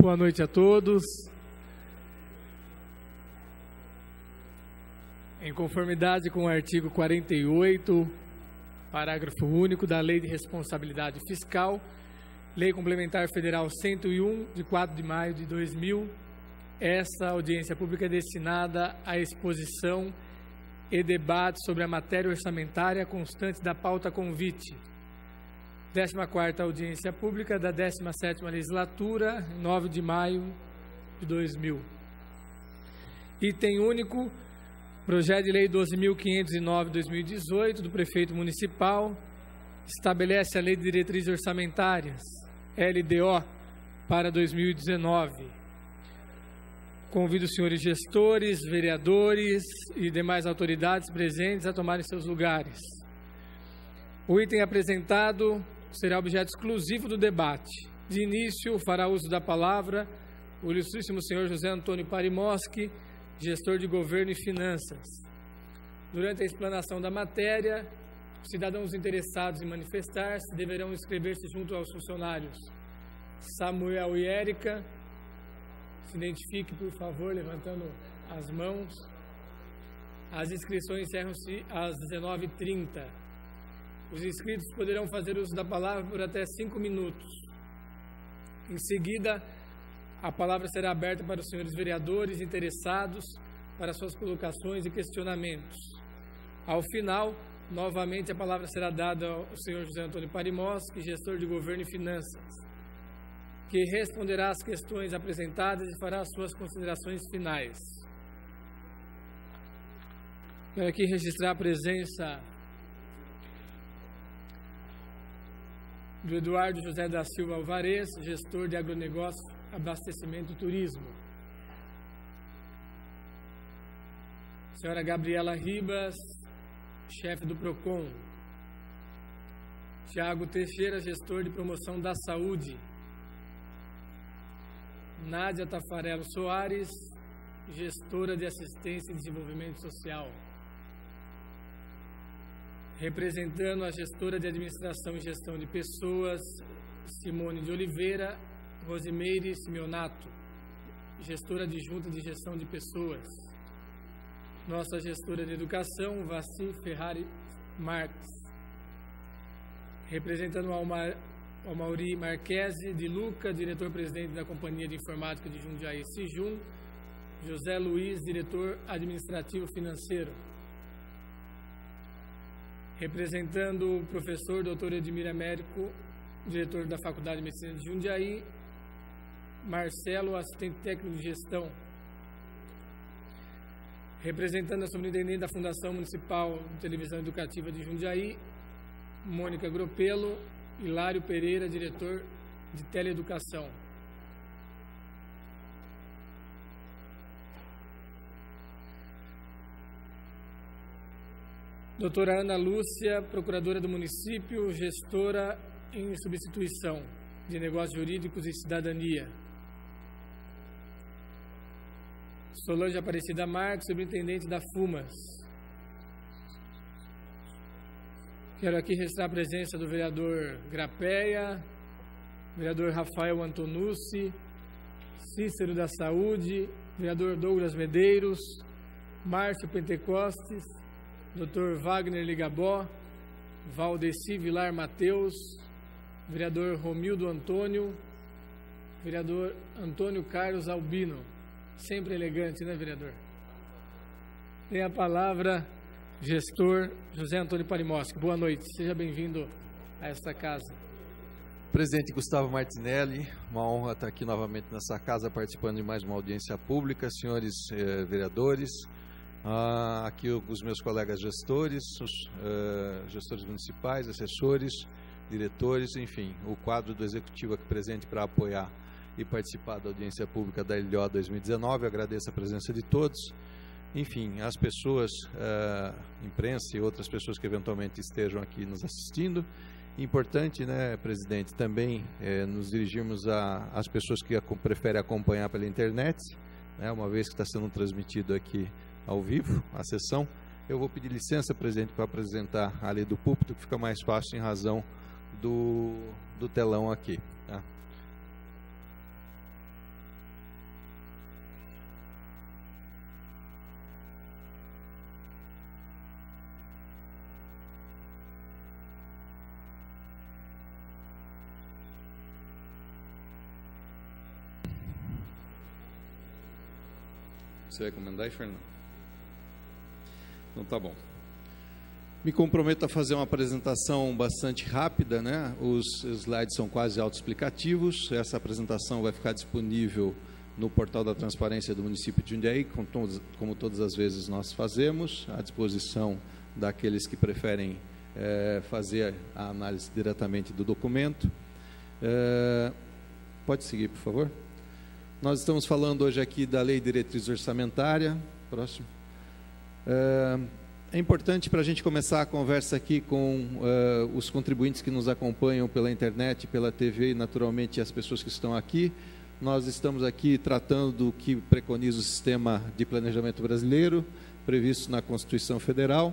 Boa noite a todos. Em conformidade com o artigo 48, parágrafo único da Lei de Responsabilidade Fiscal, Lei Complementar Federal 101, de 4 de maio de 2000, essa audiência pública é destinada à exposição e debate sobre a matéria orçamentária constante da pauta convite 14ª audiência pública da 17ª legislatura, 9 de maio de 2000. Item único, projeto de lei 12.509-2018 do prefeito municipal, estabelece a lei de diretrizes orçamentárias, LDO, para 2019. Convido os senhores gestores, vereadores e demais autoridades presentes a tomarem seus lugares. O item apresentado será objeto exclusivo do debate. De início, fará uso da palavra o ilustríssimo senhor José Antônio Parimoski, gestor de governo e finanças. Durante a explanação da matéria, cidadãos interessados em manifestar-se deverão inscrever-se junto aos funcionários Samuel e Érica. Se identifique, por favor, levantando as mãos. As inscrições encerram-se às 19h30. Os inscritos poderão fazer uso da palavra por até cinco minutos. Em seguida, a palavra será aberta para os senhores vereadores interessados para suas colocações e questionamentos. Ao final, novamente a palavra será dada ao senhor José Antônio Parimoski, gestor de governo e finanças, que responderá às questões apresentadas e fará as suas considerações finais. Quero aqui registrar a presença do Eduardo José da Silva Alvarez, gestor de agronegócio, abastecimento e turismo. Senhora Gabriela Ribas, chefe do PROCON. Tiago Teixeira, gestor de promoção da saúde. Nádia Tafarelo Soares, gestora de assistência e desenvolvimento social representando a gestora de administração e gestão de pessoas, Simone de Oliveira, Rosimeire Simeonato, gestora adjunta de gestão de pessoas. Nossa gestora de educação, Vassi Ferrari Marques. Representando ao Mauri Marquese de Luca, diretor-presidente da Companhia de Informática de Jundiaí Sijum, José Luiz, diretor administrativo financeiro representando o professor Dr. Edmir Américo, diretor da Faculdade de Medicina de Jundiaí, Marcelo, assistente técnico de gestão, representando a superintendente da Fundação Municipal de Televisão Educativa de Jundiaí, Mônica Gropelo, Hilário Pereira, diretor de Teleeducação. Doutora Ana Lúcia, procuradora do município, gestora em substituição de negócios jurídicos e cidadania. Solange Aparecida Marques, superintendente da FUMAS. Quero aqui registrar a presença do vereador Grapeia, vereador Rafael Antonucci, Cícero da Saúde, vereador Douglas Medeiros, Márcio Pentecostes, Dr. Wagner Ligabó, Valdeci Vilar Mateus, vereador Romildo Antônio, vereador Antônio Carlos Albino. Sempre elegante, né, vereador? Tem a palavra gestor José Antônio Parimoschi. Boa noite, seja bem-vindo a esta casa. Presidente Gustavo Martinelli, uma honra estar aqui novamente nessa casa participando de mais uma audiência pública. Senhores eh, vereadores, ah, aqui os meus colegas gestores, os uh, gestores municipais, assessores, diretores, enfim, o quadro do executivo aqui presente para apoiar e participar da audiência pública da LDO 2019. agradeço a presença de todos. Enfim, as pessoas, uh, imprensa e outras pessoas que eventualmente estejam aqui nos assistindo. Importante, né, presidente, também eh, nos dirigirmos às pessoas que preferem acompanhar pela internet, né, uma vez que está sendo transmitido aqui ao vivo a sessão. Eu vou pedir licença, presidente, para apresentar ali do púlpito, que fica mais fácil em razão do, do telão aqui. Tá? Você vai comandar, Fernando? Então tá bom. Me comprometo a fazer uma apresentação bastante rápida, né? Os slides são quase autoexplicativos. Essa apresentação vai ficar disponível no portal da transparência do município de Jundiaí, como todas as vezes nós fazemos, à disposição daqueles que preferem é, fazer a análise diretamente do documento. É, pode seguir, por favor. Nós estamos falando hoje aqui da Lei de Diretriz Orçamentária. Próximo. É, é importante para a gente começar a conversa aqui com uh, os contribuintes que nos acompanham pela internet, pela TV e, naturalmente, as pessoas que estão aqui. Nós estamos aqui tratando do que preconiza o sistema de planejamento brasileiro, previsto na Constituição Federal.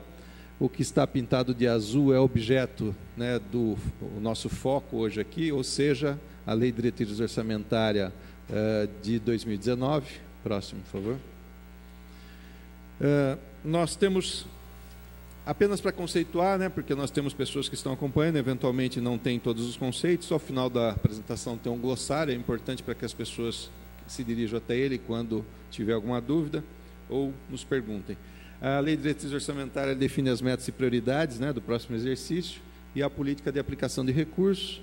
O que está pintado de azul é objeto né, do nosso foco hoje aqui, ou seja, a Lei de Diretrizes Orçamentária uh, de 2019. Próximo, por favor. Uh, nós temos Apenas para conceituar, né, porque nós temos pessoas que estão acompanhando, eventualmente não tem todos os conceitos, ao final da apresentação tem um glossário, é importante para que as pessoas se dirijam até ele quando tiver alguma dúvida ou nos perguntem. A Lei de Diretriz Orçamentária define as metas e prioridades né, do próximo exercício e a política de aplicação de recursos.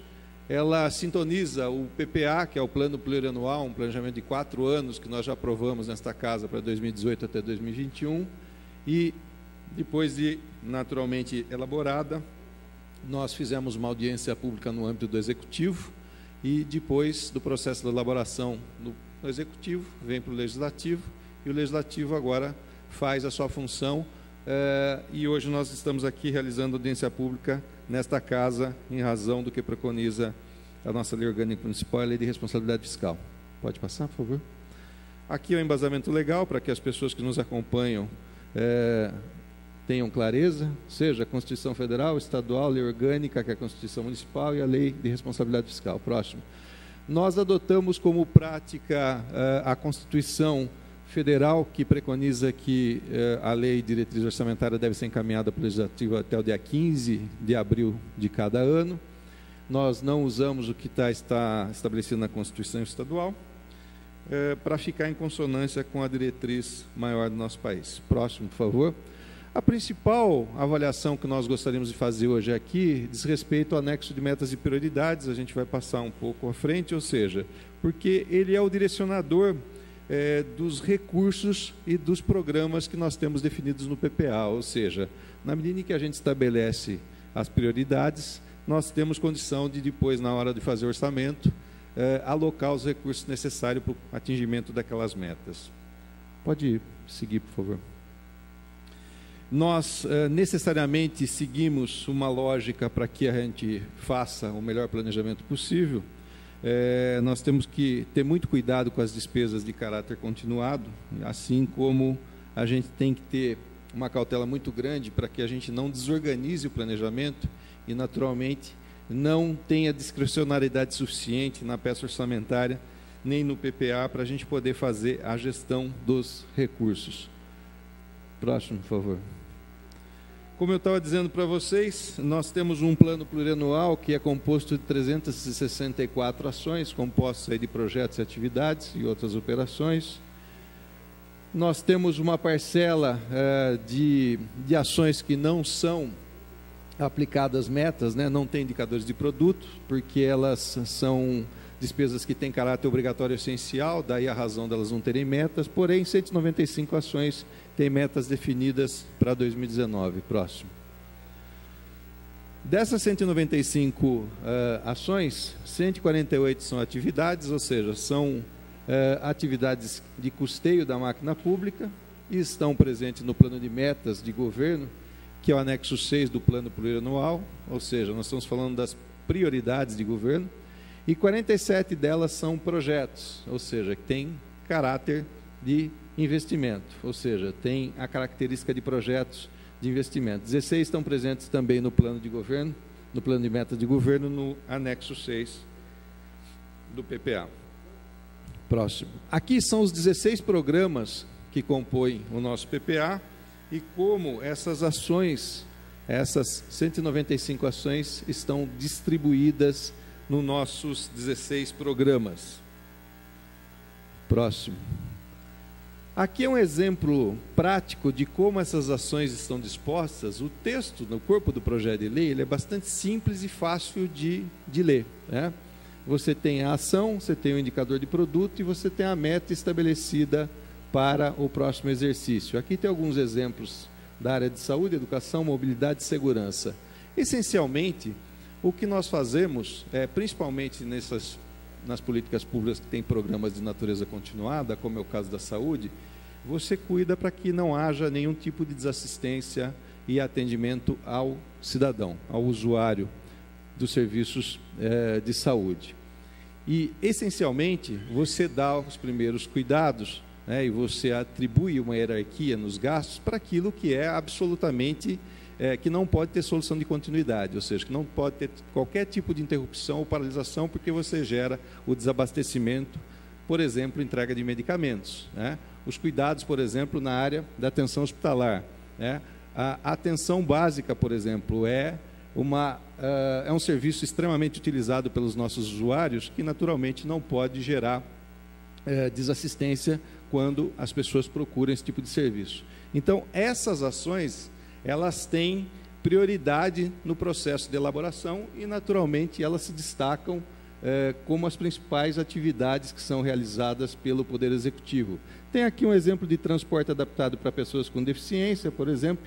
Ela sintoniza o PPA, que é o Plano Plurianual, um planejamento de quatro anos que nós já aprovamos nesta casa para 2018 até 2021, e depois de naturalmente elaborada, nós fizemos uma audiência pública no âmbito do Executivo e depois do processo de elaboração no Executivo, vem para o Legislativo e o Legislativo agora faz a sua função eh, e hoje nós estamos aqui realizando audiência pública nesta casa em razão do que preconiza a nossa Lei Orgânica Municipal e a Lei de Responsabilidade Fiscal. Pode passar, por favor? Aqui é o um embasamento legal para que as pessoas que nos acompanham eh, tenham clareza, seja a Constituição Federal, Estadual, Lei Orgânica, que é a Constituição Municipal e a Lei de Responsabilidade Fiscal. Próximo. Nós adotamos como prática uh, a Constituição Federal, que preconiza que uh, a Lei de Diretriz Orçamentária deve ser encaminhada para o Legislativo até o dia 15 de abril de cada ano. Nós não usamos o que tá, está estabelecido na Constituição Estadual, uh, para ficar em consonância com a diretriz maior do nosso país. Próximo, por favor. A principal avaliação que nós gostaríamos de fazer hoje aqui diz respeito ao anexo de metas e prioridades, a gente vai passar um pouco à frente, ou seja, porque ele é o direcionador é, dos recursos e dos programas que nós temos definidos no PPA, ou seja, na medida em que a gente estabelece as prioridades, nós temos condição de depois, na hora de fazer orçamento, é, alocar os recursos necessários para o atingimento daquelas metas. Pode seguir, por favor nós eh, necessariamente seguimos uma lógica para que a gente faça o melhor planejamento possível. Eh, nós temos que ter muito cuidado com as despesas de caráter continuado, assim como a gente tem que ter uma cautela muito grande para que a gente não desorganize o planejamento e, naturalmente, não tenha discrecionalidade suficiente na peça orçamentária nem no PPA para a gente poder fazer a gestão dos recursos. Próximo, por favor. Como eu estava dizendo para vocês, nós temos um plano plurianual que é composto de 364 ações, compostas de projetos e atividades e outras operações. Nós temos uma parcela é, de, de ações que não são aplicadas metas, né? não tem indicadores de produto, porque elas são despesas que têm caráter obrigatório essencial, daí a razão delas não terem metas, porém 195 ações têm metas definidas para 2019. Próximo. Dessas 195 uh, eh, ações, 148 são atividades, ou seja, são uh, atividades de custeio da máquina pública e estão presentes no plano de metas de governo, que é o anexo 6 do plano plurianual, ou seja, nós estamos falando das prioridades de governo e 47 delas são projetos, ou seja, que têm caráter de investimento, ou seja, tem a característica de projetos de investimento. 16 estão presentes também no plano de governo, no plano de meta de governo, no anexo 6 do PPA. Próximo. Aqui são os 16 programas que compõem o nosso PPA e como essas ações, essas 195 ações estão distribuídas nos nossos 16 programas. Próximo. Aqui é um exemplo prático de como essas ações estão dispostas. O texto no corpo do projeto de lei ele é bastante simples e fácil de, de ler. Né? Você tem a ação, você tem o indicador de produto e você tem a meta estabelecida para o próximo exercício. Aqui tem alguns exemplos da área de saúde, educação, mobilidade e segurança. Essencialmente, o que nós fazemos, é, principalmente nessas nas políticas públicas que têm programas de natureza continuada, como é o caso da saúde, você cuida para que não haja nenhum tipo de desassistência e atendimento ao cidadão, ao usuário dos serviços eh, de saúde. E, essencialmente, você dá os primeiros cuidados né, e você atribui uma hierarquia nos gastos para aquilo que é absolutamente é, que não pode ter solução de continuidade, ou seja, que não pode ter qualquer tipo de interrupção ou paralisação, porque você gera o desabastecimento, por exemplo, entrega de medicamentos. Né? Os cuidados, por exemplo, na área da atenção hospitalar. Né? A atenção básica, por exemplo, é, uma, uh, é um serviço extremamente utilizado pelos nossos usuários, que naturalmente não pode gerar uh, desassistência quando as pessoas procuram esse tipo de serviço. Então, essas ações elas têm prioridade no processo de elaboração e, naturalmente, elas se destacam eh, como as principais atividades que são realizadas pelo Poder Executivo. Tem aqui um exemplo de transporte adaptado para pessoas com deficiência, por exemplo,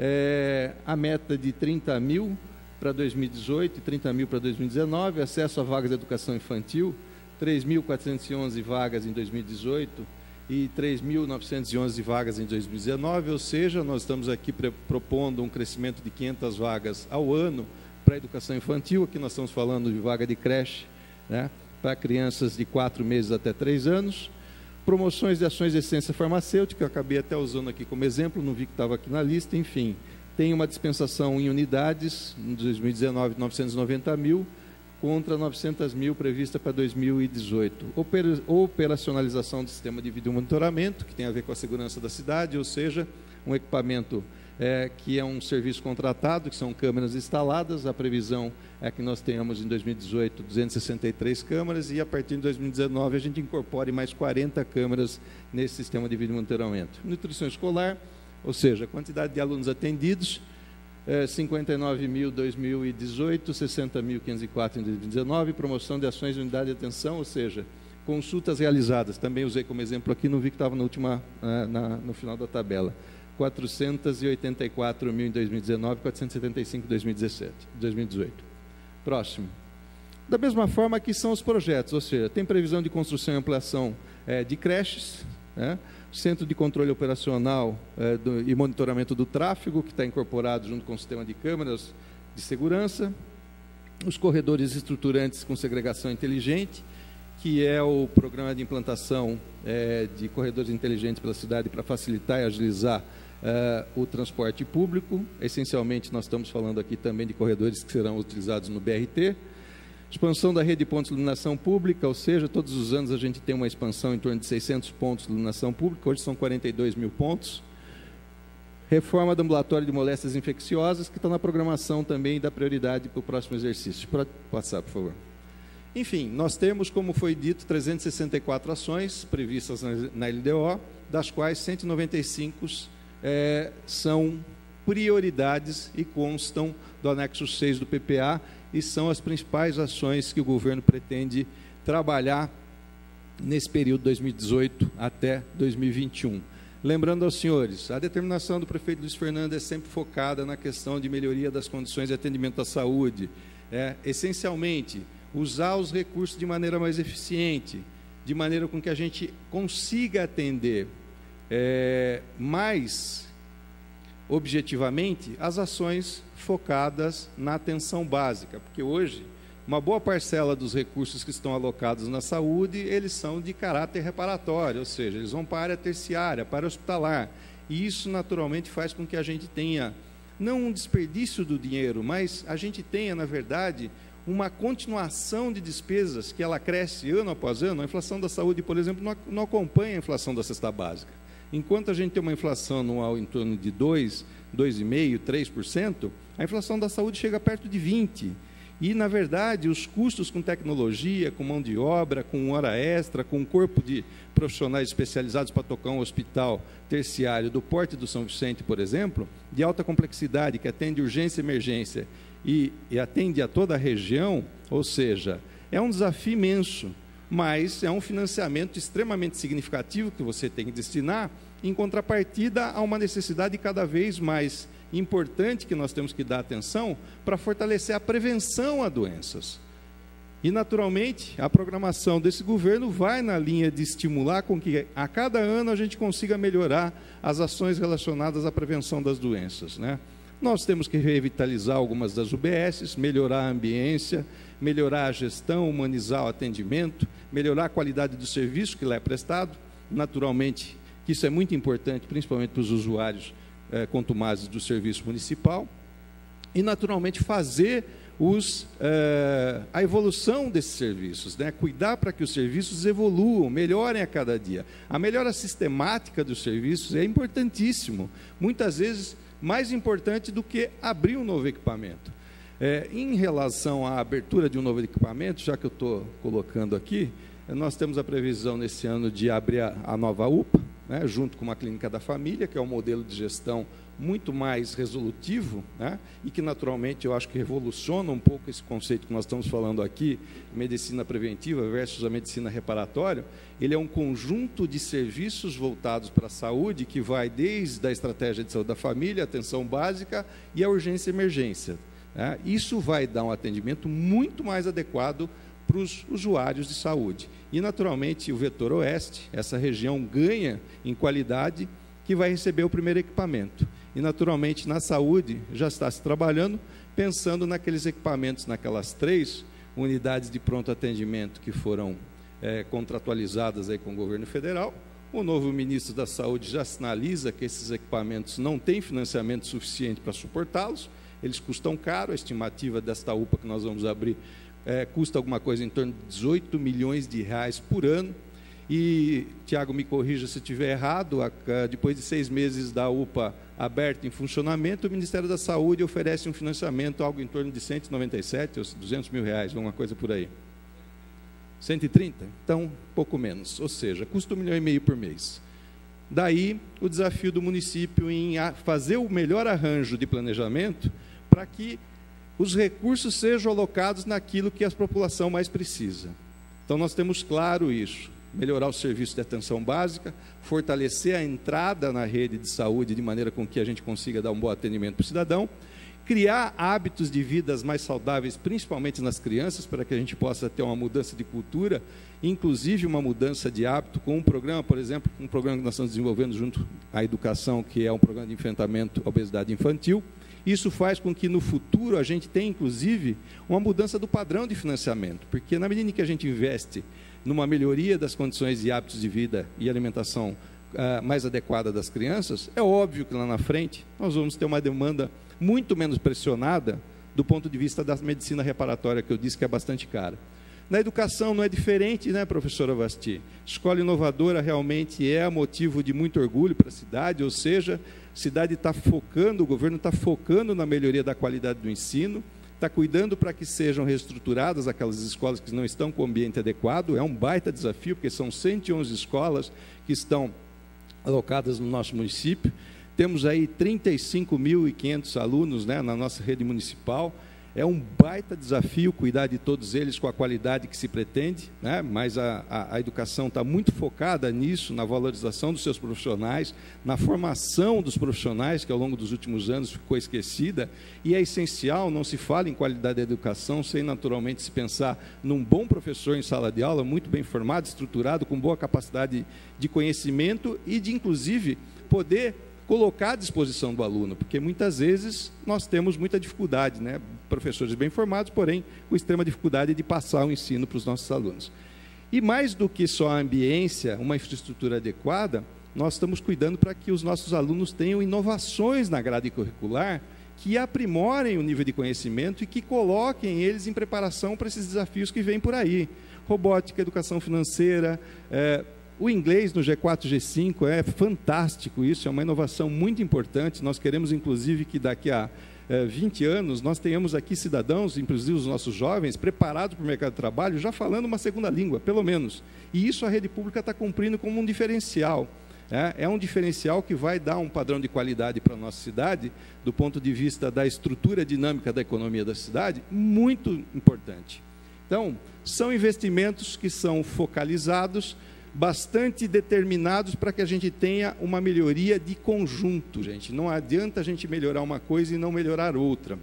eh, a meta de 30 mil para 2018 e 30 mil para 2019, acesso a vagas de educação infantil, 3.411 vagas em 2018, e 3.911 vagas em 2019, ou seja, nós estamos aqui propondo um crescimento de 500 vagas ao ano para a educação infantil, aqui nós estamos falando de vaga de creche, né, para crianças de 4 meses até 3 anos, promoções de ações de essência farmacêutica, eu acabei até usando aqui como exemplo, não vi que estava aqui na lista, enfim, tem uma dispensação em unidades, em 2019, 990 mil, contra 900 mil prevista para 2018. Operacionalização do sistema de vídeo monitoramento, que tem a ver com a segurança da cidade, ou seja, um equipamento é, que é um serviço contratado, que são câmeras instaladas. A previsão é que nós tenhamos em 2018 263 câmeras e a partir de 2019 a gente incorpore mais 40 câmeras nesse sistema de vídeo monitoramento. Nutrição escolar, ou seja, quantidade de alunos atendidos, é, 59 2018, 60.504 em 2019, promoção de ações de unidade de atenção, ou seja, consultas realizadas, também usei como exemplo aqui, não vi que estava na última, uh, na, no final da tabela, 484 mil em 2019, 475 em 2017, 2018. Próximo. Da mesma forma que são os projetos, ou seja, tem previsão de construção e ampliação é, de creches, né? Centro de Controle Operacional é, do, e Monitoramento do Tráfego, que está incorporado junto com o sistema de câmeras de segurança, os corredores estruturantes com segregação inteligente, que é o programa de implantação é, de corredores inteligentes pela cidade para facilitar e agilizar é, o transporte público. Essencialmente, nós estamos falando aqui também de corredores que serão utilizados no BRT. Expansão da rede de pontos de iluminação pública, ou seja, todos os anos a gente tem uma expansão em torno de 600 pontos de iluminação pública, hoje são 42 mil pontos. Reforma do ambulatório de moléstias infecciosas, que está na programação também da prioridade para o próximo exercício. Pode passar, por favor. Enfim, nós temos, como foi dito, 364 ações previstas na LDO, das quais 195 é, são prioridades e constam do anexo 6 do PPA e são as principais ações que o governo pretende trabalhar nesse período 2018 até 2021. Lembrando aos senhores, a determinação do prefeito Luiz Fernando é sempre focada na questão de melhoria das condições de atendimento à saúde. É, essencialmente, usar os recursos de maneira mais eficiente, de maneira com que a gente consiga atender é, mais objetivamente as ações focadas na atenção básica, porque hoje uma boa parcela dos recursos que estão alocados na saúde, eles são de caráter reparatório, ou seja, eles vão para a área terciária, para a hospitalar. E isso naturalmente faz com que a gente tenha não um desperdício do dinheiro, mas a gente tenha, na verdade, uma continuação de despesas que ela cresce ano após ano. A inflação da saúde, por exemplo, não, acompanha a inflação da cesta básica. Enquanto a gente tem uma inflação anual em torno de 2, 2,5%, 3%, a inflação da saúde chega perto de 20%. E, na verdade, os custos com tecnologia, com mão de obra, com hora extra, com um corpo de profissionais especializados para tocar um hospital terciário do Porte do São Vicente, por exemplo, de alta complexidade, que atende urgência e emergência e, e atende a toda a região, ou seja, é um desafio imenso, mas é um financiamento extremamente significativo que você tem que destinar em contrapartida a uma necessidade cada vez mais importante que nós temos que dar atenção para fortalecer a prevenção a doenças. E, naturalmente, a programação desse governo vai na linha de estimular com que a cada ano a gente consiga melhorar as ações relacionadas à prevenção das doenças. Né? Nós temos que revitalizar algumas das UBSs, melhorar a ambiência, melhorar a gestão, humanizar o atendimento, melhorar a qualidade do serviço que lá é prestado. Naturalmente, isso é muito importante, principalmente para os usuários é, contumazes do serviço municipal, e naturalmente fazer os, é, a evolução desses serviços, né? cuidar para que os serviços evoluam, melhorem a cada dia. A melhora sistemática dos serviços é importantíssimo, muitas vezes mais importante do que abrir um novo equipamento. É, em relação à abertura de um novo equipamento, já que eu estou colocando aqui, nós temos a previsão nesse ano de abrir a, a nova UPA, né, junto com uma clínica da família, que é um modelo de gestão muito mais resolutivo, né, e que naturalmente eu acho que revoluciona um pouco esse conceito que nós estamos falando aqui, medicina preventiva versus a medicina reparatória. Ele é um conjunto de serviços voltados para a saúde que vai desde a estratégia de saúde da família, atenção básica e a urgência e emergência. Né. Isso vai dar um atendimento muito mais adequado para os usuários de saúde. E, naturalmente, o vetor oeste, essa região ganha em qualidade, que vai receber o primeiro equipamento. E, naturalmente, na saúde, já está se trabalhando, pensando naqueles equipamentos, naquelas três unidades de pronto atendimento que foram é, contratualizadas aí com o governo federal. O novo ministro da Saúde já sinaliza que esses equipamentos não têm financiamento suficiente para suportá-los, eles custam caro, a estimativa desta UPA que nós vamos abrir é, custa alguma coisa em torno de 18 milhões de reais por ano. E, Tiago, me corrija se estiver errado, depois de seis meses da UPA aberta em funcionamento, o Ministério da Saúde oferece um financiamento, algo em torno de 197 ou 200 mil reais, uma coisa por aí. 130? Então, pouco menos. Ou seja, custa um milhão e meio por mês. Daí, o desafio do município em fazer o melhor arranjo de planejamento para que os recursos sejam alocados naquilo que a população mais precisa. Então, nós temos claro isso: melhorar o serviço de atenção básica, fortalecer a entrada na rede de saúde de maneira com que a gente consiga dar um bom atendimento para o cidadão, criar hábitos de vidas mais saudáveis, principalmente nas crianças, para que a gente possa ter uma mudança de cultura, inclusive uma mudança de hábito, com um programa, por exemplo, um programa que nós estamos desenvolvendo junto à educação, que é um programa de enfrentamento à obesidade infantil isso faz com que no futuro a gente tenha, inclusive, uma mudança do padrão de financiamento, porque na medida em que a gente investe numa melhoria das condições de hábitos de vida e alimentação uh, mais adequada das crianças, é óbvio que lá na frente nós vamos ter uma demanda muito menos pressionada do ponto de vista da medicina reparatória, que eu disse que é bastante cara. Na educação não é diferente, né, professora Vasti? Escola inovadora realmente é motivo de muito orgulho para a cidade, ou seja, a cidade está focando, o governo está focando na melhoria da qualidade do ensino, está cuidando para que sejam reestruturadas aquelas escolas que não estão com o ambiente adequado. É um baita desafio, porque são 111 escolas que estão alocadas no nosso município. Temos aí 35.500 alunos né, na nossa rede municipal. É um baita desafio cuidar de todos eles com a qualidade que se pretende, né? mas a, a, a educação está muito focada nisso, na valorização dos seus profissionais, na formação dos profissionais, que ao longo dos últimos anos ficou esquecida, e é essencial, não se fala em qualidade da educação sem naturalmente se pensar num bom professor em sala de aula, muito bem formado, estruturado, com boa capacidade de conhecimento e de, inclusive, poder colocar à disposição do aluno, porque muitas vezes nós temos muita dificuldade, né? professores bem formados, porém com extrema dificuldade de passar o ensino para os nossos alunos. E mais do que só a ambiência, uma infraestrutura adequada, nós estamos cuidando para que os nossos alunos tenham inovações na grade curricular que aprimorem o nível de conhecimento e que coloquem eles em preparação para esses desafios que vêm por aí. Robótica, educação financeira, é, o inglês no G4, G5 é fantástico, isso é uma inovação muito importante. Nós queremos, inclusive, que daqui a 20 anos, nós tenhamos aqui cidadãos, inclusive os nossos jovens, preparados para o mercado de trabalho, já falando uma segunda língua, pelo menos. E isso a rede pública está cumprindo como um diferencial. É, é um diferencial que vai dar um padrão de qualidade para a nossa cidade, do ponto de vista da estrutura dinâmica da economia da cidade, muito importante. Então, são investimentos que são focalizados, bastante determinados para que a gente tenha uma melhoria de conjunto, gente. Não adianta a gente melhorar uma coisa e não melhorar outra.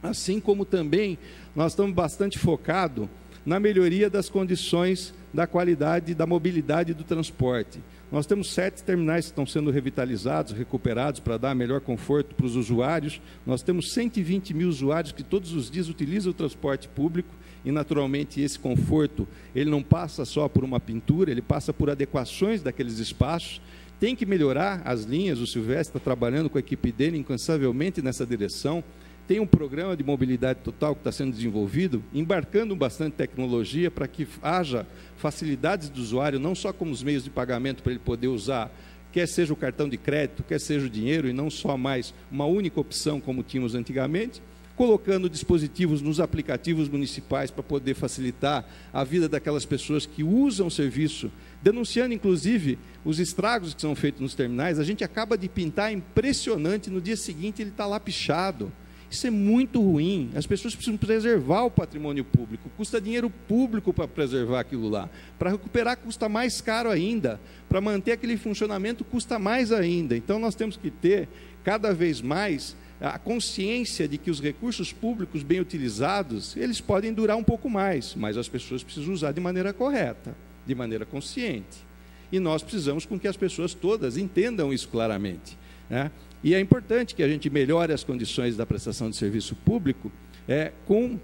Assim como também nós estamos bastante focados na melhoria das condições da qualidade da mobilidade do transporte. Nós temos sete terminais que estão sendo revitalizados, recuperados para dar melhor conforto para os usuários. Nós temos 120 mil usuários que todos os dias utilizam o transporte público e naturalmente esse conforto, ele não passa só por uma pintura, ele passa por adequações daqueles espaços. Tem que melhorar as linhas, o Silvestre está trabalhando com a equipe dele incansavelmente nessa direção. Tem um programa de mobilidade total que está sendo desenvolvido, embarcando bastante tecnologia para que haja facilidades do usuário, não só como os meios de pagamento para ele poder usar, quer seja o cartão de crédito, quer seja o dinheiro, e não só mais uma única opção como tínhamos antigamente, colocando dispositivos nos aplicativos municipais para poder facilitar a vida daquelas pessoas que usam o serviço, denunciando inclusive os estragos que são feitos nos terminais. A gente acaba de pintar impressionante, no dia seguinte ele está lá pichado. Isso é muito ruim. As pessoas precisam preservar o patrimônio público. Custa dinheiro público para preservar aquilo lá. Para recuperar custa mais caro ainda. Para manter aquele funcionamento custa mais ainda. Então nós temos que ter cada vez mais a consciência de que os recursos públicos bem utilizados, eles podem durar um pouco mais, mas as pessoas precisam usar de maneira correta, de maneira consciente. E nós precisamos com que as pessoas todas entendam isso claramente. Né? E é importante que a gente melhore as condições da prestação de serviço público é, com,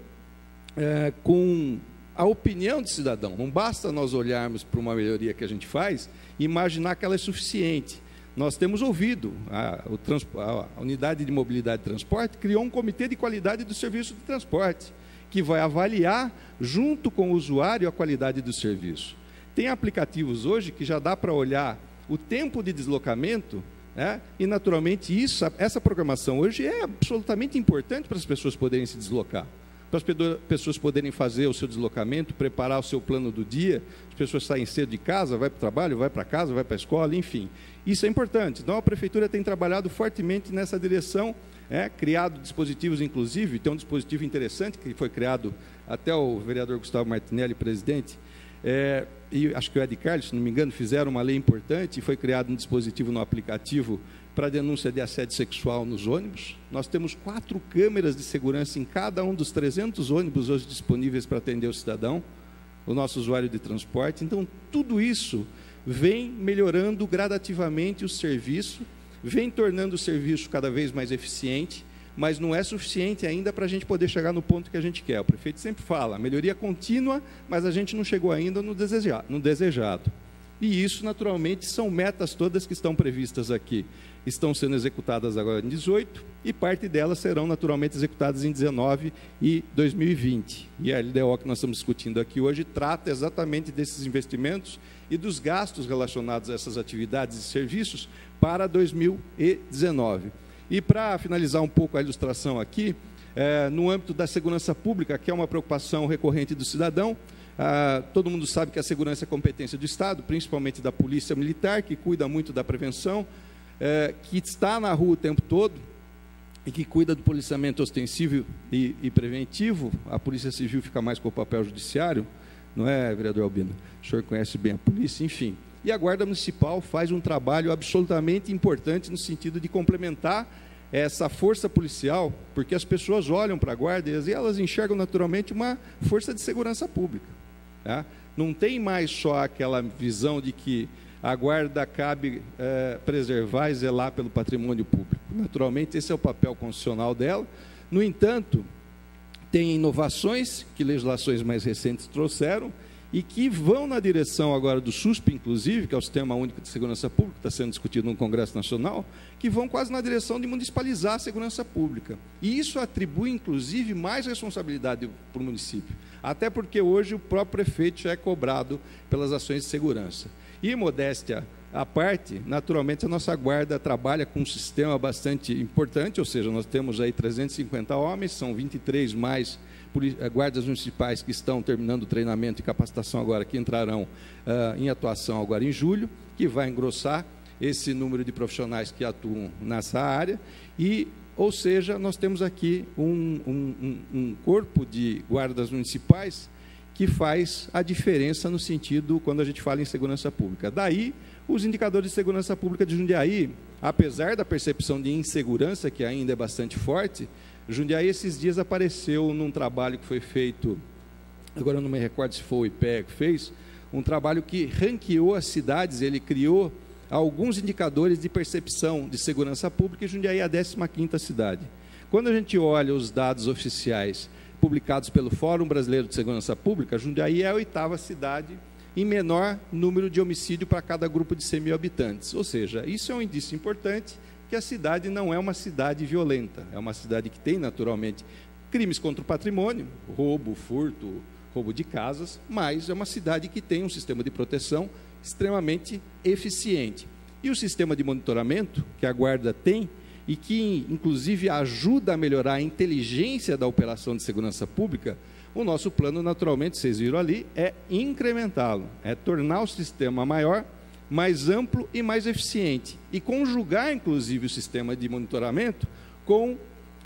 é, com a opinião do cidadão. Não basta nós olharmos para uma melhoria que a gente faz e imaginar que ela é suficiente nós temos ouvido, a, a, unidade de mobilidade e transporte criou um comitê de qualidade do serviço de transporte, que vai avaliar, junto com o usuário, a qualidade do serviço. Tem aplicativos hoje que já dá para olhar o tempo de deslocamento, né? e naturalmente isso, essa programação hoje é absolutamente importante para as pessoas poderem se deslocar para as pessoas poderem fazer o seu deslocamento, preparar o seu plano do dia, as pessoas saem cedo de casa, vai para o trabalho, vai para casa, vai para a escola, enfim. Isso é importante. Então, a Prefeitura tem trabalhado fortemente nessa direção, é, criado dispositivos, inclusive, tem um dispositivo interessante que foi criado até o vereador Gustavo Martinelli, presidente, é, e acho que o Ed Carlos, se não me engano, fizeram uma lei importante e foi criado um dispositivo no aplicativo para denúncia de assédio sexual nos ônibus. Nós temos quatro câmeras de segurança em cada um dos 300 ônibus hoje disponíveis para atender o cidadão, o nosso usuário de transporte. Então, tudo isso vem melhorando gradativamente o serviço, vem tornando o serviço cada vez mais eficiente, mas não é suficiente ainda para a gente poder chegar no ponto que a gente quer. O prefeito sempre fala, melhoria contínua, mas a gente não chegou ainda no desejado. No desejado. E isso, naturalmente, são metas todas que estão previstas aqui estão sendo executadas agora em 18 e parte delas serão naturalmente executadas em 19 e 2020. E a LDO que nós estamos discutindo aqui hoje trata exatamente desses investimentos e dos gastos relacionados a essas atividades e serviços para 2019. E para finalizar um pouco a ilustração aqui, é, no âmbito da segurança pública, que é uma preocupação recorrente do cidadão, ah, todo mundo sabe que a segurança é competência do Estado, principalmente da Polícia Militar, que cuida muito da prevenção, é, que está na rua o tempo todo e que cuida do policiamento ostensivo e, e, preventivo, a Polícia Civil fica mais com o papel judiciário, não é, vereador Albino? O senhor conhece bem a polícia, enfim. E a Guarda Municipal faz um trabalho absolutamente importante no sentido de complementar essa força policial, porque as pessoas olham para a guarda e elas enxergam naturalmente uma força de segurança pública. Tá? Não tem mais só aquela visão de que a guarda cabe é, preservar e zelar pelo patrimônio público. Naturalmente, esse é o papel constitucional dela. No entanto, tem inovações que legislações mais recentes trouxeram e que vão na direção agora do SUSP, inclusive, que é o Sistema Único de Segurança Pública, que está sendo discutido no Congresso Nacional, que vão quase na direção de municipalizar a segurança pública. E isso atribui, inclusive, mais responsabilidade para o município. Até porque hoje o próprio prefeito já é cobrado pelas ações de segurança. E modéstia à parte, naturalmente a nossa guarda trabalha com um sistema bastante importante, ou seja, nós temos aí 350 homens, são 23 mais eh, guardas municipais que estão terminando o treinamento e capacitação agora, que entrarão uh, em atuação agora em julho, que vai engrossar esse número de profissionais que atuam nessa área. E ou seja, nós temos aqui um, um, um, corpo de guardas municipais que faz a diferença no sentido quando a gente fala em segurança pública. Daí, os indicadores de segurança pública de Jundiaí, apesar da percepção de insegurança, que ainda é bastante forte, Jundiaí esses dias apareceu num trabalho que foi feito, agora eu não me recordo se foi o IPEG que fez, um trabalho que ranqueou as cidades, ele criou alguns indicadores de percepção de segurança pública e Jundiaí é a 15ª cidade. Quando a gente olha os dados oficiais publicados pelo Fórum Brasileiro de Segurança Pública, Jundiaí é a oitava cidade em menor número de homicídio para cada grupo de 100 mil habitantes. Ou seja, isso é um indício importante que a cidade não é uma cidade violenta, é uma cidade que tem naturalmente crimes contra o patrimônio, roubo, furto, roubo de casas, mas é uma cidade que tem um sistema de proteção extremamente eficiente. E o sistema de monitoramento que a Guarda tem e que, inclusive, ajuda a melhorar a inteligência da operação de segurança pública, o nosso plano, naturalmente, vocês viram ali, é incrementá-lo, é tornar o sistema maior, mais amplo e mais eficiente. E conjugar, inclusive, o sistema de monitoramento com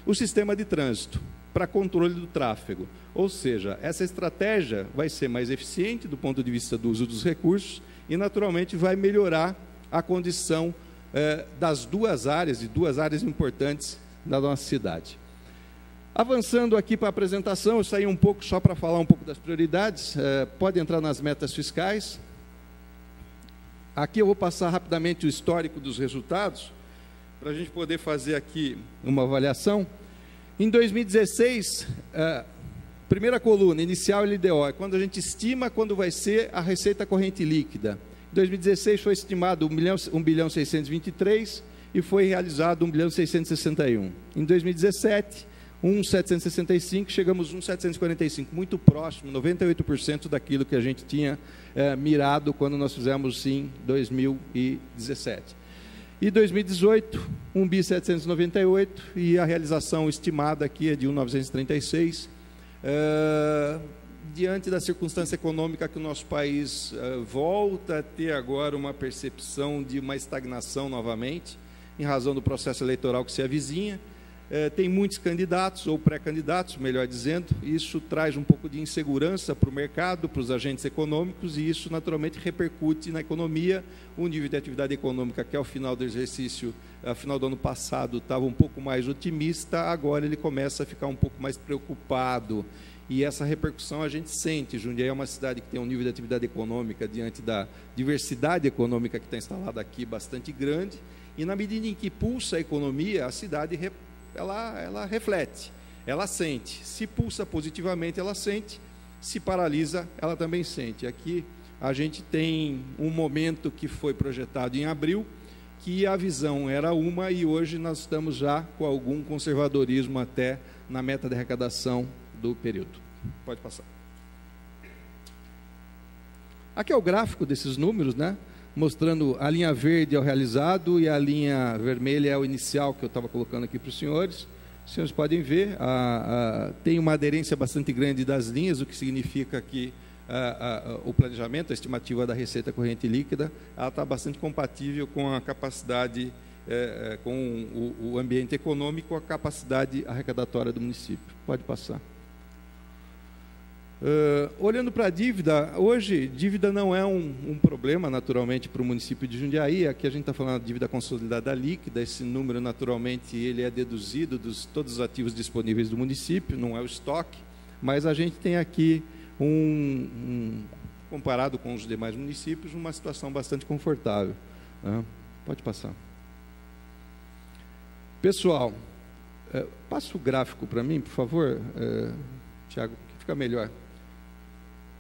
o sistema de trânsito para controle do tráfego. Ou seja, essa estratégia vai ser mais eficiente do ponto de vista do uso dos recursos e, naturalmente, vai melhorar a condição eh, das duas áreas, e duas áreas importantes da nossa cidade. Avançando aqui para a apresentação, eu saí um pouco só para falar um pouco das prioridades. Eh, pode entrar nas metas fiscais. Aqui eu vou passar rapidamente o histórico dos resultados, para a gente poder fazer aqui uma avaliação. Em 2016, eh, primeira coluna, inicial LDO, é quando a gente estima quando vai ser a receita corrente líquida. Em 2016 foi estimado 1 bilhão, 1 bilhão 623 e foi realizado 1 bilhão 661. Em 2017, 1,765, chegamos a 1,745, muito próximo, 98% daquilo que a gente tinha é, mirado quando nós fizemos em 2017. E 2018, 1 bi 798 e a realização estimada aqui é de 1,936. É, diante da circunstância econômica que o nosso país uh, volta a ter agora uma percepção de uma estagnação novamente, em razão do processo eleitoral que se avizinha, uh, tem muitos candidatos, ou pré-candidatos, melhor dizendo, isso traz um pouco de insegurança para o mercado, para os agentes econômicos, e isso naturalmente repercute na economia. O nível de atividade econômica, que ao final do exercício, ao final do ano passado, estava um pouco mais otimista, agora ele começa a ficar um pouco mais preocupado e essa repercussão a gente sente. Jundiaí é uma cidade que tem um nível de atividade econômica diante da diversidade econômica que está instalada aqui bastante grande, e na medida em que pulsa a economia, a cidade ela, ela reflete, ela sente. Se pulsa positivamente, ela sente, se paralisa, ela também sente. Aqui a gente tem um momento que foi projetado em abril, que a visão era uma e hoje nós estamos já com algum conservadorismo até na meta de arrecadação do período. Pode passar. Aqui é o gráfico desses números, né? Mostrando a linha verde é o realizado e a linha vermelha é o inicial que eu estava colocando aqui para os senhores. Os senhores podem ver, a, a, tem uma aderência bastante grande das linhas, o que significa que a, o planejamento, a estimativa da receita corrente líquida, ela está bastante compatível com a capacidade, é, é, com o, o ambiente econômico, a capacidade arrecadatória do município. Pode passar. Uh, olhando para a dívida, hoje dívida não é um, um problema naturalmente para o município de Jundiaí. Aqui a gente está falando de dívida consolidada líquida. Esse número naturalmente ele é deduzido dos todos os ativos disponíveis do município, não é o estoque. Mas a gente tem aqui um, um comparado com os demais municípios, uma situação bastante confortável. Né? Pode passar. Pessoal, uh, passa o gráfico para mim, por favor, uh, Tiago, que fica melhor.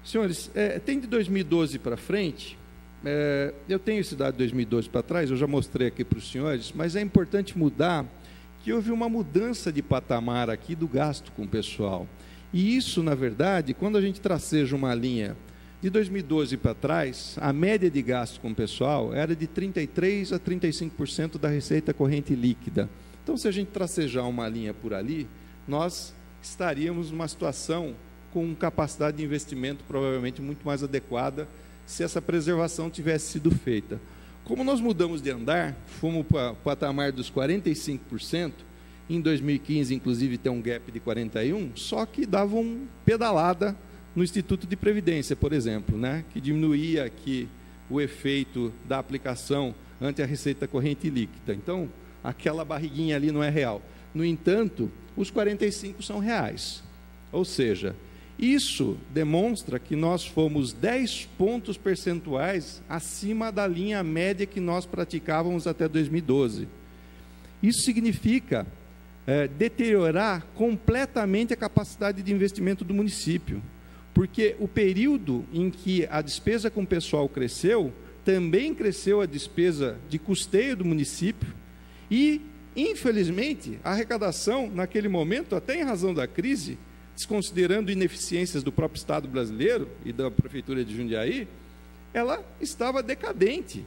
Senhores, é, tem de 2012 para frente, é, eu tenho esse dado de 2012 para trás, eu já mostrei aqui para os senhores, mas é importante mudar que houve uma mudança de patamar aqui do gasto com o pessoal. E isso, na verdade, quando a gente traceja uma linha De 2012 para trás, a média de gasto com o pessoal era de 33% a 35% da receita corrente líquida. Então, se a gente tracejar uma linha por ali, nós estaríamos numa situação com capacidade de investimento provavelmente muito mais adequada se essa preservação tivesse sido feita. Como nós mudamos de andar, fomos para o patamar dos 45%, em 2015, inclusive, tem um gap de 41%, só que davam pedalada no Instituto de Previdência, por exemplo, né, que diminuía aqui o efeito da aplicação ante a receita corrente líquida. Então, aquela barriguinha ali não é real. No entanto, os 45 são reais. Ou seja, isso demonstra que nós fomos 10 pontos percentuais acima da linha média que nós praticávamos até 2012. Isso significa é, deteriorar completamente a capacidade de investimento do município porque o período em que a despesa com o pessoal cresceu, também cresceu a despesa de custeio do município e, infelizmente, a arrecadação, naquele momento, até em razão da crise, desconsiderando ineficiências do próprio Estado brasileiro e da Prefeitura de Jundiaí, ela estava decadente.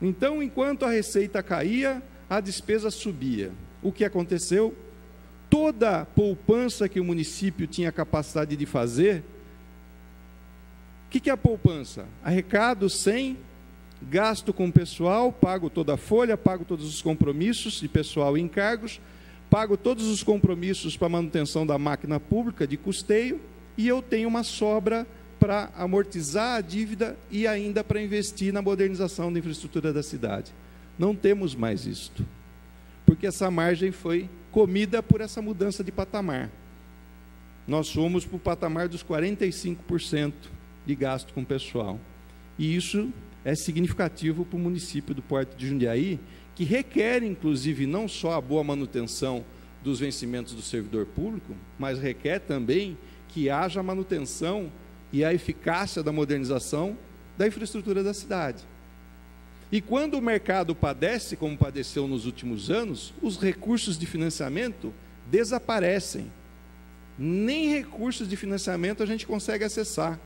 Então, enquanto a receita caía, a despesa subia. O que aconteceu? Toda a poupança que o município tinha capacidade de fazer que, que é a poupança? Arrecado sem gasto com o pessoal, pago toda a folha, pago todos os compromissos de pessoal e encargos, pago todos os compromissos para manutenção da máquina pública de custeio e eu tenho uma sobra para amortizar a dívida e ainda para investir na modernização da infraestrutura da cidade. Não temos mais isto, porque essa margem foi comida por essa mudança de patamar. Nós fomos para o patamar dos 45% de gasto com pessoal. E isso é significativo para o município do Porto de Jundiaí, que requer, inclusive, não só a boa manutenção dos vencimentos do servidor público, mas requer também que haja a manutenção e a eficácia da modernização da infraestrutura da cidade. E quando o mercado padece, como padeceu nos últimos anos, os recursos de financiamento desaparecem. Nem recursos de financiamento a gente consegue acessar.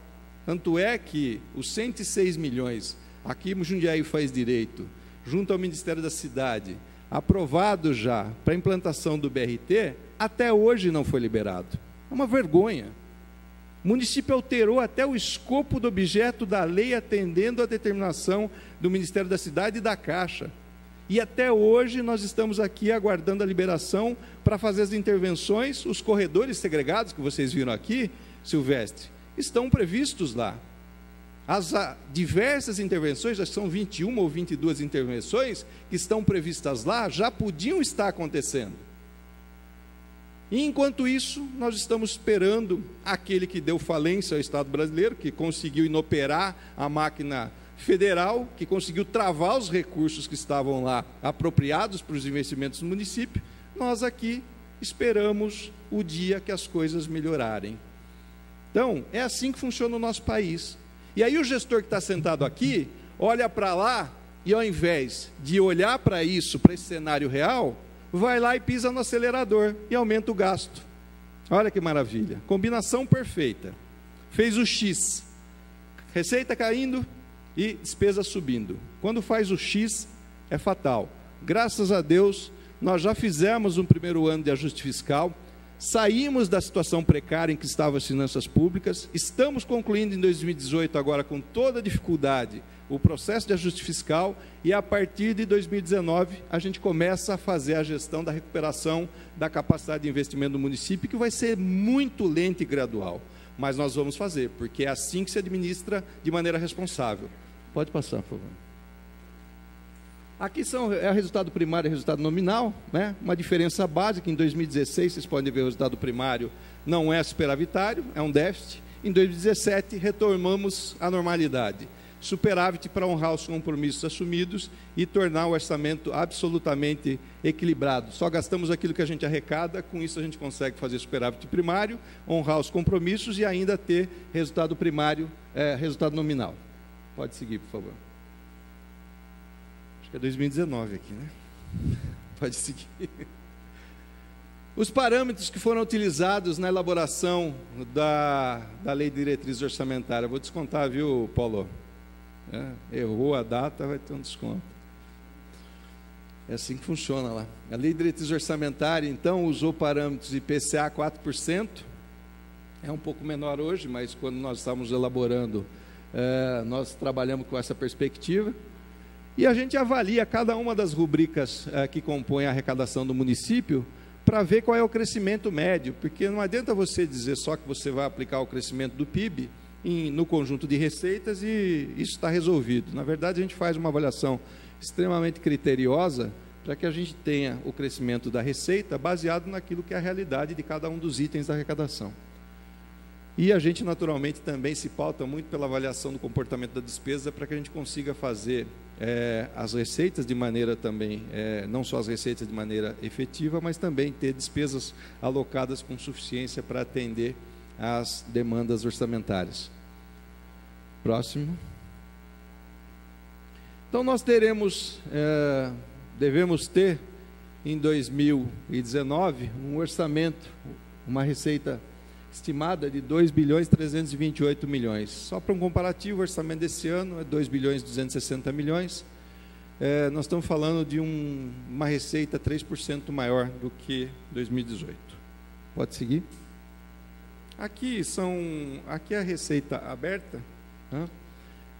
Tanto é que os 106 milhões, aqui Jundiaí faz direito, junto ao Ministério da Cidade, aprovado já para implantação do BRT, até hoje não foi liberado. É uma vergonha. O município alterou até o escopo do objeto da lei, atendendo à determinação do Ministério da Cidade e da Caixa. E até hoje nós estamos aqui aguardando a liberação para fazer as intervenções, os corredores segregados que vocês viram aqui, Silvestre, estão previstos lá. As ah, diversas intervenções, já são 21 ou 22 intervenções que estão previstas lá, já podiam estar acontecendo. E enquanto isso, nós estamos esperando aquele que deu falência ao Estado brasileiro, que conseguiu inoperar a máquina federal, que conseguiu travar os recursos que estavam lá apropriados para os investimentos no município. Nós aqui esperamos o dia que as coisas melhorarem. Então, é assim que funciona o nosso país. E aí o gestor que está sentado aqui, olha para lá e ao invés de olhar para isso, para esse cenário real, vai lá e pisa no acelerador e aumenta o gasto. Olha que maravilha. Combinação perfeita. Fez o X. Receita caindo e despesa subindo. Quando faz o X, é fatal. Graças a Deus, nós já fizemos um primeiro ano de ajuste fiscal Saímos da situação precária em que estavam as finanças públicas, estamos concluindo em 2018, agora com toda dificuldade, o processo de ajuste fiscal e a partir de 2019 a gente começa a fazer a gestão da recuperação da capacidade de investimento do município, que vai ser muito lenta e gradual. Mas nós vamos fazer, porque é assim que se administra de maneira responsável. Pode passar, por favor. Aqui são, é o resultado primário e resultado nominal, né? uma diferença básica. Em 2016, vocês podem ver o resultado primário não é superavitário, é um déficit. Em 2017, retomamos a normalidade. Superávit para honrar os compromissos assumidos e tornar o orçamento absolutamente equilibrado. Só gastamos aquilo que a gente arrecada, com isso a gente consegue fazer superávit primário, honrar os compromissos e ainda ter resultado primário, é, resultado nominal. Pode seguir, por favor. Acho que é 2019 aqui, né? Pode seguir. Os parâmetros que foram utilizados na elaboração da, da lei de diretriz orçamentária, vou descontar, viu, Paulo? É, errou a data, vai ter um desconto. É assim que funciona lá. A lei de diretriz orçamentária, então, usou parâmetros IPCA 4%, é um pouco menor hoje, mas quando nós estávamos elaborando, é, nós trabalhamos com essa perspectiva. E a gente avalia cada uma das rubricas é, que compõem a arrecadação do município para ver qual é o crescimento médio, porque não adianta você dizer só que você vai aplicar o crescimento do PIB em, no conjunto de receitas e isso está resolvido. Na verdade, a gente faz uma avaliação extremamente criteriosa para que a gente tenha o crescimento da receita baseado naquilo que é a realidade de cada um dos itens da arrecadação. E a gente, naturalmente, também se pauta muito pela avaliação do comportamento da despesa para que a gente consiga fazer é, as receitas de maneira também, é, não só as receitas de maneira efetiva, mas também ter despesas alocadas com suficiência para atender às demandas orçamentárias. Próximo. Então, nós teremos, é, devemos ter em 2019 um orçamento, uma receita estimada de 2 bilhões 328 milhões. Só para um comparativo, o orçamento desse ano é 2 bilhões 260 milhões. É, nós estamos falando de um, uma receita 3% maior do que 2018. Pode seguir? Aqui são, aqui é a receita aberta, né?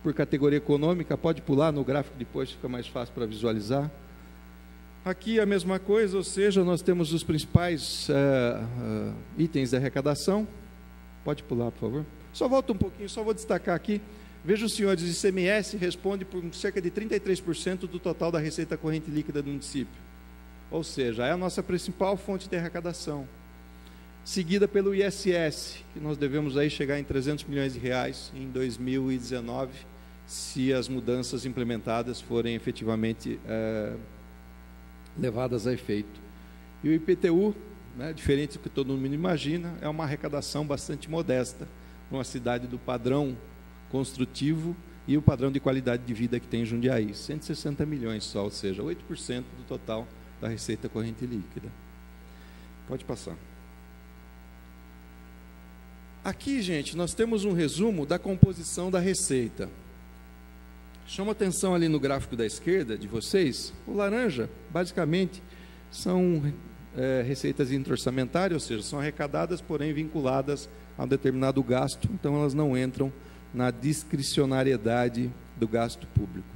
por categoria econômica, pode pular no gráfico depois, fica mais fácil para visualizar. Aqui a mesma coisa, ou seja, nós temos os principais uh, uh, itens da arrecadação. Pode pular, por favor. Só volta um pouquinho, só vou destacar aqui. Veja os senhores, o ICMS responde por cerca de 33% do total da receita corrente líquida do município. Ou seja, é a nossa principal fonte de arrecadação. Seguida pelo ISS, que nós devemos aí chegar em 300 milhões de reais em 2019, se as mudanças implementadas forem efetivamente uh, levadas a efeito. E o IPTU, né, diferente do que todo mundo imagina, é uma arrecadação bastante modesta para uma cidade do padrão construtivo e o padrão de qualidade de vida que tem em Jundiaí. 160 milhões só, ou seja, 8% do total da receita corrente líquida. Pode passar. Aqui, gente, nós temos um resumo da composição da receita. Chama atenção ali no gráfico da esquerda de vocês, o laranja, basicamente, são é, receitas intra-orçamentárias, ou seja, são arrecadadas, porém vinculadas a um determinado gasto, então elas não entram na discricionariedade do gasto público.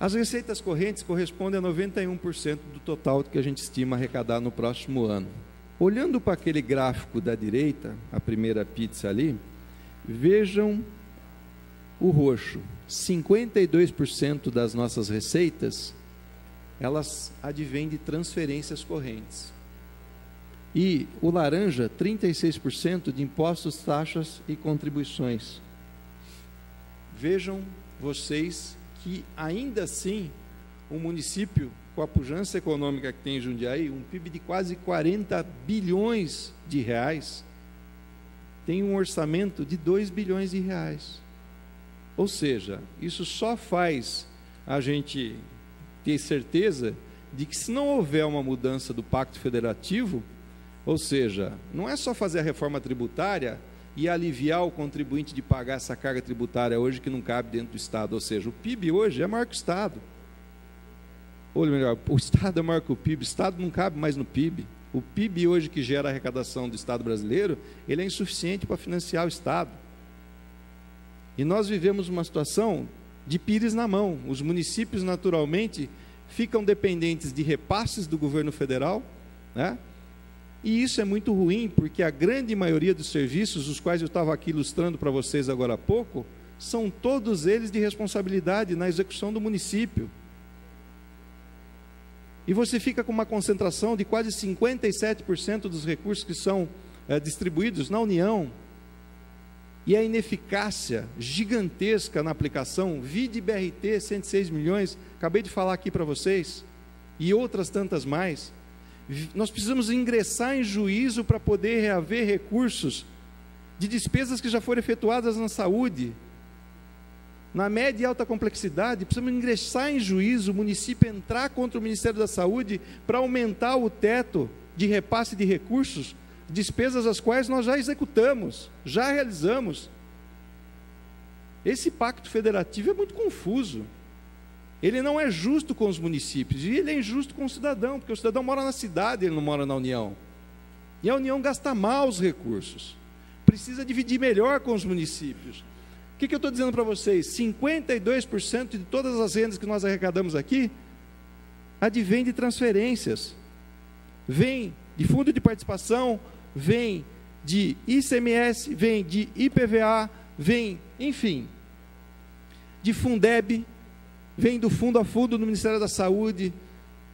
As receitas correntes correspondem a 91% do total que a gente estima arrecadar no próximo ano. Olhando para aquele gráfico da direita, a primeira pizza ali, vejam o roxo, 52% das nossas receitas, elas advêm de transferências correntes. E o laranja, 36% de impostos, taxas e contribuições. Vejam vocês que ainda assim o município, com a pujança econômica que tem em Jundiaí, um PIB de quase 40 bilhões de reais, tem um orçamento de 2 bilhões de reais. Ou seja, isso só faz a gente ter certeza de que se não houver uma mudança do pacto federativo, ou seja, não é só fazer a reforma tributária e aliviar o contribuinte de pagar essa carga tributária hoje que não cabe dentro do Estado, ou seja, o PIB hoje é maior que o Estado. Ou melhor, o Estado é maior que o PIB, o Estado não cabe mais no PIB. O PIB hoje que gera a arrecadação do Estado brasileiro, ele é insuficiente para financiar o Estado. E nós vivemos uma situação de pires na mão. Os municípios, naturalmente, ficam dependentes de repasses do governo federal, né? E isso é muito ruim, porque a grande maioria dos serviços, os quais eu estava aqui ilustrando para vocês agora há pouco, são todos eles de responsabilidade na execução do município. E você fica com uma concentração de quase 57% dos recursos que são é, distribuídos na União, e a ineficácia gigantesca na aplicação, vide BRT 106 milhões, acabei de falar aqui para vocês, e outras tantas mais. Nós precisamos ingressar em juízo para poder reaver recursos de despesas que já foram efetuadas na saúde. Na média e alta complexidade, precisamos ingressar em juízo, o município entrar contra o Ministério da Saúde para aumentar o teto de repasse de recursos, despesas as quais nós já executamos, já realizamos. Esse pacto federativo é muito confuso. Ele não é justo com os municípios e ele é injusto com o cidadão, porque o cidadão mora na cidade, ele não mora na União. E a União gasta mal os recursos. Precisa dividir melhor com os municípios. O que, que eu estou dizendo para vocês? 52% de todas as rendas que nós arrecadamos aqui advém de transferências. Vem de fundo de participação, vem de ICMS, vem de IPVA, vem, enfim, de Fundeb, vem do fundo a fundo no Ministério da Saúde.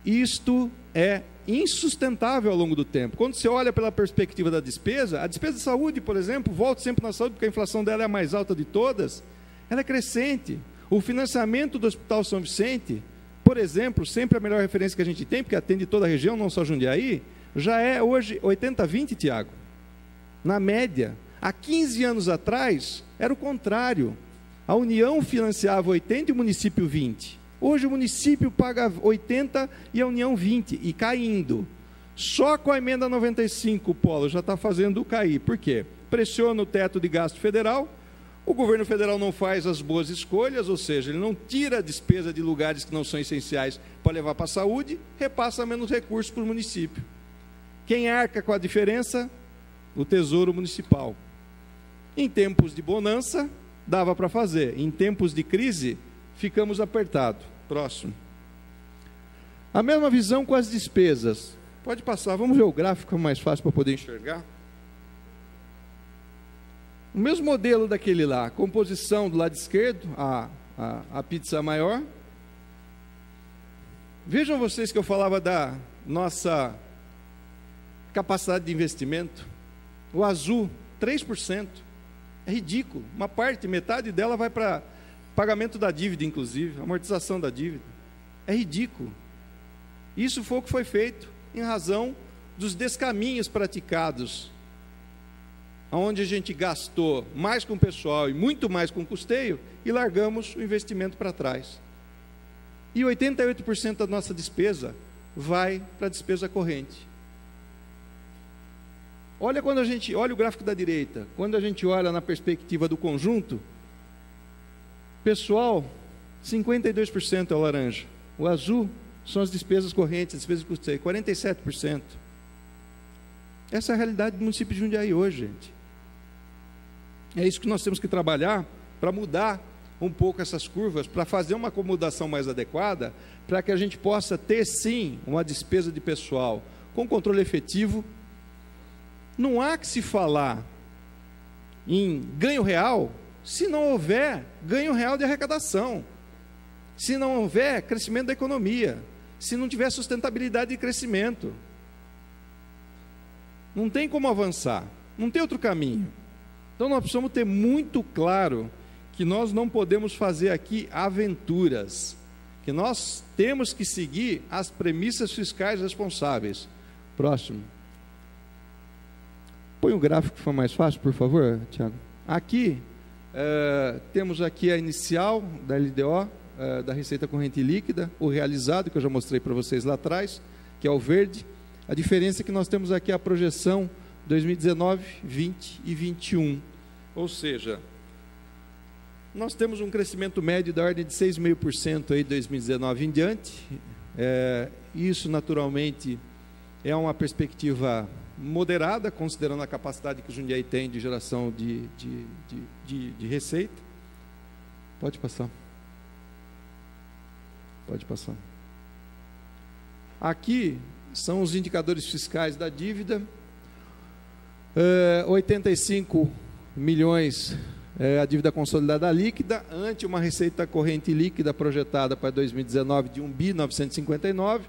Isto é insustentável ao longo do tempo. Quando você olha pela perspectiva da despesa, a despesa de saúde, por exemplo, volta sempre na saúde, porque a inflação dela é a mais alta de todas, ela é crescente. O financiamento do Hospital São Vicente, por exemplo, sempre a melhor referência que a gente tem, porque atende toda a região, não só Jundiaí, já é hoje 80-20, Tiago. Na média. Há 15 anos atrás, era o contrário. A União financiava 80 e o município 20. Hoje o município paga 80 e a União 20, e caindo. Só com a emenda 95 o Polo já está fazendo cair. Por quê? Pressiona o teto de gasto federal, o governo federal não faz as boas escolhas, ou seja, ele não tira a despesa de lugares que não são essenciais para levar para a saúde, repassa menos recursos para o município. Quem arca com a diferença? O Tesouro Municipal. Em tempos de bonança, dava para fazer. Em tempos de crise, ficamos apertados. Próximo. A mesma visão com as despesas. Pode passar, vamos ver o gráfico mais fácil para poder enxergar. O mesmo modelo daquele lá, composição do lado esquerdo, a, a, a pizza maior. Vejam vocês que eu falava da nossa capacidade de investimento. O azul, 3%. É ridículo. Uma parte, metade dela vai para pagamento da dívida, inclusive, amortização da dívida. É ridículo. Isso foi o que foi feito em razão dos descaminhos praticados, onde a gente gastou mais com o pessoal e muito mais com custeio e largamos o investimento para trás. E 88% da nossa despesa vai para a despesa corrente. Olha quando a gente olha o gráfico da direita, quando a gente olha na perspectiva do conjunto, pessoal, 52% é o laranja. O azul são as despesas correntes, as despesas de custeio, 47%. Essa é a realidade do município de Jundiaí hoje, gente. É isso que nós temos que trabalhar para mudar um pouco essas curvas, para fazer uma acomodação mais adequada, para que a gente possa ter sim uma despesa de pessoal com controle efetivo não há que se falar em ganho real se não houver ganho real de arrecadação, se não houver crescimento da economia, se não tiver sustentabilidade de crescimento. Não tem como avançar, não tem outro caminho. Então nós precisamos ter muito claro que nós não podemos fazer aqui aventuras, que nós temos que seguir as premissas fiscais responsáveis. Próximo. Põe o um gráfico que for mais fácil, por favor, Tiago. Aqui, é, temos aqui a inicial da LDO, é, da Receita Corrente Líquida, o realizado, que eu já mostrei para vocês lá atrás, que é o verde. A diferença é que nós temos aqui a projeção 2019, 20 e 21. Ou seja, nós temos um crescimento médio da ordem de 6,5% aí de 2019 em diante. É, isso, naturalmente, é uma perspectiva moderada, considerando a capacidade que o Jundiaí tem de geração de, de, de, de, de receita. Pode passar. Pode passar. Aqui são os indicadores fiscais da dívida. É, 85 milhões é a dívida consolidada líquida, ante uma receita corrente líquida projetada para 2019 de 1 bi 959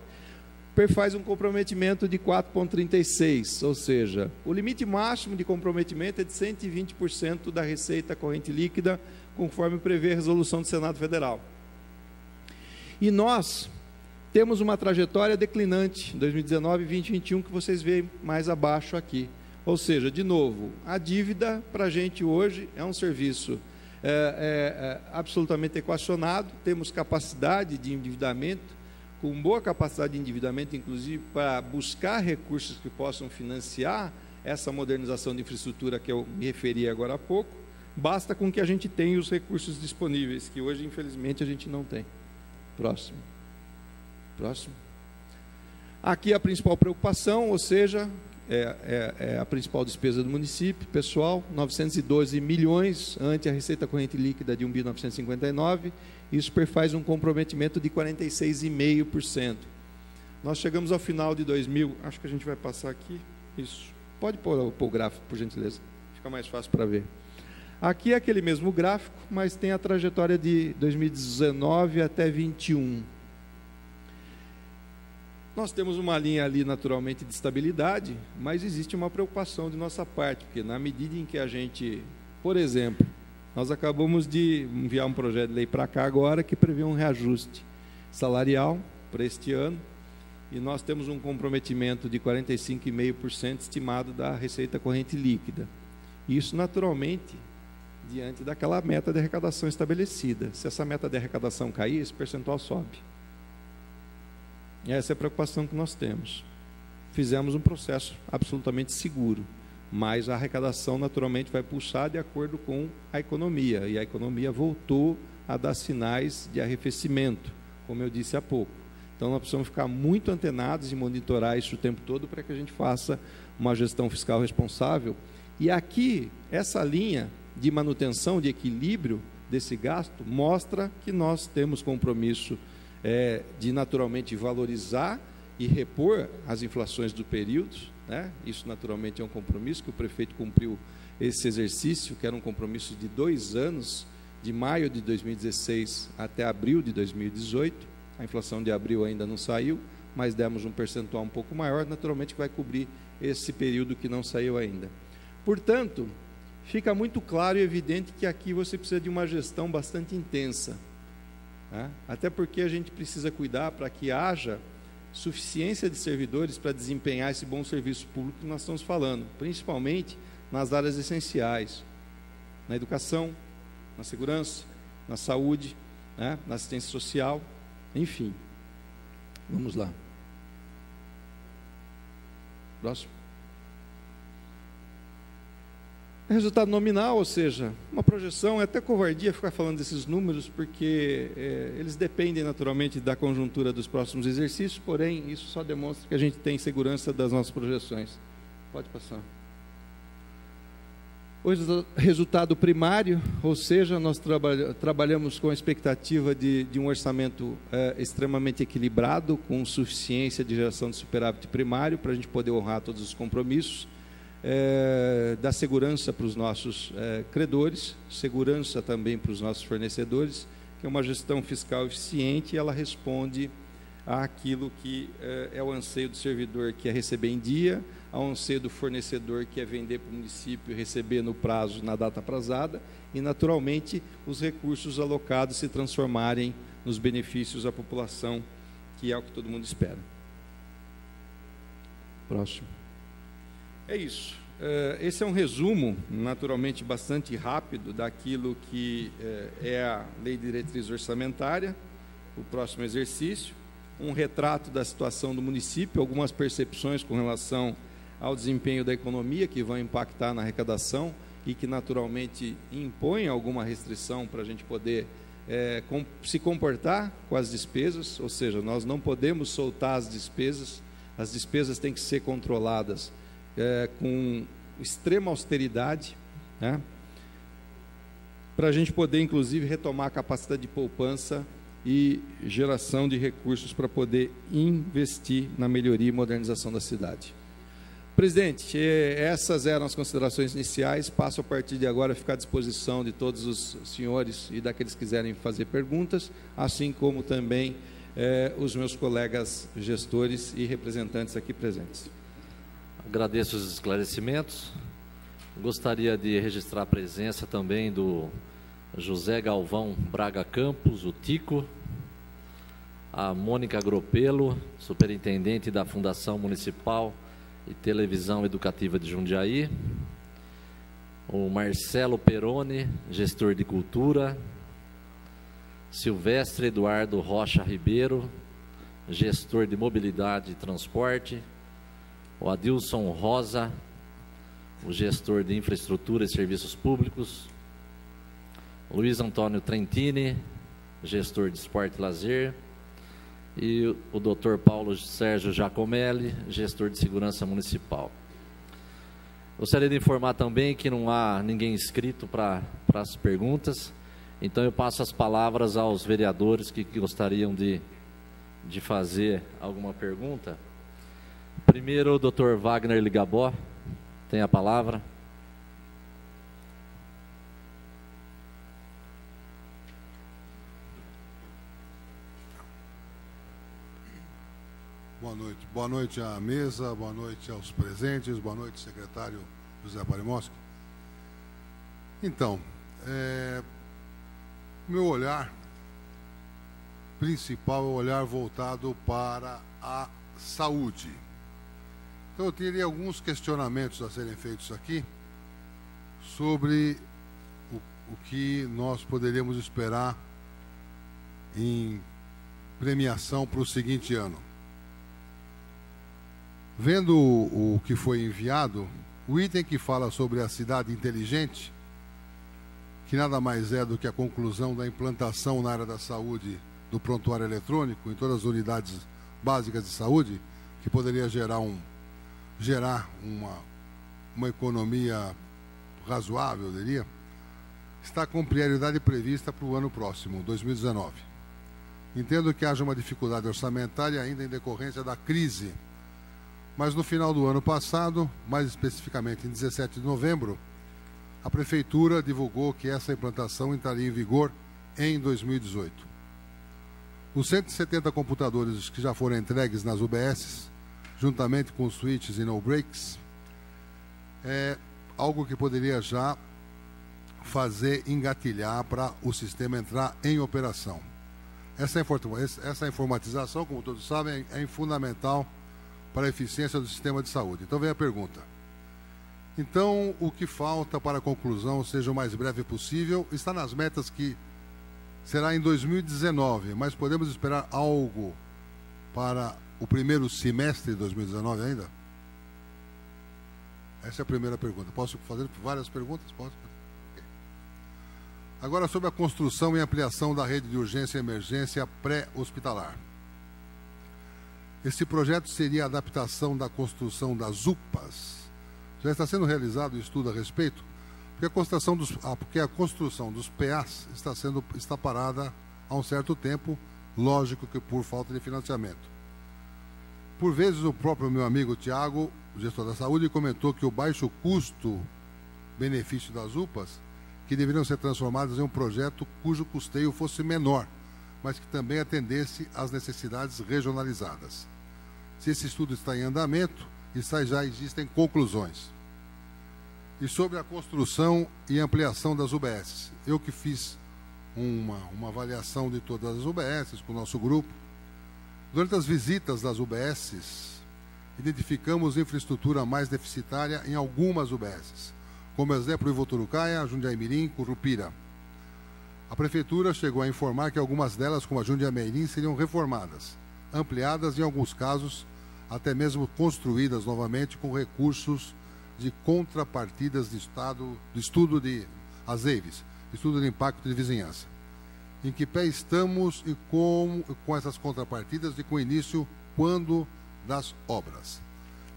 faz um comprometimento de 4,36, ou seja, o limite máximo de comprometimento é de 120% da receita corrente líquida, conforme prevê a resolução do Senado Federal. E nós temos uma trajetória declinante, 2019 e 2021, que vocês veem mais abaixo aqui. Ou seja, de novo, a dívida para a gente hoje é um serviço é, é, é, absolutamente equacionado, temos capacidade de endividamento, com boa capacidade de endividamento, inclusive para buscar recursos que possam financiar essa modernização de infraestrutura que eu me referi agora há pouco, basta com que a gente tenha os recursos disponíveis, que hoje, infelizmente, a gente não tem. Próximo. Próximo. Aqui a principal preocupação, ou seja, é, é, é, a principal despesa do município, pessoal, 912 milhões ante a receita corrente líquida de 1.959, isso perfaz um comprometimento de 46,5%. Nós chegamos ao final de 2000, acho que a gente vai passar aqui, isso, pode pôr, pôr o gráfico, por gentileza, fica mais fácil para ver. Aqui é aquele mesmo gráfico, mas tem a trajetória de 2019 até 21. Nós temos uma linha ali naturalmente de estabilidade, mas existe uma preocupação de nossa parte, porque na medida em que a gente, por exemplo, nós acabamos de enviar um projeto de lei para cá agora que prevê um reajuste salarial para este ano, e nós temos um comprometimento de 45,5% estimado da receita corrente líquida. Isso naturalmente diante daquela meta de arrecadação estabelecida. Se essa meta de arrecadação cair, esse percentual sobe. Essa é a preocupação que nós temos. Fizemos um processo absolutamente seguro, mas a arrecadação naturalmente vai pulsar de acordo com a economia, e a economia voltou a dar sinais de arrefecimento, como eu disse há pouco. Então nós precisamos ficar muito antenados e monitorar isso o tempo todo para que a gente faça uma gestão fiscal responsável. E aqui, essa linha de manutenção, de equilíbrio desse gasto, mostra que nós temos compromisso é, de naturalmente valorizar e repor as inflações do período. Né? Isso naturalmente é um compromisso que o prefeito cumpriu esse exercício, que era um compromisso de dois anos, de maio de 2016 até abril de 2018. A inflação de abril ainda não saiu, mas demos um percentual um pouco maior, naturalmente vai cobrir esse período que não saiu ainda. Portanto, fica muito claro e evidente que aqui você precisa de uma gestão bastante intensa né? Até porque a gente precisa cuidar para que haja suficiência de servidores para desempenhar esse bom serviço público que nós estamos falando, principalmente nas áreas essenciais, na educação, na segurança, na saúde, né? na assistência social, enfim. Vamos lá. Próximo. Resultado nominal, ou seja, uma projeção, é até covardia ficar falando desses números, porque é, eles dependem naturalmente da conjuntura dos próximos exercícios, porém, isso só demonstra que a gente tem segurança das nossas projeções. Pode passar. O resultado primário, ou seja, nós trabalha, trabalhamos com a expectativa de, de um orçamento é, extremamente equilibrado, com suficiência de geração de superávit primário, para a gente poder honrar todos os compromissos é, segurança para os nossos é, credores, segurança também para os nossos fornecedores, que é uma gestão fiscal eficiente e ela responde àquilo que é, é o anseio do servidor, que é receber em dia, ao anseio do fornecedor, que é vender para o município e receber no prazo, na data prazada, e naturalmente os recursos alocados se transformarem nos benefícios à população, que é o que todo mundo espera. Próximo. É isso. Eh, esse é um resumo, naturalmente bastante rápido, daquilo que eh, é a Lei de Diretriz Orçamentária, o próximo exercício, um retrato da situação do município, algumas percepções com relação ao desempenho da economia que vão impactar na arrecadação e que naturalmente impõem alguma restrição para a gente poder é, com, se comportar com as despesas, ou seja, nós não podemos soltar as despesas, as despesas têm que ser controladas é, com extrema austeridade, né? para a gente poder, inclusive, retomar a capacidade de poupança e geração de recursos para poder investir na melhoria e modernização da cidade. Presidente, essas eram as considerações iniciais. Passo a partir de agora a ficar à disposição de todos os senhores e daqueles que quiserem fazer perguntas, assim como também eh, os meus colegas gestores e representantes aqui presentes. Agradeço os esclarecimentos. Gostaria de registrar a presença também do José Galvão Braga Campos, o Tico, a Mônica Gropelo, superintendente da Fundação Municipal e Televisão Educativa de Jundiaí, o Marcelo Peroni, gestor de cultura, Silvestre Eduardo Rocha Ribeiro, gestor de mobilidade e transporte, o Adilson Rosa, o gestor de infraestrutura e serviços públicos, Luiz Antônio Trentini, gestor de esporte e lazer, e o Dr. Paulo Sérgio Giacomelli, gestor de segurança municipal. Gostaria de informar também que não há ninguém inscrito para as perguntas, então eu passo as palavras aos vereadores que, que gostariam de, de fazer alguma pergunta. Primeiro, o doutor Wagner Ligabó tem a palavra. Boa noite. Boa noite à mesa, boa noite aos presentes, boa noite, secretário José Parimoski. Então, é, meu olhar principal é o olhar voltado para a saúde. Então eu teria alguns questionamentos a serem feitos aqui sobre o, o que nós poderíamos esperar em premiação para o seguinte ano. Vendo o, o que foi enviado, o item que fala sobre a cidade inteligente, que nada mais é do que a conclusão da implantação na área da saúde do prontuário eletrônico em todas as unidades básicas de saúde, que poderia gerar um, gerar uma, uma economia razoável, eu diria, está com prioridade prevista para o ano próximo, 2019. Entendo que haja uma dificuldade orçamentária ainda em decorrência da crise, mas no final do ano passado, mais especificamente em 17 de novembro, a Prefeitura divulgou que essa implantação entraria em vigor em 2018. Os 170 computadores que já foram entregues nas UBSs juntamente com switches e no breaks, é algo que poderia já fazer engatilhar para o sistema entrar em operação. Essa, essa informatização, como todos sabem, é fundamental para a eficiência do sistema de saúde. Então vem a pergunta. Então, o que falta para a conclusão seja o mais breve possível está nas metas que será em 2019, mas podemos esperar algo para o primeiro semestre de 2019 ainda? Essa é a primeira pergunta. Posso fazer várias perguntas? Posso? Agora sobre a construção e ampliação da rede de urgência e emergência pré-hospitalar. Esse projeto seria a adaptação da construção das UPAs. Já está sendo realizado um estudo a respeito, porque a construção dos, porque a construção dos PAs está, sendo, está parada há um certo tempo, lógico que por falta de financiamento. Por vezes, o próprio meu amigo Tiago, gestor da saúde, comentou que o baixo custo-benefício das UPAs, que deveriam ser transformadas em um projeto cujo custeio fosse menor, mas que também atendesse às necessidades regionalizadas. Se esse estudo está em andamento, já existem conclusões. E sobre a construção e ampliação das UBSs, eu que fiz uma, uma avaliação de todas as UBSs com o nosso grupo, Durante as visitas das UBSs, identificamos infraestrutura mais deficitária em algumas UBSs, como exemplo em Voturucaia, Jundiaí-Mirim, Curupira. A Prefeitura chegou a informar que algumas delas, como a Jundiaí-Mirim, seriam reformadas, ampliadas em alguns casos, até mesmo construídas novamente com recursos de contrapartidas de estado, do estudo de ASEIVES, estudo de impacto de vizinhança em que pé estamos e com, essas contrapartidas e com o início quando das obras.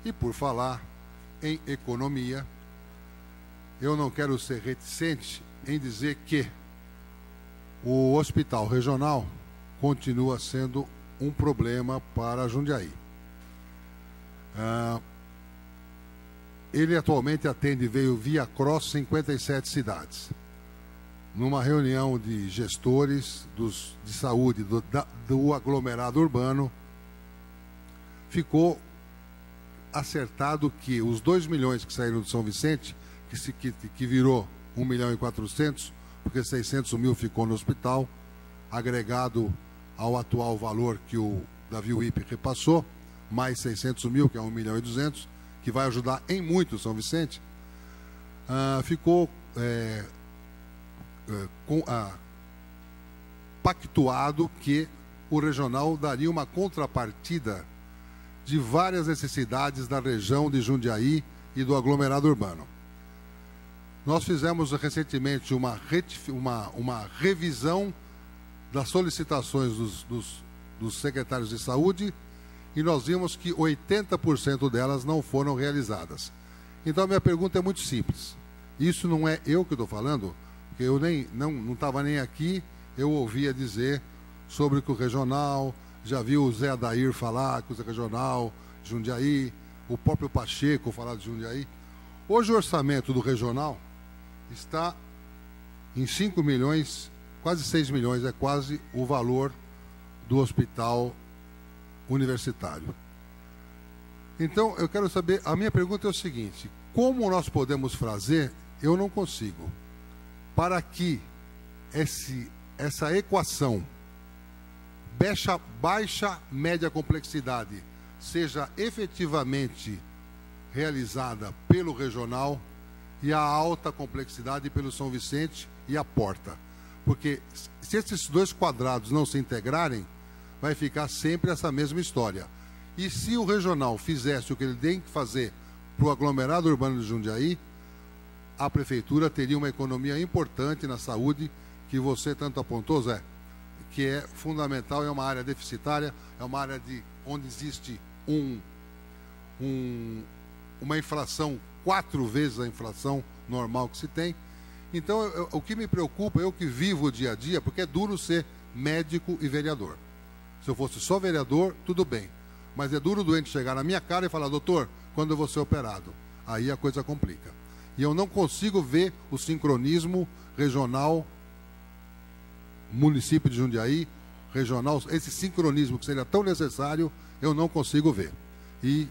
E por falar em economia, eu não quero ser reticente em dizer que o hospital regional continua sendo um problema para Jundiaí. Ah, ele atualmente atende, veio via Cross 57 cidades numa reunião de gestores dos, de saúde do, da, do aglomerado urbano, ficou acertado que os 2 milhões que saíram de São Vicente, que, se, que, que virou 1 milhão e 400, porque 600 mil ficou no hospital, agregado ao atual valor que o Davi Wip repassou, mais 600 mil, que é 1 milhão e 200, que vai ajudar em muito São Vicente, uh, ficou é, com, ah, pactuado que o regional daria uma contrapartida de várias necessidades da região de Jundiaí e do aglomerado urbano. Nós fizemos recentemente uma, uma, uma revisão das solicitações dos, dos, dos secretários de saúde e nós vimos que 80% delas não foram realizadas. Então, minha pergunta é muito simples. Isso não é eu que estou falando, porque eu nem não estava nem aqui, eu ouvia dizer sobre que o regional, já viu o Zé Adair falar que o regional, Jundiaí, o próprio Pacheco falar de Jundiaí. Hoje o orçamento do regional está em 5 milhões, quase 6 milhões, é quase o valor do hospital universitário. Então, eu quero saber, a minha pergunta é o seguinte: como nós podemos fazer, eu não consigo, para que esse, essa equação baixa, baixa, média complexidade seja efetivamente realizada pelo regional e a alta complexidade pelo São Vicente e a Porta. Porque se esses dois quadrados não se integrarem, vai ficar sempre essa mesma história. E se o regional fizesse o que ele tem que fazer para o aglomerado urbano de Jundiaí, a prefeitura teria uma economia importante na saúde, que você tanto apontou, Zé, que é fundamental, é uma área deficitária, é uma área de, onde existe um, um, uma inflação quatro vezes a inflação normal que se tem. Então, eu, o que me preocupa, eu que vivo o dia a dia, porque é duro ser médico e vereador. Se eu fosse só vereador, tudo bem. Mas é duro o doente chegar na minha cara e falar, doutor, quando eu vou ser operado? Aí a coisa complica. E eu não consigo ver o sincronismo regional, município de Jundiaí, regional, esse sincronismo que seria tão necessário, eu não consigo ver. E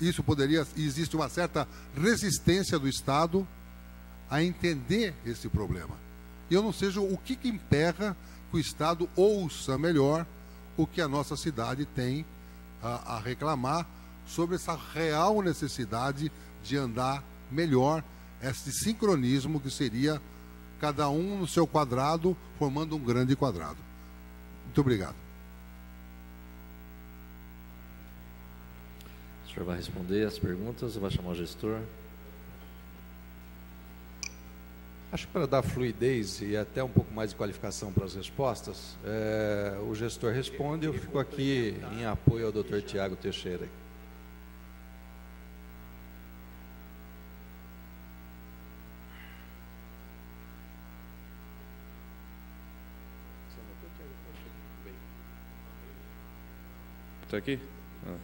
isso poderia, existe uma certa resistência do Estado a entender esse problema. E eu não seja o que, que emperra que o Estado ouça melhor o que a nossa cidade tem a, a reclamar sobre essa real necessidade de andar melhor, esse sincronismo que seria cada um no seu quadrado, formando um grande quadrado. Muito obrigado. O senhor vai responder as perguntas ou vai chamar o gestor? Acho que para dar fluidez e até um pouco mais de qualificação para as respostas, é, o gestor responde, eu fico aqui em apoio ao doutor Tiago Teixeira. Está aqui? Ah.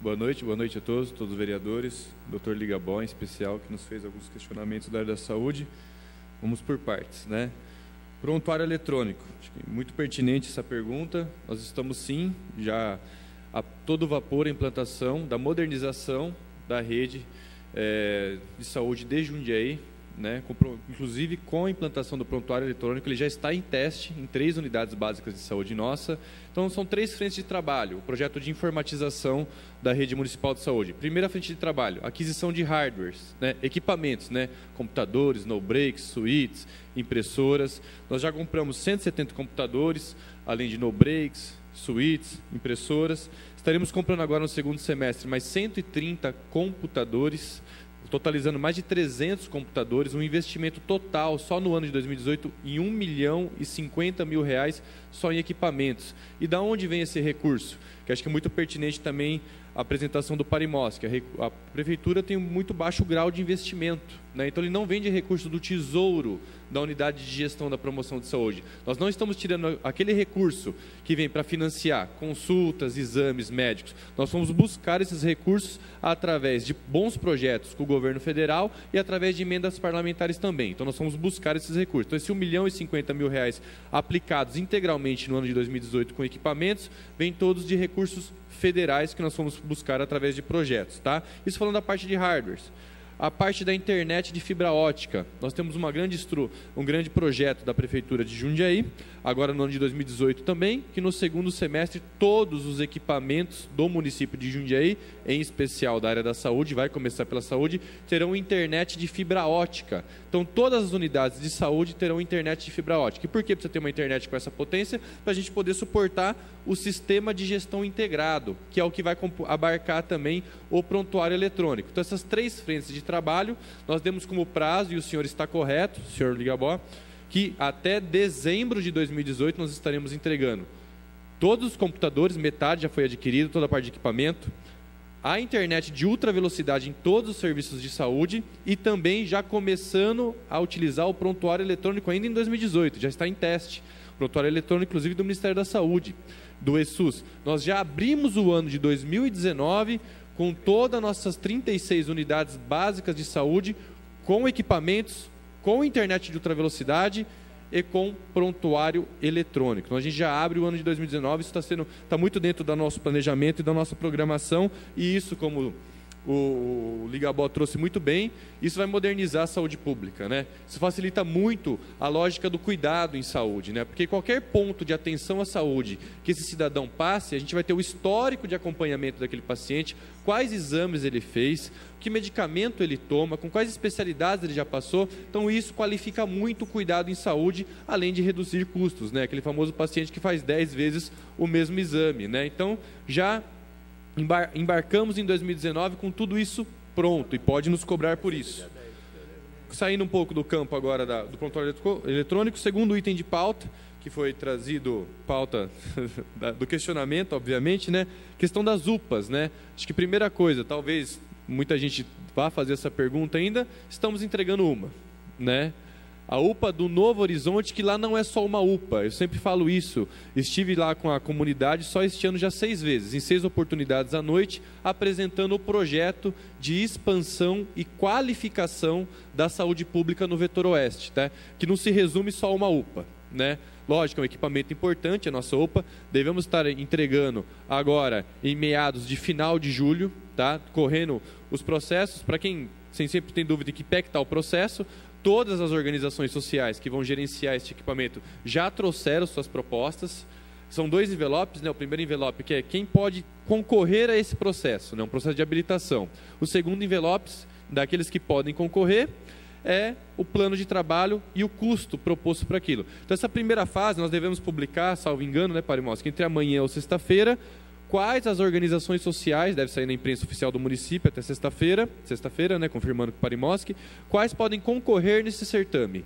Boa noite, boa noite a todos, todos os vereadores, doutor Ligabó em especial, que nos fez alguns questionamentos da área da saúde. Vamos por partes, né? Prontuário eletrônico, muito pertinente essa pergunta. Nós estamos sim já a todo vapor a implantação da modernização da rede é, de saúde de Jundiaí, né, com, inclusive com a implantação do prontuário eletrônico, ele já está em teste em três unidades básicas de saúde nossa. Então, são três frentes de trabalho. O projeto de informatização da rede municipal de saúde. Primeira frente de trabalho, aquisição de hardwares, né, equipamentos, né, computadores, no-breaks, suítes, impressoras. Nós já compramos 170 computadores, além de no-breaks, suítes, impressoras. Estaremos comprando agora no segundo semestre mais 130 computadores totalizando mais de 300 computadores, um investimento total só no ano de 2018 em 1 milhão e 50 mil reais só em equipamentos. E da onde vem esse recurso? Que acho que é muito pertinente também apresentação do Parimós, que a, a prefeitura tem muito baixo grau de investimento. Né? Então, ele não vem de recurso do tesouro da unidade de gestão da promoção de saúde. Nós não estamos tirando aquele recurso que vem para financiar consultas, exames médicos. Nós vamos buscar esses recursos através de bons projetos com o governo federal e através de emendas parlamentares também. Então, nós vamos buscar esses recursos. Então, esse 1 milhão e 50 mil reais aplicados integralmente no ano de 2018 com equipamentos, vem todos de recursos federais que nós vamos buscar através de projetos. Tá? Isso falando da parte de hardwares. A parte da internet de fibra ótica. Nós temos uma grande estru, um grande projeto da Prefeitura de Jundiaí, agora no ano de 2018 também, que no segundo semestre todos os equipamentos do município de Jundiaí, em especial da área da saúde, vai começar pela saúde, terão internet de fibra ótica. Então todas as unidades de saúde terão internet de fibra ótica. E por que precisa ter uma internet com essa potência? Para a gente poder suportar o sistema de gestão integrado, que é o que vai abarcar também o prontuário eletrônico. Então essas três frentes de trabalho, nós demos como prazo, e o senhor está correto, senhor Ligabó, que até dezembro de 2018 nós estaremos entregando todos os computadores, metade já foi adquirido, toda a parte de equipamento, a internet de ultra velocidade em todos os serviços de saúde e também já começando a utilizar o prontuário eletrônico ainda em 2018, já está em teste. Prontuário eletrônico, inclusive, do Ministério da Saúde, do ESUS. Nós já abrimos o ano de 2019 com todas as nossas 36 unidades básicas de saúde, com equipamentos, com internet de ultra velocidade e com prontuário eletrônico. Então a gente já abre o ano de 2019, isso está sendo está muito dentro do nosso planejamento e da nossa programação, e isso, como o, o Ligabó trouxe muito bem, isso vai modernizar a saúde pública, né? Isso facilita muito a lógica do cuidado em saúde, né? Porque qualquer ponto de atenção à saúde que esse cidadão passe, a gente vai ter o histórico de acompanhamento daquele paciente, quais exames ele fez, que medicamento ele toma, com quais especialidades ele já passou. Então isso qualifica muito o cuidado em saúde, além de reduzir custos, né? Aquele famoso paciente que faz 10 vezes o mesmo exame, né? Então já embar embarcamos em 2019 com tudo isso pronto e pode nos cobrar por isso. Saindo um pouco do campo agora da, do prontuário eletrônico, segundo item de pauta, que foi trazido, pauta do questionamento, obviamente, né? Questão das UPAs, né? Acho que primeira coisa, talvez muita gente vá fazer essa pergunta ainda, estamos entregando uma, né? A UPA do Novo Horizonte, que lá não é só uma UPA, eu sempre falo isso. Estive lá com a comunidade só este ano já seis vezes, em seis oportunidades à noite, apresentando o projeto de expansão e qualificação da saúde pública no vetor oeste, tá? que não se resume só a uma UPA. Né? Lógico, é um equipamento importante, a nossa UPA. Devemos estar entregando agora em meados de final de julho, tá? correndo os processos. Para quem sempre tem dúvida de que pé está o processo, Todas as organizações sociais que vão gerenciar este equipamento já trouxeram suas propostas. São dois envelopes, né? O primeiro envelope que é quem pode concorrer a esse processo, né? Um processo de habilitação. O segundo envelope, daqueles que podem concorrer, é o plano de trabalho e o custo proposto para aquilo. Então, essa primeira fase nós devemos publicar, salvo engano, né, Parimós, que entre amanhã ou sexta-feira, quais as organizações sociais, deve sair na imprensa oficial do município até sexta-feira, sexta-feira, né, confirmando com o Parimosque, quais podem concorrer nesse certame.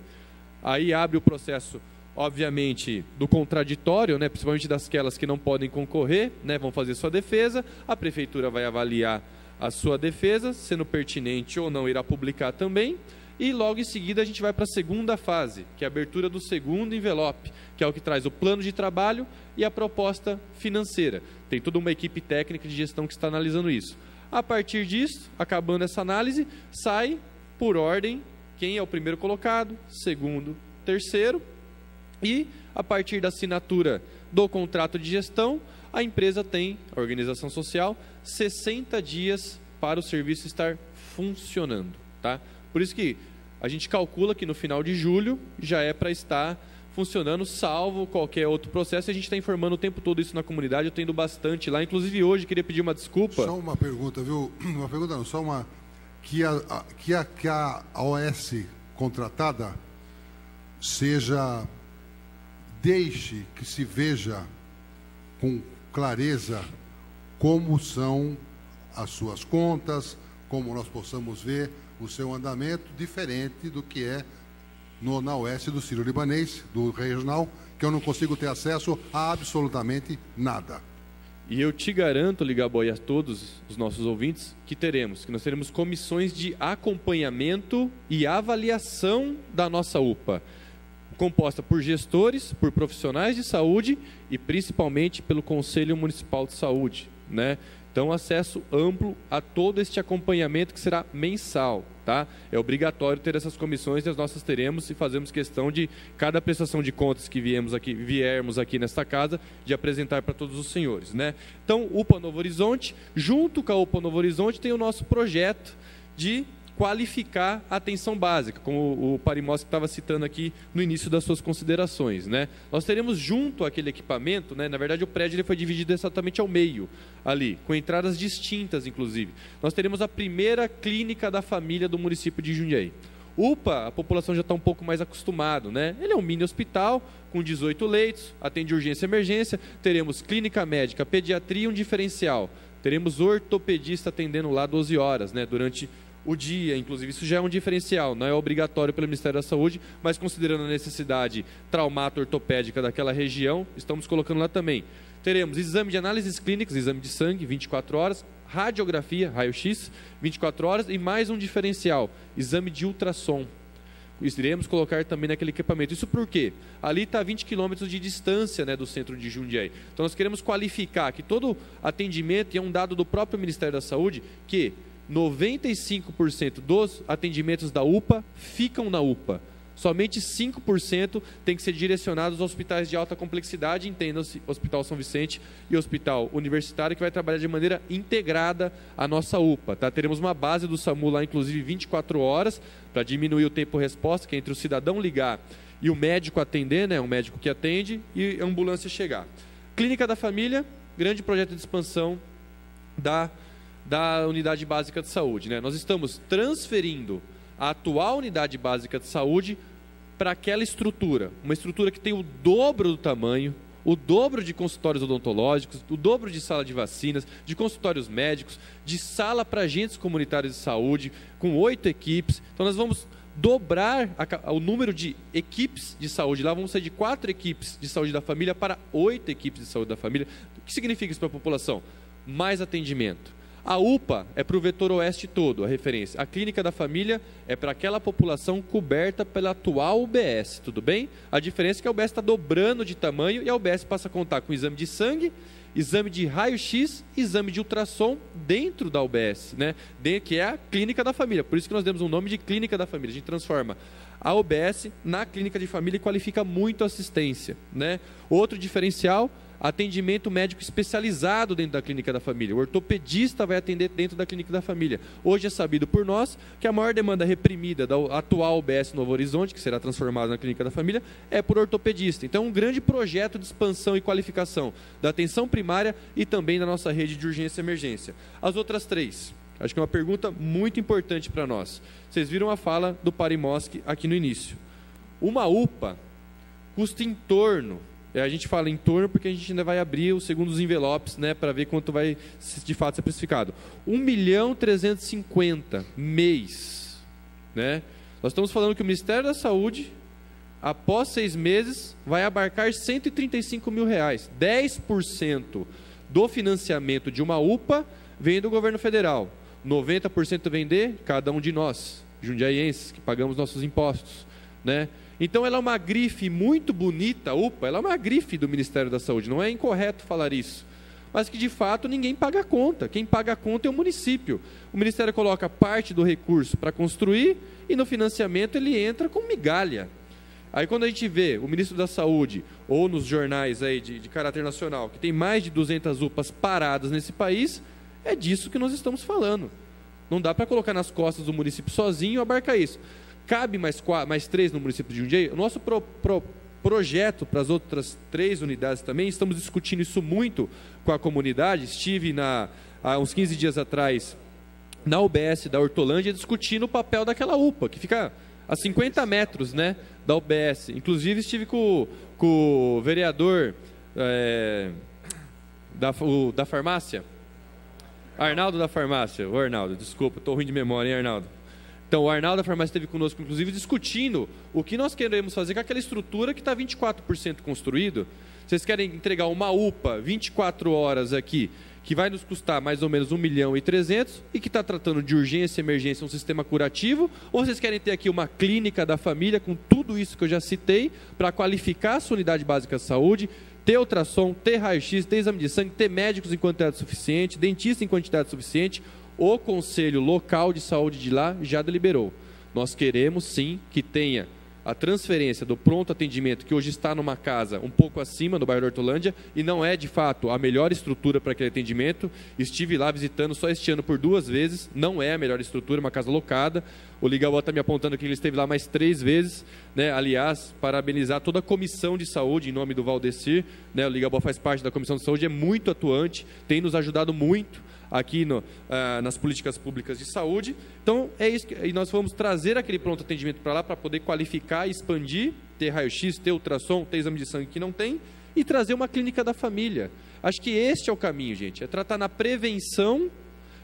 Aí abre o processo, obviamente, do contraditório, né, principalmente das que não podem concorrer, né, vão fazer sua defesa, a prefeitura vai avaliar a sua defesa, sendo pertinente ou não irá publicar também, e logo em seguida a gente vai para a segunda fase, que é a abertura do segundo envelope, que é o que traz o plano de trabalho e a proposta financeira. Tem toda uma equipe técnica de gestão que está analisando isso. A partir disso, acabando essa análise, sai por ordem quem é o primeiro colocado, segundo, terceiro, e a partir da assinatura do contrato de gestão, a empresa tem, a organização social, 60 dias para o serviço estar funcionando, tá? Por isso que a gente calcula que no final de julho já é para estar funcionando, salvo qualquer outro processo. A gente está informando o tempo todo isso na comunidade, eu tenho bastante lá. Inclusive hoje queria pedir uma desculpa. Só uma pergunta, viu? Uma pergunta não, só uma. Que a, que a, que a OS contratada seja. Deixe que se veja com clareza como são as suas contas, como nós possamos ver o seu andamento diferente do que é no, na oeste do Sírio Libanês, do regional, que eu não consigo ter acesso a absolutamente nada. E eu te garanto, Ligaboy, a todos os nossos ouvintes, que teremos, que nós teremos comissões de acompanhamento e avaliação da nossa UPA, composta por gestores, por profissionais de saúde e principalmente pelo Conselho Municipal de Saúde, né? Então, acesso amplo a todo este acompanhamento que será mensal. Tá? É obrigatório ter essas comissões e as nossas teremos e fazemos questão de cada prestação de contas que viemos aqui, viermos aqui nesta casa, de apresentar para todos os senhores. Né? Então, UPA Novo Horizonte, junto com a UPA Novo Horizonte, tem o nosso projeto de qualificar a atenção básica, como o Parimós estava citando aqui no início das suas considerações. Né? Nós teremos junto aquele equipamento, né? na verdade o prédio ele foi dividido exatamente ao meio, ali, com entradas distintas, inclusive. Nós teremos a primeira clínica da família do município de Jundiaí. UPA, a população já está um pouco mais acostumado, né? Ele é um mini hospital com 18 leitos, atende urgência e emergência, teremos clínica médica, pediatria um diferencial. Teremos ortopedista atendendo lá 12 horas, né? Durante o dia, inclusive. Isso já é um diferencial, não é obrigatório pelo Ministério da Saúde, mas considerando a necessidade traumato-ortopédica daquela região, estamos colocando lá também. Teremos exame de análises clínicas, exame de sangue, 24 horas, radiografia, raio-x, 24 horas, e mais um diferencial, exame de ultrassom. Iremos colocar também naquele equipamento. Isso por quê? Ali está a 20 quilômetros de distância né, do centro de Jundiaí. Então nós queremos qualificar que todo atendimento, e é um dado do próprio Ministério da Saúde, que 95% dos atendimentos da UPA ficam na UPA. Somente 5% tem que ser direcionados aos hospitais de alta complexidade, entenda-se Hospital São Vicente e Hospital Universitário, que vai trabalhar de maneira integrada a nossa UPA. Tá? Teremos uma base do SAMU lá, inclusive 24 horas, para diminuir o tempo-resposta, que é entre o cidadão ligar e o médico atender, né? o médico que atende, e a ambulância chegar. Clínica da Família, grande projeto de expansão da da unidade básica de saúde. Né? Nós estamos transferindo a atual unidade básica de saúde para aquela estrutura, uma estrutura que tem o dobro do tamanho, o dobro de consultórios odontológicos, o dobro de sala de vacinas, de consultórios médicos, de sala para agentes comunitários de saúde, com oito equipes. Então nós vamos dobrar a, o número de equipes de saúde lá, vamos sair de quatro equipes de saúde da família para oito equipes de saúde da família. O que significa isso para a população? Mais atendimento a UPA é para o vetor oeste todo, a referência. A clínica da família é para aquela população coberta pela atual UBS, tudo bem? A diferença é que a UBS está dobrando de tamanho e a UBS passa a contar com exame de sangue, exame de raio-x, exame de ultrassom dentro da UBS, né? que é a clínica da família. Por isso que nós demos um nome de clínica da família. A gente transforma a UBS na clínica de família e qualifica muito a assistência, né? Outro diferencial atendimento médico especializado dentro da clínica da família. O ortopedista vai atender dentro da clínica da família. Hoje é sabido por nós que a maior demanda reprimida da atual UBS Novo Horizonte, que será transformada na clínica da família, é por ortopedista. Então, um grande projeto de expansão e qualificação da atenção primária e também da nossa rede de urgência e emergência. As outras três. Acho que é uma pergunta muito importante para nós. Vocês viram a fala do Parimosque aqui no início. Uma UPA custa em torno é, a gente fala em torno porque a gente ainda vai abrir o segundo dos envelopes, né, para ver quanto vai de fato ser precificado. 1 milhão 350 mês, né? Nós estamos falando que o Ministério da Saúde, após seis meses, vai abarcar 135 mil reais. 10% do financiamento de uma UPA vem do governo federal. 90% vem de cada um de nós, jundiaienses, que pagamos nossos impostos, né? Então ela é uma grife muito bonita, upa, ela é uma grife do Ministério da Saúde, não é incorreto falar isso. Mas que de fato ninguém paga a conta. Quem paga a conta é o município. O Ministério coloca parte do recurso para construir e no financiamento ele entra com migalha. Aí quando a gente vê o ministro da Saúde, ou nos jornais aí de, de caráter nacional, que tem mais de 200 UPAs paradas nesse país, é disso que nós estamos falando. Não dá para colocar nas costas do município sozinho abarcar isso cabe mais, quatro, mais três no município de Jundiaí. O nosso pro, pro, projeto para as outras três unidades também, estamos discutindo isso muito com a comunidade. Estive na, há uns 15 dias atrás na UBS da Hortolândia discutindo o papel daquela UPA, que fica a 50 metros né, da UBS. Inclusive estive com, com o vereador é, da, o, da farmácia, Arnaldo da farmácia. O Arnaldo, desculpa, estou ruim de memória, hein, Arnaldo? Então, o Arnaldo da Farmácia esteve conosco, inclusive, discutindo o que nós queremos fazer com aquela estrutura que está 24% construído. Vocês querem entregar uma UPA 24 horas aqui, que vai nos custar mais ou menos 1 milhão e 300 e que está tratando de urgência, emergência, um sistema curativo? Ou vocês querem ter aqui uma clínica da família com tudo isso que eu já citei para qualificar a sua unidade básica de saúde, ter ultrassom, ter raio-x, ter exame de sangue, ter médicos em quantidade suficiente, dentista em quantidade suficiente, o Conselho Local de Saúde de lá já deliberou. Nós queremos sim que tenha a transferência do pronto atendimento, que hoje está numa casa um pouco acima do bairro da Hortolândia, e não é de fato a melhor estrutura para aquele atendimento. Estive lá visitando só este ano por duas vezes, não é a melhor estrutura, uma casa locada. O Ligabó está me apontando que ele esteve lá mais três vezes. Né? Aliás, parabenizar toda a comissão de saúde em nome do Valdecir. Né? O Ligabó faz parte da comissão de saúde, é muito atuante, tem nos ajudado muito aqui no, uh, nas políticas públicas de saúde. Então, é isso que e nós vamos trazer aquele pronto atendimento para lá para poder qualificar, expandir, ter raio-x, ter ultrassom, ter exame de sangue que não tem e trazer uma clínica da família. Acho que este é o caminho, gente, é tratar na prevenção,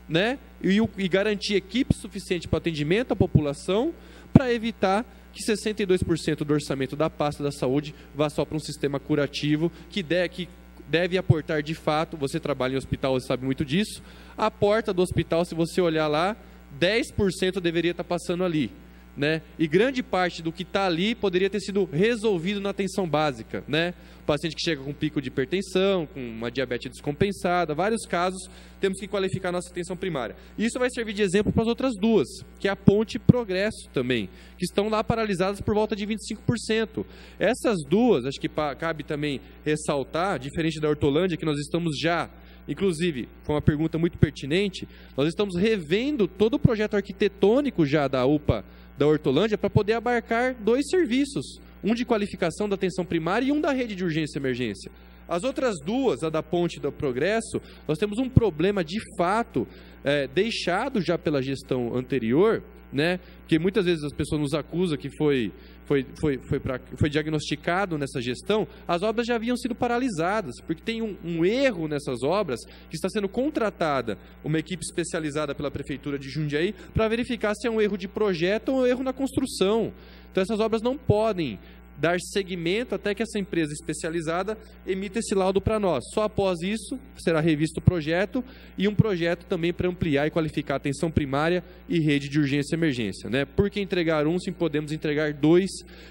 né, e, e garantir equipe suficiente para atendimento à população para evitar que 62% do orçamento da pasta da saúde vá só para um sistema curativo que, der, que deve aportar de fato, você trabalha em hospital, você sabe muito disso, a porta do hospital, se você olhar lá, 10% deveria estar passando ali. Né? E grande parte do que está ali poderia ter sido resolvido na atenção básica, né? O paciente que chega com pico de hipertensão, com uma diabetes descompensada, vários casos, temos que qualificar nossa atenção primária. Isso vai servir de exemplo para as outras duas, que é a ponte progresso também, que estão lá paralisadas por volta de 25%. Essas duas, acho que cabe também ressaltar, diferente da Hortolândia, que nós estamos já Inclusive, foi uma pergunta muito pertinente. Nós estamos revendo todo o projeto arquitetônico já da UPA da Hortolândia para poder abarcar dois serviços, um de qualificação da atenção primária e um da rede de urgência e emergência. As outras duas, a da ponte do progresso, nós temos um problema de fato é, deixado já pela gestão anterior, né? Porque muitas vezes as pessoas nos acusam que foi foi, foi, foi, pra, foi diagnosticado nessa gestão, as obras já haviam sido paralisadas, porque tem um, um, erro nessas obras que está sendo contratada uma equipe especializada pela Prefeitura de Jundiaí para verificar se é um erro de projeto ou um erro na construção. Então essas obras não podem dar seguimento até que essa empresa especializada emita esse laudo para nós. Só após isso será revisto o projeto e um projeto também para ampliar e qualificar a atenção primária e rede de urgência e emergência. Né? Por que entregar um se podemos entregar dois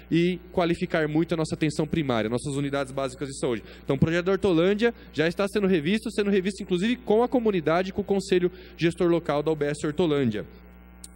e qualificar muito a nossa atenção primária, nossas unidades básicas de saúde? Então o projeto da Hortolândia já está sendo revisto, sendo revisto inclusive com a comunidade, com o Conselho Gestor Local da UBS Hortolândia.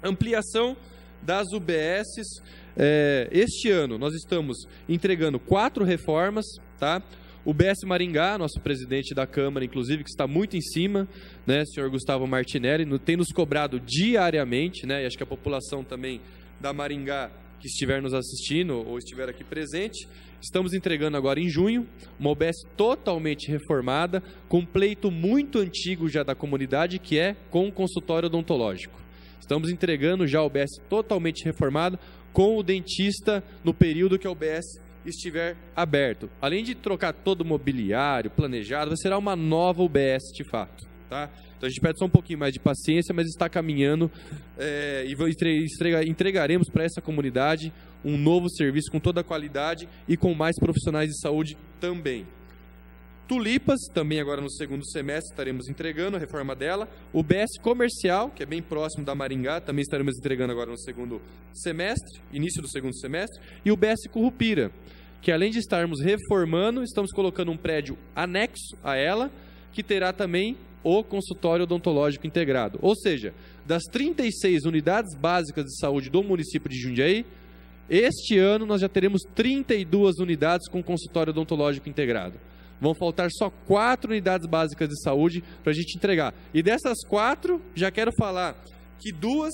Ampliação das UBSs é, este ano nós estamos entregando quatro reformas, tá? O BS Maringá, nosso presidente da Câmara, inclusive, que está muito em cima, né, senhor Gustavo Martinelli, tem nos cobrado diariamente, né, e acho que a população também da Maringá que estiver nos assistindo ou estiver aqui presente, estamos entregando agora em junho uma OBS totalmente reformada, com pleito muito antigo já da comunidade, que é com consultório odontológico. Estamos entregando já o OBS totalmente reformado, com o dentista no período que a UBS estiver aberto. Além de trocar todo o mobiliário planejado, será uma nova UBS de fato. Tá? Então a gente pede só um pouquinho mais de paciência, mas está caminhando é, e entregaremos para essa comunidade um novo serviço com toda a qualidade e com mais profissionais de saúde também. Tulipas, também agora no segundo semestre estaremos entregando a reforma dela. O BS Comercial, que é bem próximo da Maringá, também estaremos entregando agora no segundo semestre, início do segundo semestre. E o BS Currupira, que além de estarmos reformando, estamos colocando um prédio anexo a ela, que terá também o consultório odontológico integrado. Ou seja, das 36 unidades básicas de saúde do município de Jundiaí, este ano nós já teremos 32 unidades com consultório odontológico integrado vão faltar só quatro unidades básicas de saúde para a gente entregar. E dessas quatro, já quero falar que duas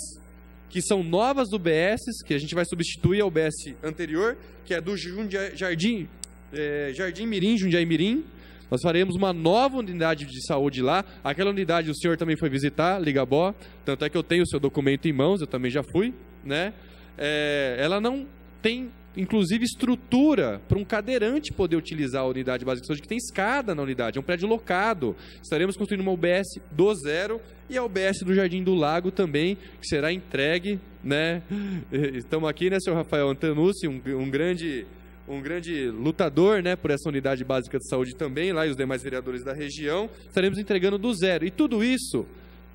que são novas do BS, que a gente vai substituir ao BS anterior, que é do Jardim, é, Jardim Mirim, Jundiaí Mirim. Nós faremos uma nova unidade de saúde lá. Aquela unidade o senhor também foi visitar, Ligabó. Tanto é que eu tenho o seu documento em mãos, eu também já fui. Né? É, ela não tem inclusive estrutura para um cadeirante poder utilizar a unidade básica de saúde, que tem escada na unidade, é um prédio locado. Estaremos construindo uma UBS do zero e a UBS do Jardim do Lago também, que será entregue, né? Estamos aqui, né, senhor Rafael Antanucci, um, um grande um grande lutador né, por essa unidade básica de saúde também, lá e os demais vereadores da região, estaremos entregando do zero. E tudo isso,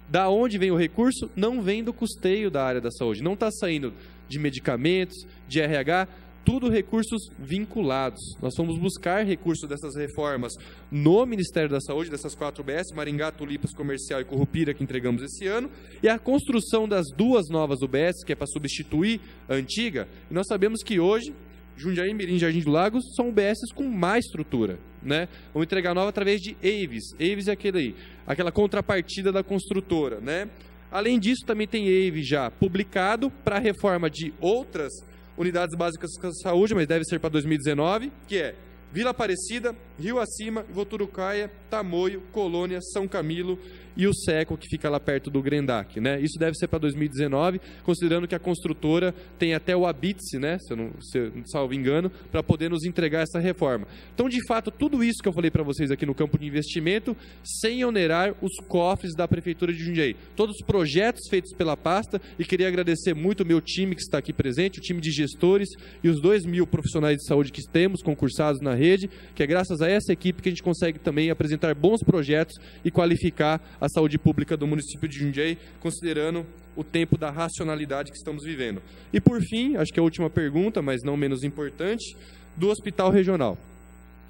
da onde vem o recurso? Não vem do custeio da área da saúde, não está saindo de medicamentos, de RH, tudo recursos vinculados. Nós fomos buscar recursos dessas reformas no Ministério da Saúde, dessas quatro UBS, Maringá, Tulipas, Comercial e Corrupira, que entregamos esse ano, e a construção das duas novas UBS, que é para substituir a antiga. E nós sabemos que hoje, Jundiaí, Mirim e Jardim do Lagos são UBSs com mais estrutura. Né? Vamos entregar nova através de Aves. Aves é aquele, aquela contrapartida da construtora. Né? Além disso, também tem Aves já publicado para reforma de outras unidades básicas de saúde, mas deve ser para 2019, que é Vila Aparecida, Rio Acima, Voturucaia, Tamoio, Colônia, São Camilo e o Seco, que fica lá perto do Grendac. Né? Isso deve ser para 2019, considerando que a construtora tem até o Abitse, né? se eu não se salvo engano, para poder nos entregar essa reforma. Então, de fato, tudo isso que eu falei para vocês aqui no campo de investimento, sem onerar os cofres da Prefeitura de Jundiaí. Todos os projetos feitos pela pasta, e queria agradecer muito o meu time que está aqui presente, o time de gestores e os dois mil profissionais de saúde que temos concursados na rede, que é graças a essa equipe que a gente consegue também apresentar bons projetos e qualificar a saúde pública do município de Jundiaí, considerando o tempo da racionalidade que estamos vivendo. E por fim, acho que a última pergunta, mas não menos importante, do hospital regional.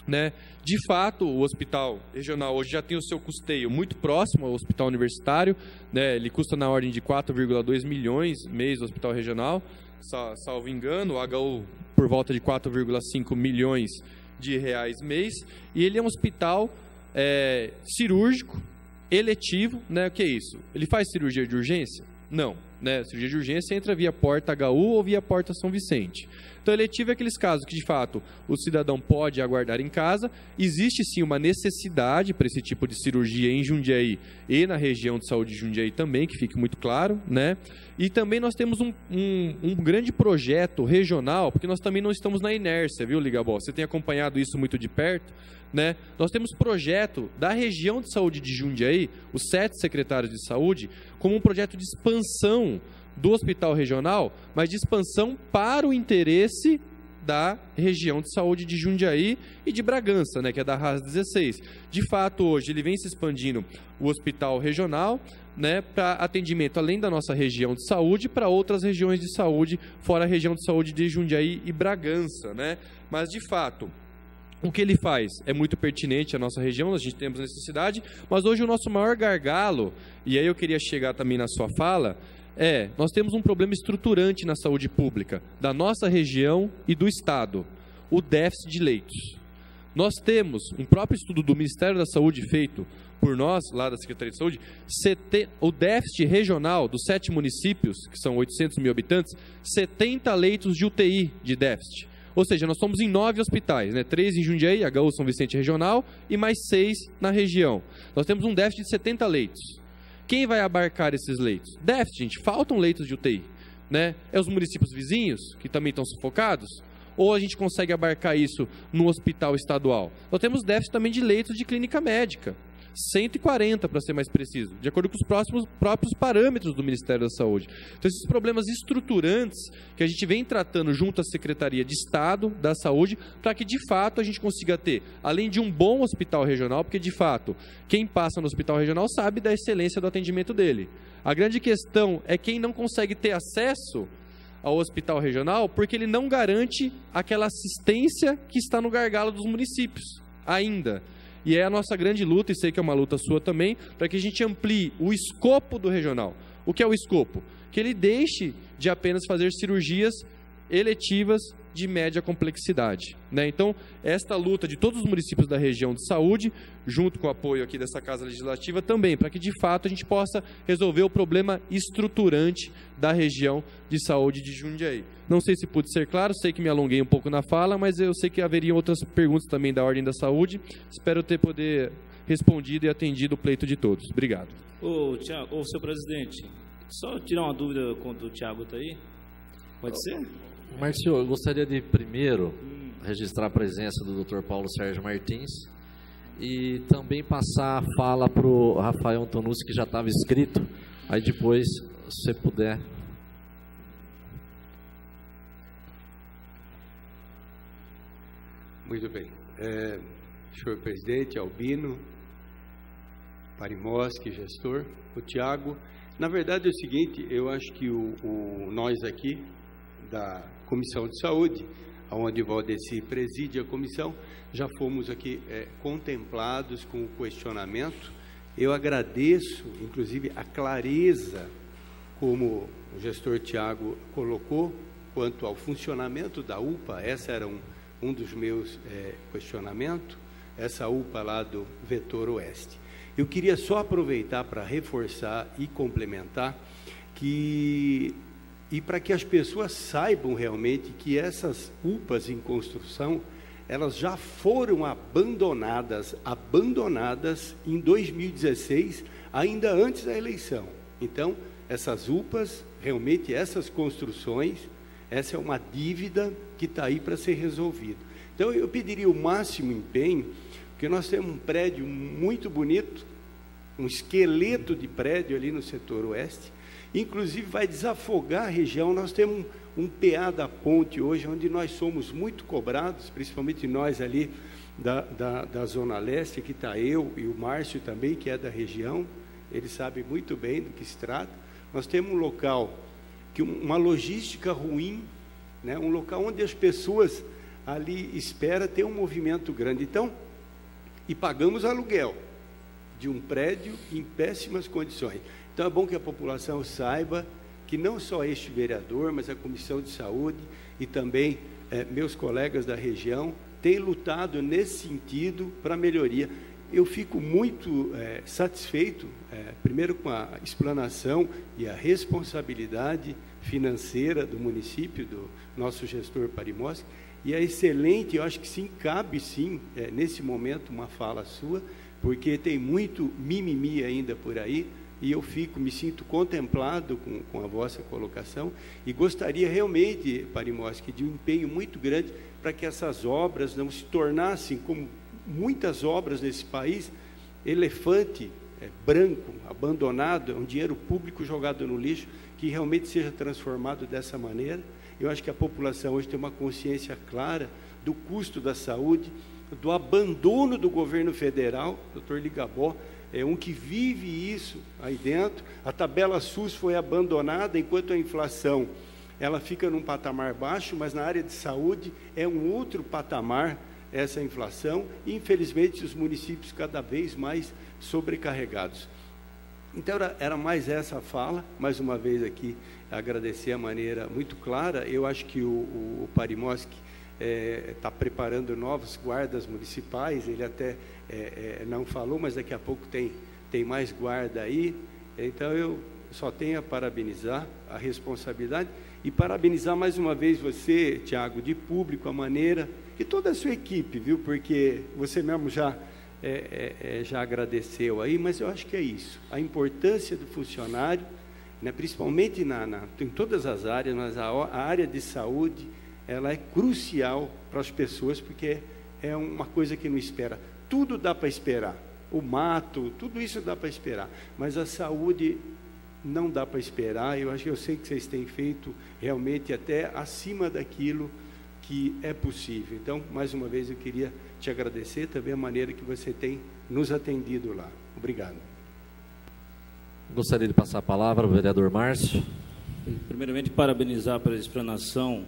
Né? De fato, o hospital regional hoje já tem o seu custeio muito próximo ao hospital universitário, né? ele custa na ordem de 4,2 milhões mês o hospital regional, salvo engano, o HU por volta de 4,5 milhões de reais mês, e ele é um hospital é, cirúrgico, eletivo, né? O que é isso? Ele faz cirurgia de urgência? Não, né? Cirurgia de urgência entra via porta HU ou via porta São Vicente. Então, eletivo é aqueles casos que, de fato, o cidadão pode aguardar em casa. Existe sim uma necessidade para esse tipo de cirurgia em Jundiaí e na região de saúde de Jundiaí também, que fique muito claro, né? E também nós temos um, um, um grande projeto regional, porque nós também não estamos na inércia, viu, Ligabol? Você tem acompanhado isso muito de perto. Né? Nós temos projeto da região de saúde de Jundiaí, os sete secretários de saúde, como um projeto de expansão do hospital regional, mas de expansão para o interesse da região de saúde de Jundiaí e de Bragança, né, que é da RAS 16. De fato, hoje ele vem se expandindo o hospital regional, né, para atendimento além da nossa região de saúde para outras regiões de saúde fora a região de saúde de Jundiaí e Bragança, né? Mas de fato, o que ele faz é muito pertinente à nossa região, a gente temos necessidade, mas hoje o nosso maior gargalo, e aí eu queria chegar também na sua fala, é, nós temos um problema estruturante na saúde pública, da nossa região e do Estado, o déficit de leitos. Nós temos um próprio estudo do Ministério da Saúde feito por nós, lá da Secretaria de Saúde, o déficit regional dos sete municípios, que são 800 mil habitantes, 70 leitos de UTI de déficit. Ou seja, nós somos em nove hospitais, né? três em Jundiaí, HU São Vicente Regional, e mais seis na região. Nós temos um déficit de 70 leitos. Quem vai abarcar esses leitos? Déficit, gente. Faltam leitos de UTI. Né? É os municípios vizinhos, que também estão sufocados? Ou a gente consegue abarcar isso no hospital estadual? Nós temos déficit também de leitos de clínica médica. 140 para ser mais preciso, de acordo com os próximos, próprios parâmetros do Ministério da Saúde. Então, esses problemas estruturantes que a gente vem tratando junto à Secretaria de Estado da Saúde, para que de fato a gente consiga ter, além de um bom hospital regional, porque de fato quem passa no hospital regional sabe da excelência do atendimento dele. A grande questão é quem não consegue ter acesso ao hospital regional porque ele não garante aquela assistência que está no gargalo dos municípios ainda. E é a nossa grande luta, e sei que é uma luta sua também, para que a gente amplie o escopo do regional. O que é o escopo? Que ele deixe de apenas fazer cirurgias eletivas de média complexidade. Né? Então, esta luta de todos os municípios da região de saúde, junto com o apoio aqui dessa Casa Legislativa também, para que de fato a gente possa resolver o problema estruturante da região de saúde de Jundiaí. Não sei se pude ser claro, sei que me alonguei um pouco na fala, mas eu sei que haveriam outras perguntas também da ordem da saúde. Espero ter poder respondido e atendido o pleito de todos. Obrigado. Ô, Tiago, ô, seu presidente, só tirar uma dúvida quando o Tiago está aí. Pode ser? Marcio, eu gostaria de primeiro registrar a presença do Dr. Paulo Sérgio Martins e também passar a fala para o Rafael Antonucci, que já estava escrito. Aí depois, se você puder. Muito bem. É, senhor presidente, Albino, Parimoski, gestor, o Tiago. Na verdade é o seguinte, eu acho que o, o nós aqui da Comissão de Saúde, onde Valdeci preside a comissão, já fomos aqui é, contemplados com o questionamento. Eu agradeço, inclusive, a clareza como o gestor Tiago colocou quanto ao funcionamento da UPA. Essa era um, um dos meus é, questionamentos, essa UPA lá do Vetor Oeste. Eu queria só aproveitar para reforçar e complementar que e para que as pessoas saibam realmente que essas UPAs em construção, elas já foram abandonadas, abandonadas em 2016, ainda antes da eleição. Então, essas UPAs, realmente essas construções, essa é uma dívida que está aí para ser resolvida. Então, eu pediria o máximo empenho, porque nós temos um prédio muito bonito, um esqueleto de prédio ali no setor oeste, inclusive vai desafogar a região. Nós temos um, um PA da ponte hoje, onde nós somos muito cobrados, principalmente nós ali da, da, da Zona Leste, que está eu e o Márcio também, que é da região, ele sabe muito bem do que se trata. Nós temos um local, que uma logística ruim, né? um local onde as pessoas ali esperam ter um movimento grande. Então, e pagamos aluguel de um prédio em péssimas condições. Então é bom que a população saiba que não só este vereador, mas a Comissão de Saúde e também é, meus colegas da região têm lutado nesse sentido para melhoria. Eu fico muito é, satisfeito, é, primeiro com a explanação e a responsabilidade financeira do município, do nosso gestor Parimós, e é excelente, eu acho que sim, cabe sim, nesse momento, uma fala sua, porque tem muito mimimi ainda por aí, e eu fico, me sinto contemplado com, com a vossa colocação e gostaria realmente, Parimoski, de um empenho muito grande para que essas obras não se tornassem, como muitas obras nesse país, elefante é, branco, abandonado, é um dinheiro público jogado no lixo, que realmente seja transformado dessa maneira. Eu acho que a população hoje tem uma consciência clara do custo da saúde, do abandono do governo federal, doutor Ligabó, é um que vive isso aí dentro. A tabela SUS foi abandonada enquanto a inflação ela fica num patamar baixo, mas na área de saúde é um outro patamar essa inflação. E, infelizmente, os municípios cada vez mais sobrecarregados. Então era, era mais essa fala, mais uma vez aqui agradecer a maneira muito clara. Eu acho que o, o Parimoski está é, tá preparando novos guardas municipais, ele até é, é, não falou, mas daqui a pouco tem, tem mais guarda aí. Então eu só tenho a parabenizar a responsabilidade e parabenizar mais uma vez você, Tiago, de público, a maneira, e toda a sua equipe, viu? Porque você mesmo já, é, é, é, já agradeceu aí, mas eu acho que é isso. A importância do funcionário, né, principalmente na, na, em todas as áreas, mas a, a área de saúde, ela é crucial para as pessoas, porque é uma coisa que não espera. Tudo dá para esperar. O mato, tudo isso dá para esperar. Mas a saúde não dá para esperar. Eu acho que eu sei que vocês têm feito realmente até acima daquilo que é possível. Então, mais uma vez, eu queria te agradecer também a maneira que você tem nos atendido lá. Obrigado. Gostaria de passar a palavra ao vereador Márcio. Primeiramente, parabenizar pela explanação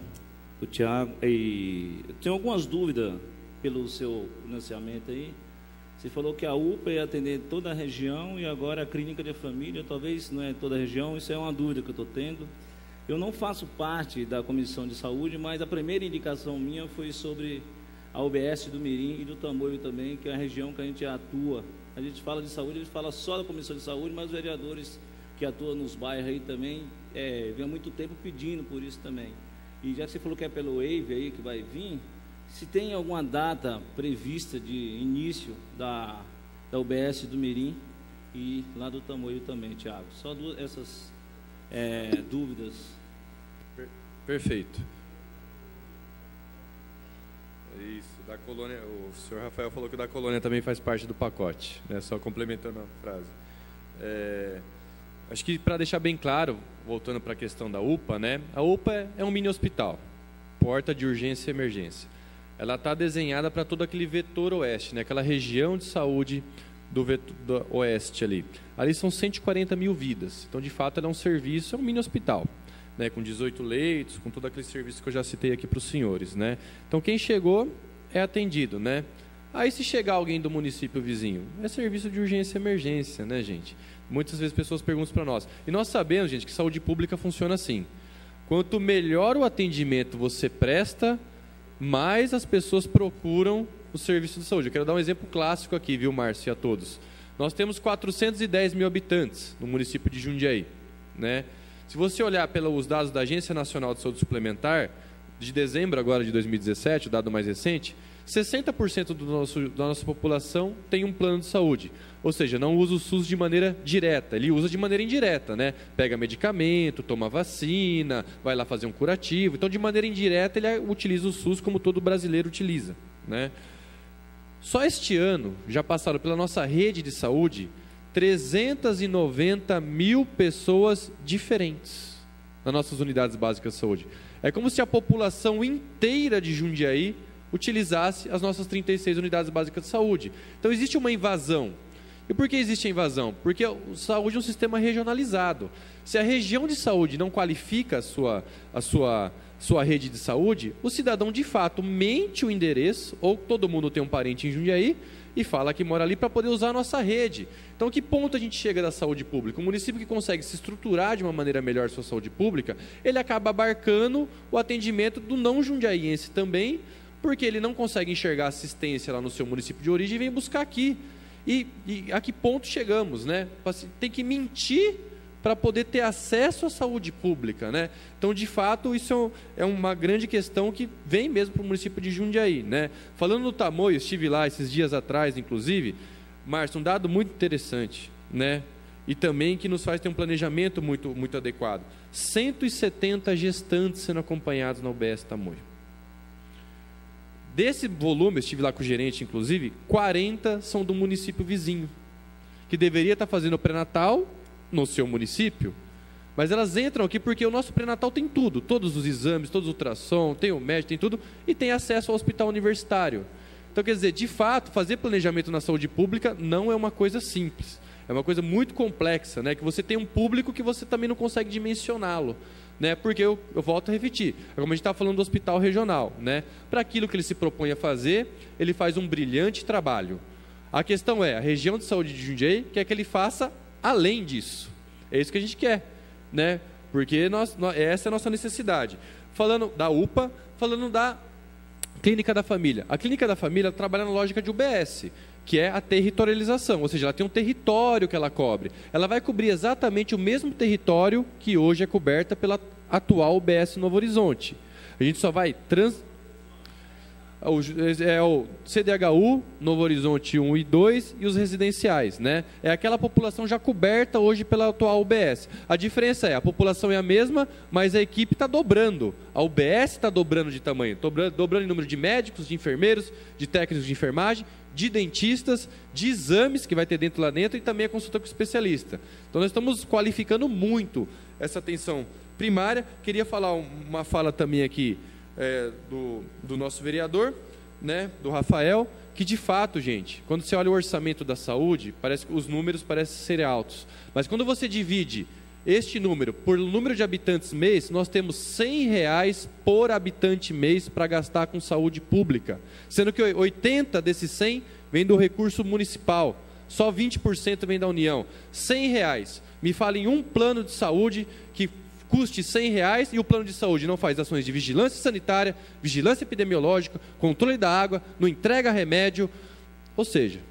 o Tiago. E eu tenho algumas dúvidas pelo seu financiamento aí. Você falou que a UPA ia atender toda a região e agora a clínica de família, talvez não é toda a região, isso é uma dúvida que eu estou tendo. Eu não faço parte da comissão de saúde, mas a primeira indicação minha foi sobre a UBS do Mirim e do Tamoio também, que é a região que a gente atua. A gente fala de saúde, a gente fala só da comissão de saúde, mas os vereadores que atuam nos bairros aí também é, vem há muito tempo pedindo por isso também. E já que você falou que é pelo Wave aí que vai vir, se tem alguma data prevista de início da, da UBS do Mirim e lá do Tamoio também, Tiago. Só duas, essas é, dúvidas. Perfeito. É isso, da colônia, o senhor Rafael falou que da colônia também faz parte do pacote, né? só complementando a frase. É, acho que para deixar bem claro, voltando para a questão da UPA, né? A UPA é um mini hospital, porta de urgência e emergência. Ela está desenhada para todo aquele vetor oeste, né? Aquela região de saúde do, vetor, do oeste ali. Ali são 140 mil vidas. Então, de fato, ela é um serviço, é um mini hospital. né, com 18 leitos, com todo aquele serviço que eu já citei aqui para os senhores. Né? Então, quem chegou é atendido. Né? Aí, se chegar alguém do município vizinho, é serviço de urgência e emergência, né, gente? Muitas vezes pessoas perguntam para nós. E nós sabemos, gente, que saúde pública funciona assim. Quanto melhor o atendimento você presta, mais as pessoas procuram o serviço de saúde. Eu quero dar um exemplo clássico aqui, viu, Márcio, e a todos. Nós temos 410 mil habitantes no município de Jundiaí. Né? Se você olhar pelos dados da Agência Nacional de Saúde Suplementar, de dezembro agora de 2017, o dado mais recente, 60% do nosso, da nossa população tem um plano de saúde. Ou seja, não usa o SUS de maneira direta, ele usa de maneira indireta, né? Pega medicamento, toma vacina, vai lá fazer um curativo. Então, de maneira indireta, ele utiliza o SUS como todo brasileiro utiliza, né? Só este ano já passaram pela nossa rede de saúde 390 mil pessoas diferentes nas nossas unidades básicas de saúde. É como se a população inteira de Jundiaí utilizasse as nossas 36 unidades básicas de saúde. Então existe uma invasão. E por que existe a invasão? Porque a saúde é um sistema regionalizado. Se a região de saúde não qualifica a sua, a sua, sua rede de saúde, o cidadão de fato mente o endereço, ou todo mundo tem um parente em Jundiaí, e fala que mora ali para poder usar a nossa rede. Então, que ponto a gente chega da saúde pública? Um município que consegue se estruturar de uma maneira melhor sua saúde pública, ele acaba abarcando o atendimento do não jundiaiense também, porque ele não consegue enxergar assistência lá no seu município de origem e vem buscar aqui. E, e a que ponto chegamos, né? Tem que mentir para poder ter acesso à saúde pública, né? Então, de fato, isso é uma grande questão que vem mesmo para o município de Jundiaí, né? Falando no Tamoio, estive lá esses dias atrás, inclusive, Márcio, um dado muito interessante, né? E também que nos faz ter um planejamento muito, muito adequado. 170 gestantes sendo acompanhados na UBS Tamoio. Desse volume, estive lá com o gerente, inclusive, 40 são do município vizinho, que deveria estar fazendo o pré-natal no seu município, mas elas entram aqui porque o nosso pré-natal tem tudo, todos os exames, todos os ultrassom, tem o médico, tem tudo, e tem acesso ao hospital universitário. Então, quer dizer, de fato, fazer planejamento na saúde pública não é uma coisa simples. É uma coisa muito complexa, né? Que você tem um público que você também não consegue dimensioná-lo né? Porque eu, eu volto a repetir, como a gente está falando do hospital regional, né? Para aquilo que ele se propõe a fazer, ele faz um brilhante trabalho. A questão é, a região de saúde de Jundiaí quer que ele faça além disso. É isso que a gente quer, né? Porque nós, nós, essa é a nossa necessidade. Falando da UPA, falando da Clínica da Família. A Clínica da Família trabalha na lógica de UBS que é a territorialização, ou seja, ela tem um território que ela cobre. Ela vai cobrir exatamente o mesmo território que hoje é coberta pela atual UBS Novo Horizonte. A gente só vai trans, é o CDHU, Novo Horizonte 1 e 2 e os residenciais, né? É aquela população já coberta hoje pela atual UBS. A diferença é, a população é a mesma, mas a equipe está dobrando. A UBS está dobrando de tamanho, dobrando, dobrando em número de médicos, de enfermeiros, de técnicos de enfermagem, de dentistas, de exames que vai ter dentro lá dentro e também a consulta com o especialista. Então nós estamos qualificando muito essa atenção primária. Queria falar uma fala também aqui é, do, do nosso vereador, né, do Rafael, que de fato, gente, quando você olha o orçamento da saúde, parece os números parecem ser altos. Mas quando você divide este número por número de habitantes mês, nós temos 100 reais por habitante mês para gastar com saúde pública, sendo que 80 desses 100 vem do recurso municipal, só 20% vem da União. 100 reais. Me falem um plano de saúde que custe 100 reais e o plano de saúde não faz ações de vigilância sanitária, vigilância epidemiológica, controle da água, não entrega remédio. Ou seja,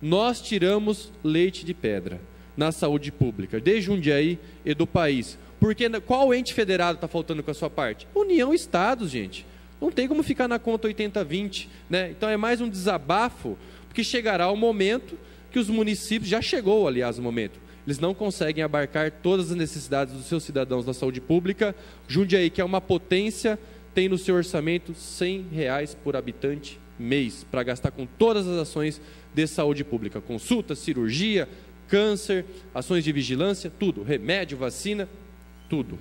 nós tiramos leite de pedra na saúde pública, desde dia aí e do país. Porque qual ente federado está faltando com a sua parte? União Estados, gente. Não tem como ficar na conta 80-20. Né? Então é mais um desabafo, porque chegará o momento que os municípios, já chegou, aliás, o momento, eles não conseguem abarcar todas as necessidades dos seus cidadãos na saúde pública. Jundiaí, que é uma potência, tem no seu orçamento 100 reais por habitante mês para gastar com todas as ações de saúde pública, consulta, cirurgia, câncer, ações de vigilância, tudo, remédio, vacina, tudo.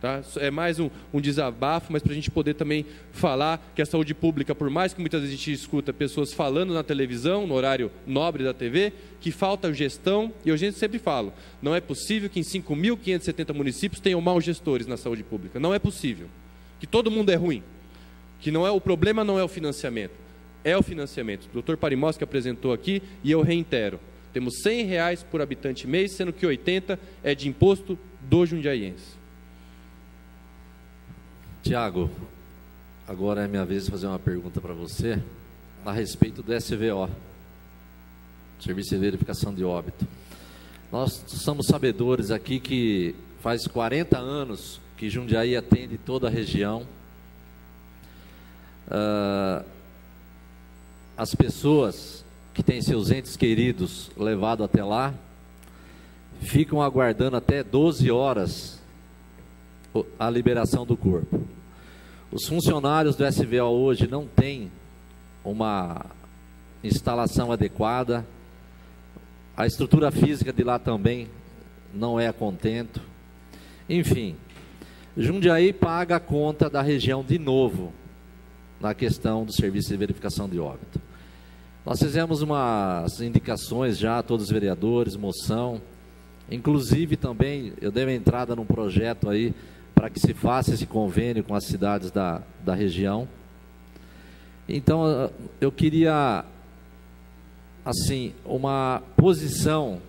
Tá? É mais um, um desabafo, mas para a gente poder também falar que a saúde pública, por mais que muitas vezes a gente escuta pessoas falando na televisão, no horário nobre da TV, que falta gestão, e eu sempre falo, não é possível que em 5.570 municípios tenham maus gestores na saúde pública. Não é possível. Que todo mundo é ruim. Que não é o problema não é o financiamento, é o financiamento. O doutor Parimós que apresentou aqui, e eu reitero, temos 100 reais por habitante mês, sendo que 80 é de imposto do jundiaiense. Tiago, agora é minha vez de fazer uma pergunta para você a respeito do SVO, Serviço de Verificação de Óbito. Nós somos sabedores aqui que faz 40 anos que Jundiaí atende toda a região. Uh, as pessoas que têm seus entes queridos levados até lá ficam aguardando até 12 horas a liberação do corpo. Os funcionários do SVO hoje não têm uma instalação adequada, a estrutura física de lá também não é a contento. Enfim, Jundiaí paga a conta da região de novo na questão do serviço de verificação de óbito. Nós fizemos umas indicações já a todos os vereadores, moção, inclusive também eu dei entrada num projeto aí para que se faça esse convênio com as cidades da, da região. Então, eu queria, assim, uma posição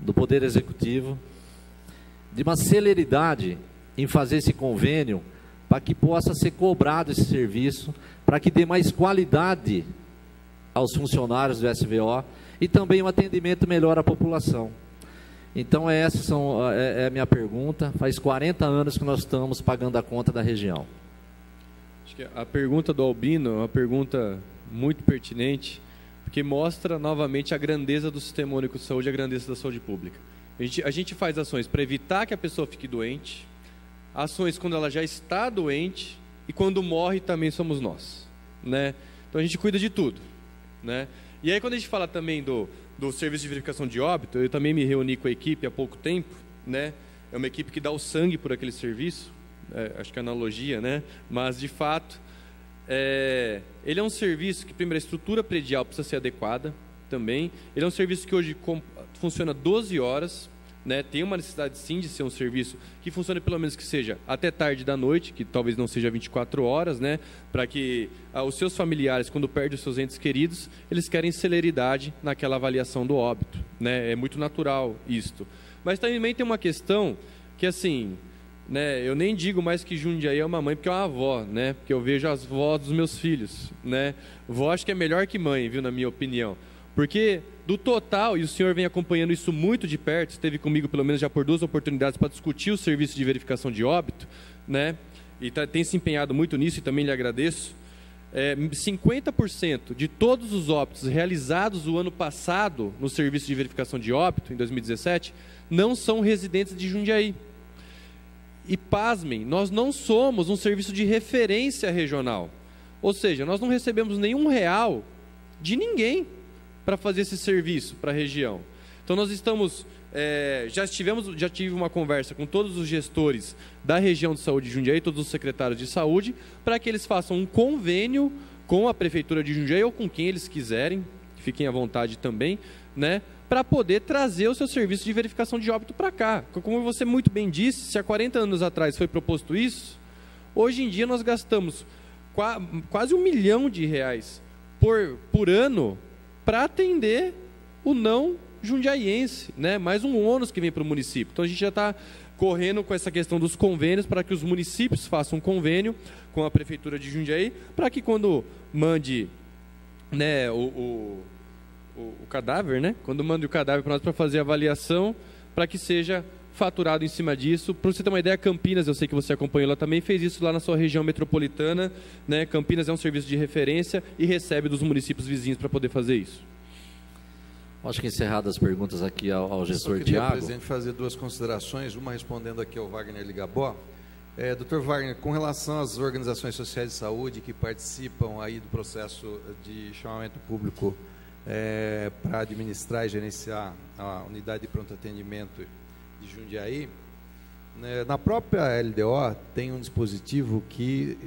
do Poder Executivo de uma celeridade em fazer esse convênio para que possa ser cobrado esse serviço, para que dê mais qualidade aos funcionários do SVO e também um atendimento melhor à população. Então, essa são, é, é a minha pergunta. Faz 40 anos que nós estamos pagando a conta da região. Acho que a pergunta do Albino é uma pergunta muito pertinente, porque mostra novamente a grandeza do Sistema Único de Saúde e a grandeza da saúde pública. A gente, a gente faz ações para evitar que a pessoa fique doente, ações quando ela já está doente e quando morre também somos nós. Né? Então, a gente cuida de tudo. Né? E aí, quando a gente fala também do, do Serviço de Verificação de Óbito, eu também me reuni com a equipe há pouco tempo, né? É uma equipe que dá o sangue por aquele serviço, é, acho que é analogia, né? Mas, de fato, é, ele é um serviço que, primeiro, a estrutura predial precisa ser adequada também. Ele é um serviço que hoje funciona 12 horas, né, tem uma necessidade sim de ser um serviço que funcione pelo menos que seja até tarde da noite, que talvez não seja 24 horas, né, para que ah, os seus familiares, quando perdem os seus entes queridos, eles querem celeridade naquela avaliação do óbito. Né, é muito natural isto. Mas também tem uma questão que, assim, né, eu nem digo mais que Jundiaí é uma mãe, porque é uma avó, né, porque eu vejo as vós dos meus filhos. Né, vó acho que é melhor que mãe, viu, na minha opinião. Porque do total, e o senhor vem acompanhando isso muito de perto, esteve comigo pelo menos já por duas oportunidades para discutir o serviço de verificação de óbito, né? E tá, tem se empenhado muito nisso e também lhe agradeço. É, 50% de todos os óbitos realizados o ano passado no serviço de verificação de óbito, em 2017, não são residentes de Jundiaí. E pasmem, nós não somos um serviço de referência regional. Ou seja, nós não recebemos nenhum real de ninguém para fazer esse serviço para a região. Então nós estamos, é, já tivemos, já tive uma conversa com todos os gestores da região de saúde de Jundiaí, todos os secretários de saúde, para que eles façam um convênio com a prefeitura de Jundiaí ou com quem eles quiserem, fiquem à vontade também, né, para poder trazer o seu serviço de verificação de óbito para cá. Como você muito bem disse, se há 40 anos atrás foi proposto isso, hoje em dia nós gastamos quase um milhão de reais por, por ano para atender o não jundiaiense, né? mais um ônus que vem para o município. Então a gente já está correndo com essa questão dos convênios para que os municípios façam um convênio com a prefeitura de Jundiaí, para que quando mande né, o, o, o, o cadáver, né? quando mande o cadáver para nós para fazer a avaliação, para que seja faturado em cima disso. Para você ter uma ideia, Campinas, eu sei que você acompanhou lá também, fez isso lá na sua região metropolitana. Né? Campinas é um serviço de referência e recebe dos municípios vizinhos para poder fazer isso. Acho que encerradas as perguntas aqui ao, ao gestor eu Tiago. presidente, fazer duas considerações, uma respondendo aqui ao Wagner Ligabó. É, doutor Wagner, com relação às organizações sociais de saúde que participam aí do processo de chamamento público é, para administrar e gerenciar a unidade de pronto atendimento de Jundiaí, né, na própria LDO tem um dispositivo que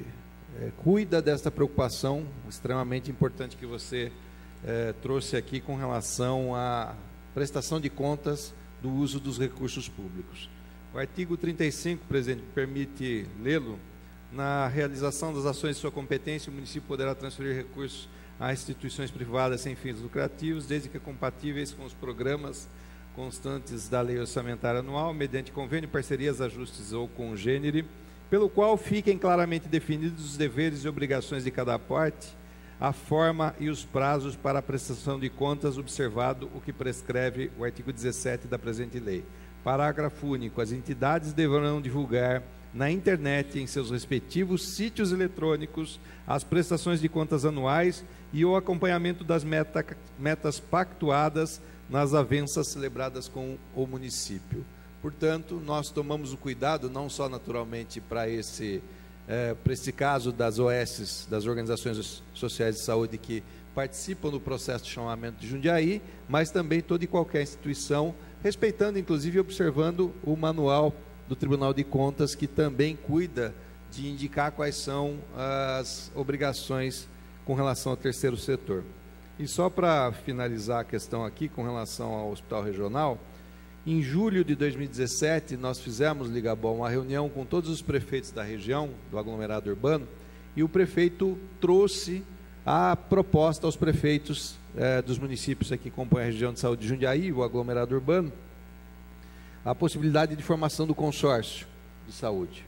é, cuida desta preocupação extremamente importante que você é, trouxe aqui com relação à prestação de contas do uso dos recursos públicos. O artigo 35, presidente, permite lê-lo. Na realização das ações de sua competência, o município poderá transferir recursos a instituições privadas sem fins lucrativos, desde que compatíveis com os programas constantes da lei orçamentária anual, mediante convênio, parcerias, ajustes ou congênere, pelo qual fiquem claramente definidos os deveres e obrigações de cada parte, a forma e os prazos para a prestação de contas, observado o que prescreve o artigo 17 da presente lei. Parágrafo único. As entidades deverão divulgar na internet, em seus respectivos sítios eletrônicos, as prestações de contas anuais e o acompanhamento das meta, metas pactuadas nas avanças celebradas com o município. Portanto, nós tomamos o cuidado, não só naturalmente para esse, é, para esse caso das OS, das Organizações Sociais de Saúde, que participam do processo de chamamento de Jundiaí, mas também toda e qualquer instituição respeitando inclusive observando o manual do Tribunal de Contas, que também cuida de indicar quais são as obrigações com relação ao terceiro setor. E só para finalizar a questão aqui com relação ao Hospital Regional, em julho de 2017 nós fizemos, Ligabol, uma reunião com todos os prefeitos da região, do aglomerado urbano, e o prefeito trouxe a proposta aos prefeitos eh, dos municípios que compõem a região de saúde de Jundiaí, o aglomerado urbano, a possibilidade de formação do consórcio de saúde.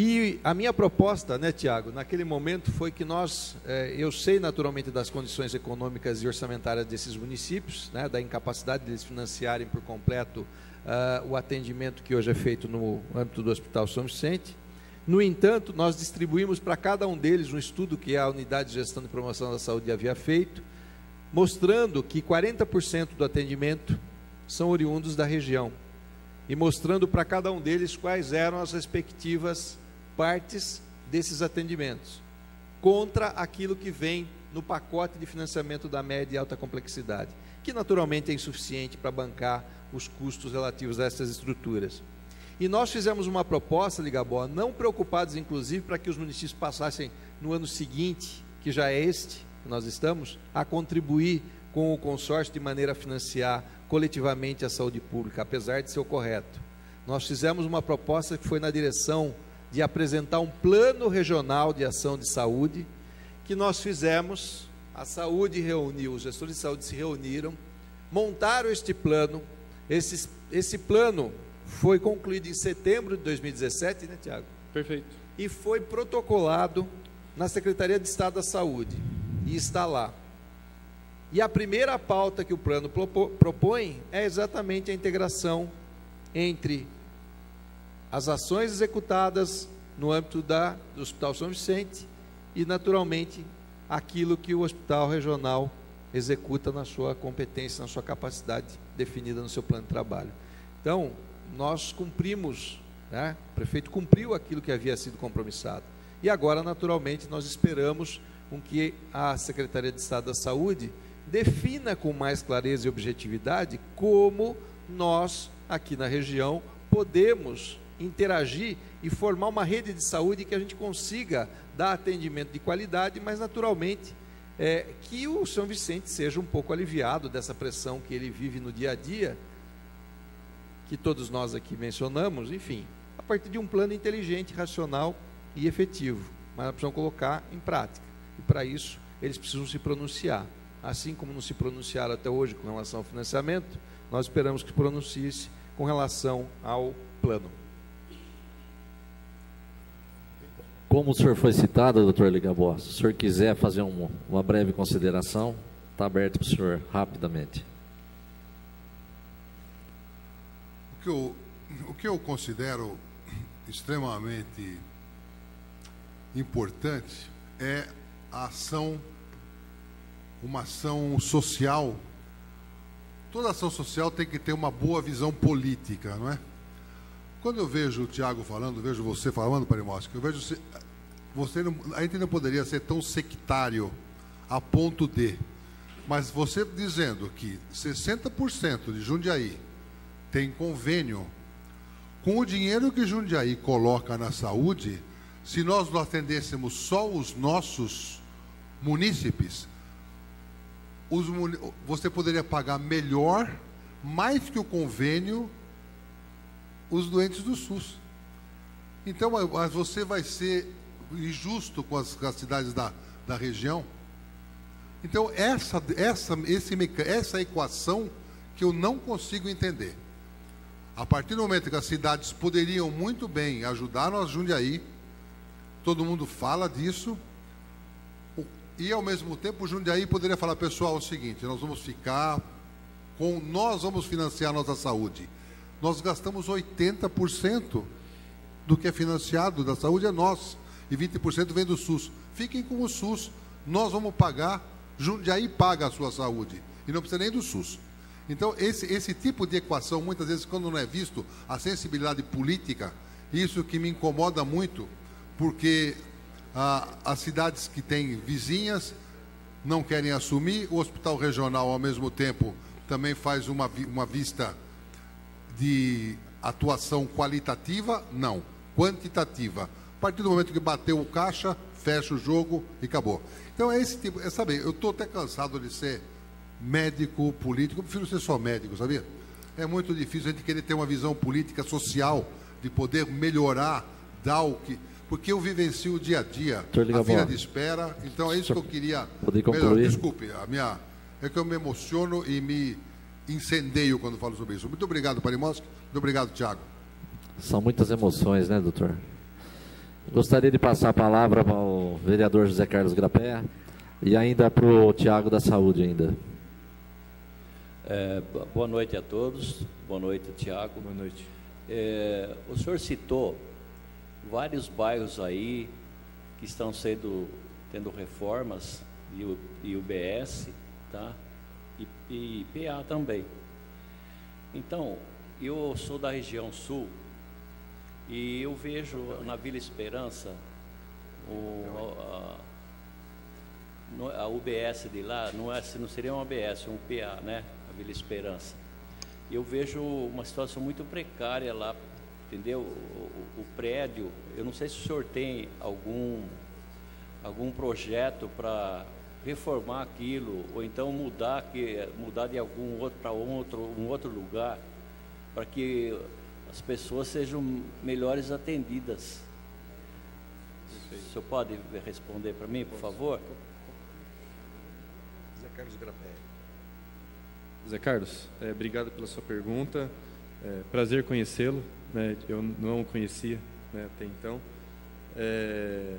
E a minha proposta, né, Tiago, naquele momento foi que nós, eh, eu sei naturalmente das condições econômicas e orçamentárias desses municípios, né, da incapacidade deles financiarem por completo uh, o atendimento que hoje é feito no âmbito do Hospital São Vicente, no entanto, nós distribuímos para cada um deles um estudo que a Unidade de Gestão e Promoção da Saúde havia feito, mostrando que 40% do atendimento são oriundos da região e mostrando para cada um deles quais eram as respectivas partes desses atendimentos, contra aquilo que vem no pacote de financiamento da média e alta complexidade, que naturalmente é insuficiente para bancar os custos relativos a essas estruturas. E nós fizemos uma proposta, Ligabó, não preocupados inclusive para que os municípios passassem no ano seguinte, que já é este, que nós estamos, a contribuir com o consórcio de maneira a financiar coletivamente a saúde pública, apesar de ser o correto. Nós fizemos uma proposta que foi na direção de apresentar um plano regional de ação de saúde, que nós fizemos, a saúde reuniu, os gestores de saúde se reuniram, montaram este plano, esse, esse plano foi concluído em setembro de 2017, né, Tiago? Perfeito. E foi protocolado na Secretaria de Estado da Saúde. E está lá. E a primeira pauta que o plano propõe é exatamente a integração entre as ações executadas no âmbito da, do Hospital São Vicente e, naturalmente, aquilo que o Hospital Regional executa na sua competência, na sua capacidade definida no seu plano de trabalho. Então, nós cumprimos, né? o prefeito cumpriu aquilo que havia sido compromissado. E agora, naturalmente, nós esperamos com que a Secretaria de Estado da Saúde defina com mais clareza e objetividade como nós, aqui na região, podemos interagir e formar uma rede de saúde que a gente consiga dar atendimento de qualidade, mas naturalmente é, que o São Vicente seja um pouco aliviado dessa pressão que ele vive no dia a dia que todos nós aqui mencionamos, enfim, a partir de um plano inteligente, racional e efetivo. Mas nós precisamos colocar em prática. E para isso, eles precisam se pronunciar. Assim como não se pronunciaram até hoje com relação ao financiamento, nós esperamos que pronuncie-se com relação ao plano. Como o senhor foi citado, doutor Ligabó, se o senhor quiser fazer um, uma breve consideração, está aberto para o senhor rapidamente. que eu, o que eu considero extremamente importante é a ação, uma ação social. Toda ação social tem que ter uma boa visão política, não é? Quando eu vejo o Tiago falando, vejo você falando, Parimosca, eu vejo você, você não, a gente não poderia ser tão sectário a ponto de, mas você dizendo que 60% de Jundiaí tem convênio Com o dinheiro que Jundiaí coloca na saúde, se nós não atendêssemos só os nossos munícipes, os, você poderia pagar melhor, mais que o convênio, os doentes do SUS. Então, mas você vai ser injusto com as, as cidades da, da região. Então, essa, essa, esse, essa equação que eu não consigo entender. A partir do momento que as cidades poderiam muito bem ajudar nós Jundiaí, todo mundo fala disso, e ao mesmo tempo o Jundiaí poderia falar, pessoal, é o seguinte, nós vamos ficar com, nós vamos financiar a nossa saúde. Nós gastamos 80% do que é financiado da saúde é nosso, e 20% vem do SUS. Fiquem com o SUS, nós vamos pagar, Jundiaí paga a sua saúde, e não precisa nem do SUS. Então, esse, esse tipo de equação, muitas vezes, quando não é visto a sensibilidade política, isso que me incomoda muito, porque ah, as cidades que têm vizinhas não querem assumir, o hospital regional, ao mesmo tempo, também faz uma, uma vista de atuação qualitativa? Não, quantitativa. A partir do momento que bateu o caixa, fecha o jogo e acabou. Então é esse tipo, é saber, eu estou até cansado de ser médico, político. Eu prefiro ser só médico, sabia? É muito difícil a gente querer ter uma visão política, social, de poder melhorar, dar o que. Porque eu vivencio o dia a dia, a fila de espera. Então é isso que eu queria. Poder concluir? Desculpe, a minha. É que eu me emociono e me incendeio quando falo sobre isso. Muito obrigado, Parimoski. Muito obrigado, Tiago. São muitas emoções, né, doutor? Gostaria de passar a palavra ao vereador José Carlos Grapé e ainda para o Tiago da Saúde ainda. É, boa noite a todos. Boa noite, Tiago. Boa noite. É, o senhor citou vários bairros aí que estão sendo tendo reformas e UBS, tá? E, PA também. Então, eu sou da região sul e eu vejo na Vila Esperança o, a, a UBS de lá, não, é, não seria uma UBS, um PA, né? Vila Esperança. Eu vejo uma situação muito precária lá, entendeu? O, o, o prédio, eu não sei se o senhor tem algum, algum projeto para reformar aquilo, ou então mudar, que, mudar de algum outro para outro, um outro lugar, para que as pessoas sejam melhores atendidas. O senhor pode responder para mim, por favor? Zé Carlos Grapé. Zé Carlos, é, obrigado pela sua pergunta. É, prazer conhecê-lo. Né? Eu não o conhecia né, até então. É,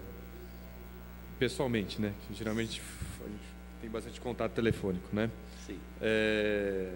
pessoalmente, né? Geralmente a gente tem bastante contato telefônico, né? Sim. É,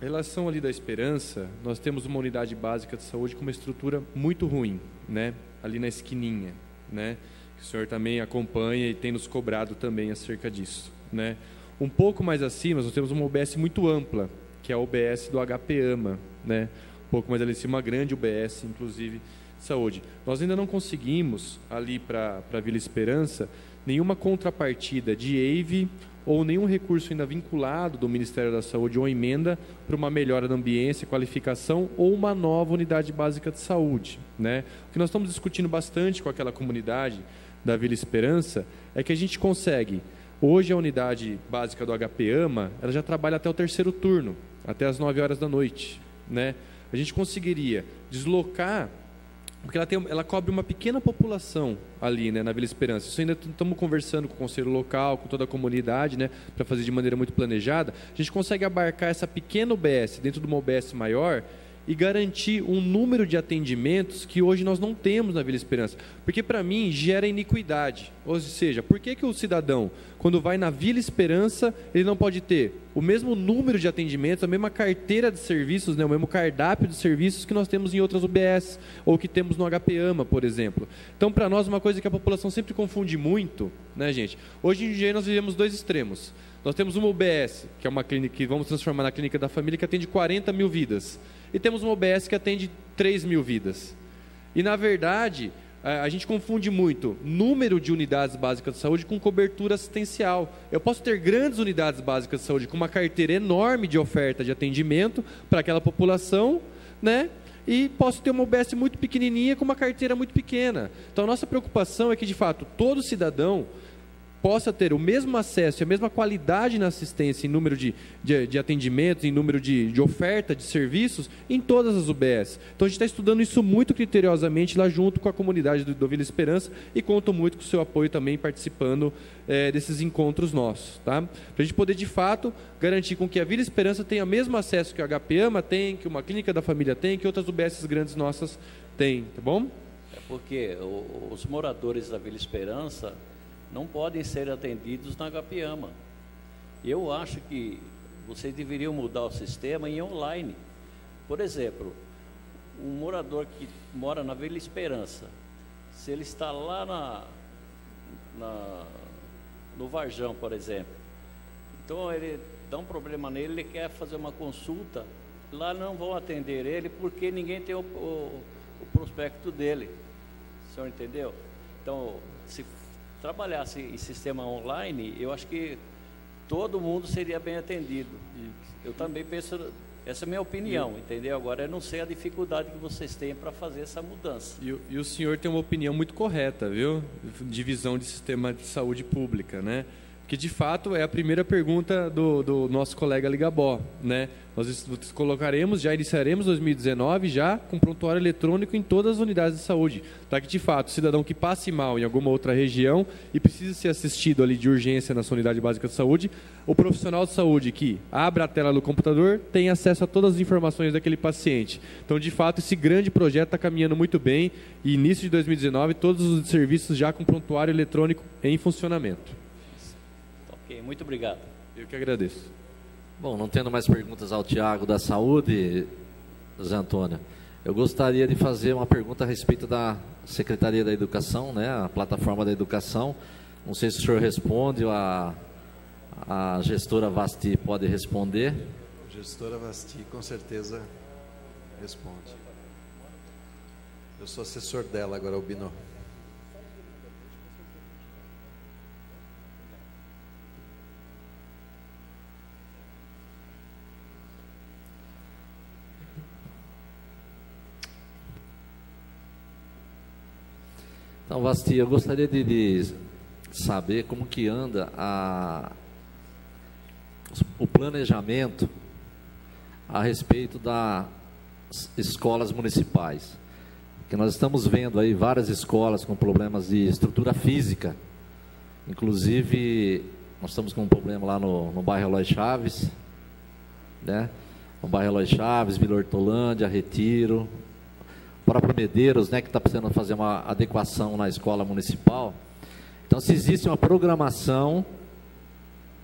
em relação ali da esperança, nós temos uma unidade básica de saúde com uma estrutura muito ruim, né? Ali na esquininha, né? Que o senhor também acompanha e tem nos cobrado também acerca disso, né? Um pouco mais acima, nós temos uma UBS muito ampla, que é a UBS do HPAMA, né? Um pouco mais ali em cima, uma grande UBS, inclusive, saúde. Nós ainda não conseguimos, ali para a Vila Esperança, nenhuma contrapartida de EIVE ou nenhum recurso ainda vinculado do Ministério da Saúde ou emenda para uma melhora da ambiência, qualificação ou uma nova unidade básica de saúde. Né? O que nós estamos discutindo bastante com aquela comunidade da Vila Esperança é que a gente consegue Hoje a unidade básica do HP AMA, ela já trabalha até o terceiro turno, até as 9 horas da noite, né? A gente conseguiria deslocar porque ela, tem, ela cobre uma pequena população ali, né, na Vila Esperança. Isso ainda estamos conversando com o conselho local, com toda a comunidade, né, para fazer de maneira muito planejada. A gente consegue abarcar essa pequena UBS dentro de uma UBS maior e garantir um número de atendimentos que hoje nós não temos na Vila Esperança. Porque para mim gera iniquidade. Ou seja, por que, que o cidadão, quando vai na Vila Esperança, ele não pode ter o mesmo número de atendimentos, a mesma carteira de serviços, né, o mesmo cardápio de serviços que nós temos em outras UBS, ou que temos no HPAMA, por exemplo. Então, para nós, uma coisa que a população sempre confunde muito, né, gente? Hoje em dia nós vivemos dois extremos. Nós temos uma UBS, que é uma clínica que vamos transformar na clínica da família, que atende 40 mil vidas e temos uma OBS que atende 3 mil vidas. E, na verdade, a gente confunde muito número de unidades básicas de saúde com cobertura assistencial. Eu posso ter grandes unidades básicas de saúde com uma carteira enorme de oferta de atendimento para aquela população, né? e posso ter uma UBS muito pequenininha com uma carteira muito pequena. Então, a nossa preocupação é que, de fato, todo cidadão possa ter o mesmo acesso e a mesma qualidade na assistência em número de, de, de atendimentos, em número de, de oferta de serviços em todas as UBS. Então a gente está estudando isso muito criteriosamente lá junto com a comunidade do, do Vila Esperança e conto muito com o seu apoio também participando é, desses encontros nossos. Tá? Para a gente poder de fato garantir com que a Vila Esperança tenha o mesmo acesso que a HPAMA tem, que uma clínica da família tem, que outras UBS grandes nossas têm, tá bom? É porque os moradores da Vila Esperança não podem ser atendidos na Gapiama. Eu acho que vocês deveriam mudar o sistema em online. Por exemplo, um morador que mora na Vila Esperança, se ele está lá na, na, no Varjão, por exemplo, então ele dá um problema nele, ele quer fazer uma consulta, lá não vão atender ele porque ninguém tem o, o, o prospecto dele. O senhor entendeu? Então, se trabalhasse em sistema online, eu acho que todo mundo seria bem atendido. Eu também penso, essa é a minha opinião, e, entendeu? Agora eu não sei a dificuldade que vocês têm para fazer essa mudança. E, e, o senhor tem uma opinião muito correta, viu? Divisão de sistema de saúde pública, né? Que de fato é a primeira pergunta do, do nosso colega Ligabó, né? Nós colocaremos, já iniciaremos 2019 já com prontuário eletrônico em todas as unidades de saúde, para que de fato o cidadão que passe mal em alguma outra região e precise ser assistido ali de urgência na sua unidade básica de saúde, o profissional de saúde que abra a tela do computador tem acesso a todas as informações daquele paciente. Então, de fato, esse grande projeto está caminhando muito bem e início de 2019 todos os serviços já com prontuário eletrônico em funcionamento. Muito obrigado. Eu que agradeço. Bom, não tendo mais perguntas ao Tiago da Saúde, Zé Antônio, eu gostaria de fazer uma pergunta a respeito da Secretaria da Educação, né, a plataforma da educação. Não sei se o senhor responde ou a, a gestora Vasti pode responder. A gestora Vasti com certeza responde. Eu sou assessor dela agora, Albino. Então, Vasti, eu gostaria de, de, saber como que anda a, o planejamento a respeito das escolas municipais. Que nós estamos vendo aí várias escolas com problemas de estrutura física. Inclusive, nós estamos com um problema lá no, no bairro Eloy Chaves, né? No bairro Eloy Chaves, Vila Hortolândia, Retiro, próprio Medeiros, né, que está precisando fazer uma adequação na escola municipal. Então, se existe uma programação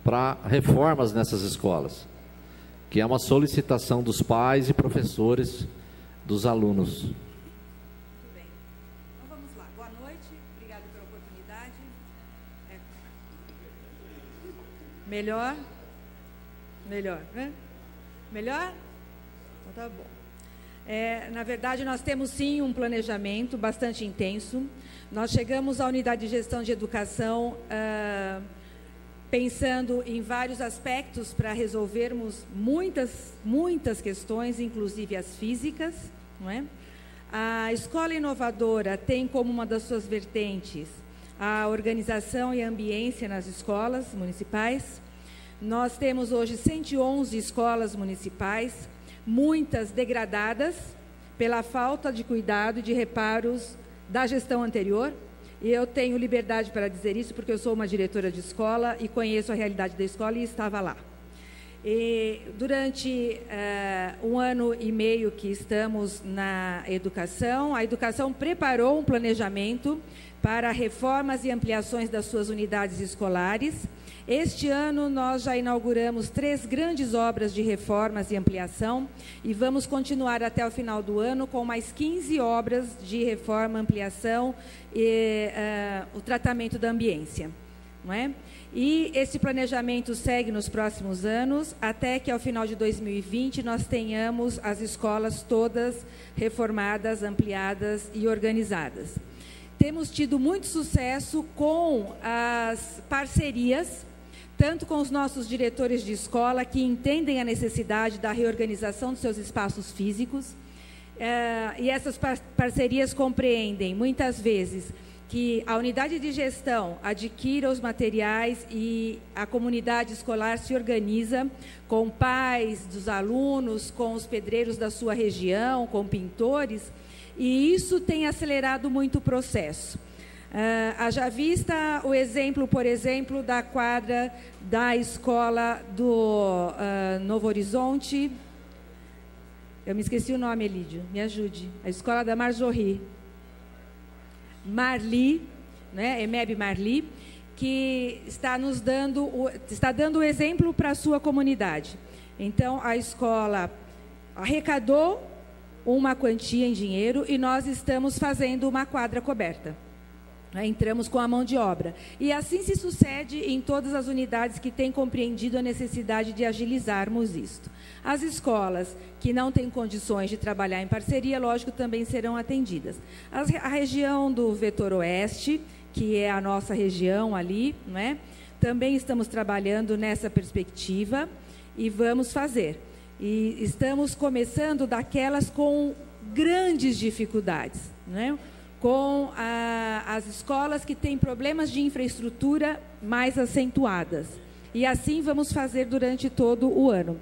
para reformas nessas escolas, que é uma solicitação dos pais e professores dos alunos. Muito bem. Então vamos lá. Boa noite, obrigado pela oportunidade. É... Melhor? Melhor, né? Melhor? Então tá bom. É, na verdade, nós temos sim um planejamento bastante intenso. Nós chegamos à unidade de gestão de educação ah, pensando em vários aspectos para resolvermos muitas, muitas questões, inclusive as físicas. Não é? A escola inovadora tem como uma das suas vertentes a organização e a ambiência nas escolas municipais. Nós temos hoje 111 escolas municipais, muitas degradadas pela falta de cuidado e de reparos da gestão anterior. E eu tenho liberdade para dizer isso porque eu sou uma diretora de escola e conheço a realidade da escola e estava lá. E durante uh, um ano e meio que estamos na educação, a educação preparou um planejamento para reformas e ampliações das suas unidades escolares este ano nós já inauguramos três grandes obras de reformas e ampliação e vamos continuar até o final do ano com mais 15 obras de reforma, ampliação e uh, o tratamento da ambiência. Não é? E esse planejamento segue nos próximos anos, até que ao final de 2020 nós tenhamos as escolas todas reformadas, ampliadas e organizadas. Temos tido muito sucesso com as parcerias tanto com os nossos diretores de escola, que entendem a necessidade da reorganização dos seus espaços físicos, É, e essas parcerias compreendem, muitas vezes, que a unidade de gestão adquira os materiais e a comunidade escolar se organiza com pais dos alunos, com os pedreiros da sua região, com pintores, e isso tem acelerado muito o processo. Uh, haja vista o exemplo, por exemplo, da quadra da escola do uh, Novo Horizonte. Eu me esqueci o nome, Elídio, me ajude. A escola da Marjorie. Marli, né, EMEB Marli, que está nos dando, o, está dando o exemplo para a sua comunidade. Então, a escola arrecadou uma quantia em dinheiro e nós estamos fazendo uma quadra coberta. Entramos com a mão de obra. E assim se sucede em todas as unidades que têm compreendido a necessidade de agilizarmos isto. As escolas que não têm condições de trabalhar em parceria, lógico, também serão atendidas. a região do Vetor Oeste, que é a nossa região ali, não é? também estamos trabalhando nessa perspectiva e vamos fazer. E estamos começando daquelas com grandes dificuldades. Não é? Com a, as escolas que têm problemas de infraestrutura mais acentuadas. E assim vamos fazer durante todo o ano.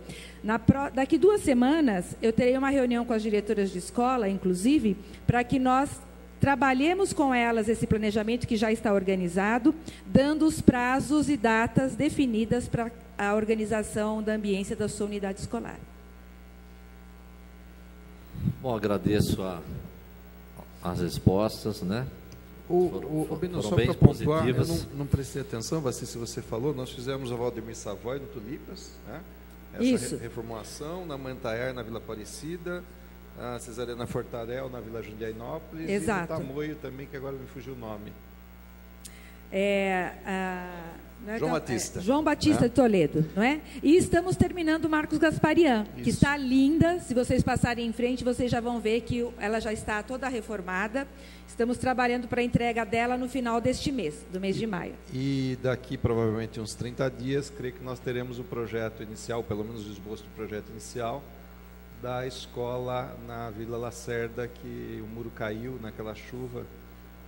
Daqui duas semanas, eu terei uma reunião com as diretoras de escola, inclusive, para que nós trabalhemos com elas esse planejamento que já está organizado, dando os prazos e datas definidas para a organização da ambiência da sua unidade escolar. Bom, agradeço a as respostas, né? O, foram, o, o Bino, só para pontuar, eu não, não, prestei atenção, Vassi, se você falou, nós fizemos a Valdemir Savoy no Tulipas, né? Essa Isso. Re, reformulação na Mantaer, na Vila Aparecida, a Cesarena Fortarel, na Vila Jundiainópolis, Exato. e no Tamoio também, que agora me fugiu o nome. É, a é João Batista. É, João Batista né? de Toledo, não é? E estamos terminando Marcos Gasparian, Isso. que está linda. Se vocês passarem em frente, vocês já vão ver que ela já está toda reformada. Estamos trabalhando para a entrega dela no final deste mês, do mês de maio. E daqui provavelmente uns 30 dias, creio que nós teremos o projeto inicial, pelo menos o esboço do projeto inicial, da escola na Vila Lacerda, que o muro caiu naquela chuva.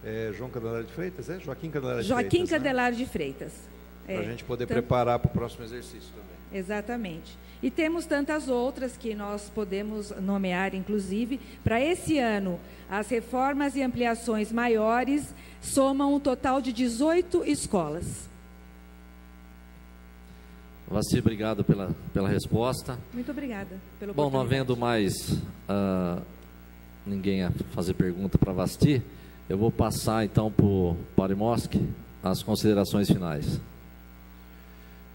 É, João Candelário de Freitas, é? Joaquim Candelário de Joaquim Freitas. Joaquim Candelário né? de Freitas. Para a é, gente poder preparar para o próximo exercício também. Exatamente. E temos tantas outras que nós podemos nomear, inclusive. Para esse ano, as reformas e ampliações maiores somam um total de 18 escolas. Vassi, obrigado pela, pela resposta. Muito obrigada. Pela Bom, não havendo mais uh, ninguém a fazer pergunta para Vasti, eu vou passar então para o Parimoski as considerações finais.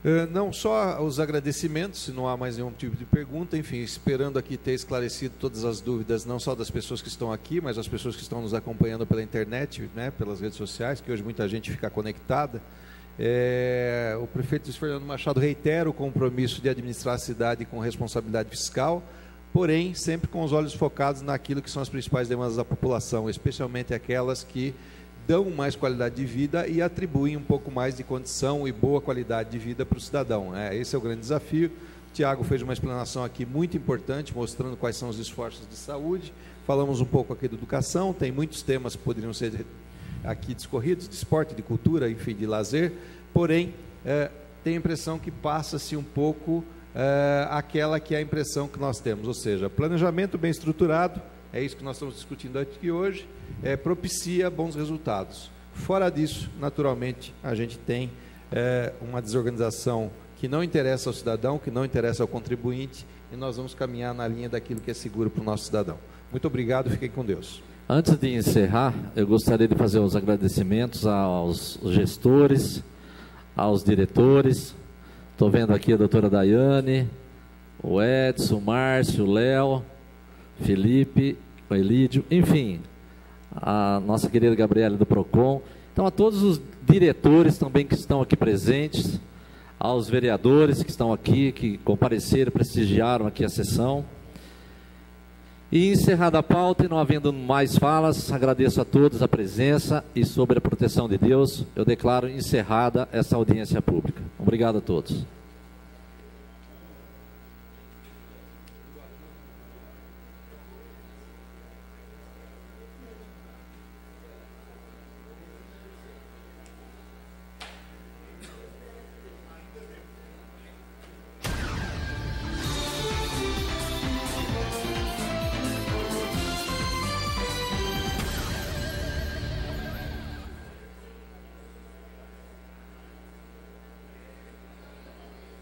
Eh, não só os agradecimentos, se não há mais nenhum tipo de pergunta, enfim, esperando aqui ter esclarecido todas as dúvidas, não só das pessoas que estão aqui, mas as pessoas que estão nos acompanhando pela internet, né, pelas redes sociais, que hoje muita gente fica conectada. É, o prefeito Fernando Machado reitera o compromisso de administrar a cidade com responsabilidade fiscal, porém sempre com os olhos focados naquilo que são as principais demandas da população, especialmente aquelas que dão mais qualidade de vida e atribuem um pouco mais de condição e boa qualidade de vida para o cidadão. É, esse é o grande desafio. O Tiago fez uma explanação aqui muito importante, mostrando quais são os esforços de saúde. Falamos um pouco aqui de educação, tem muitos temas que poderiam ser aqui discorridos, de esporte, de cultura, enfim, de lazer. Porém, é, tem a impressão que passa-se um pouco é, aquela que é a impressão que nós temos, ou seja, planejamento bem estruturado, é isso que nós estamos discutindo aqui hoje, é, propicia bons resultados. Fora disso, naturalmente, a gente tem é, uma desorganização que não interessa ao cidadão, que não interessa ao contribuinte, e nós vamos caminhar na linha daquilo que é seguro para o nosso cidadão. Muito obrigado, fiquem com Deus. Antes de encerrar, eu gostaria de fazer os agradecimentos aos gestores, aos diretores. Estou vendo aqui a doutora Daiane, o Edson, o Márcio, o Léo, Felipe, o Elídio, enfim, a nossa querida Gabriela do PROCON. Então, a todos os diretores também que estão aqui presentes, aos vereadores que estão aqui, que compareceram, prestigiaram aqui a sessão. E encerrada a pauta e não havendo mais falas, agradeço a todos a presença e sobre a proteção de Deus, eu declaro encerrada essa audiência pública. Obrigado a todos.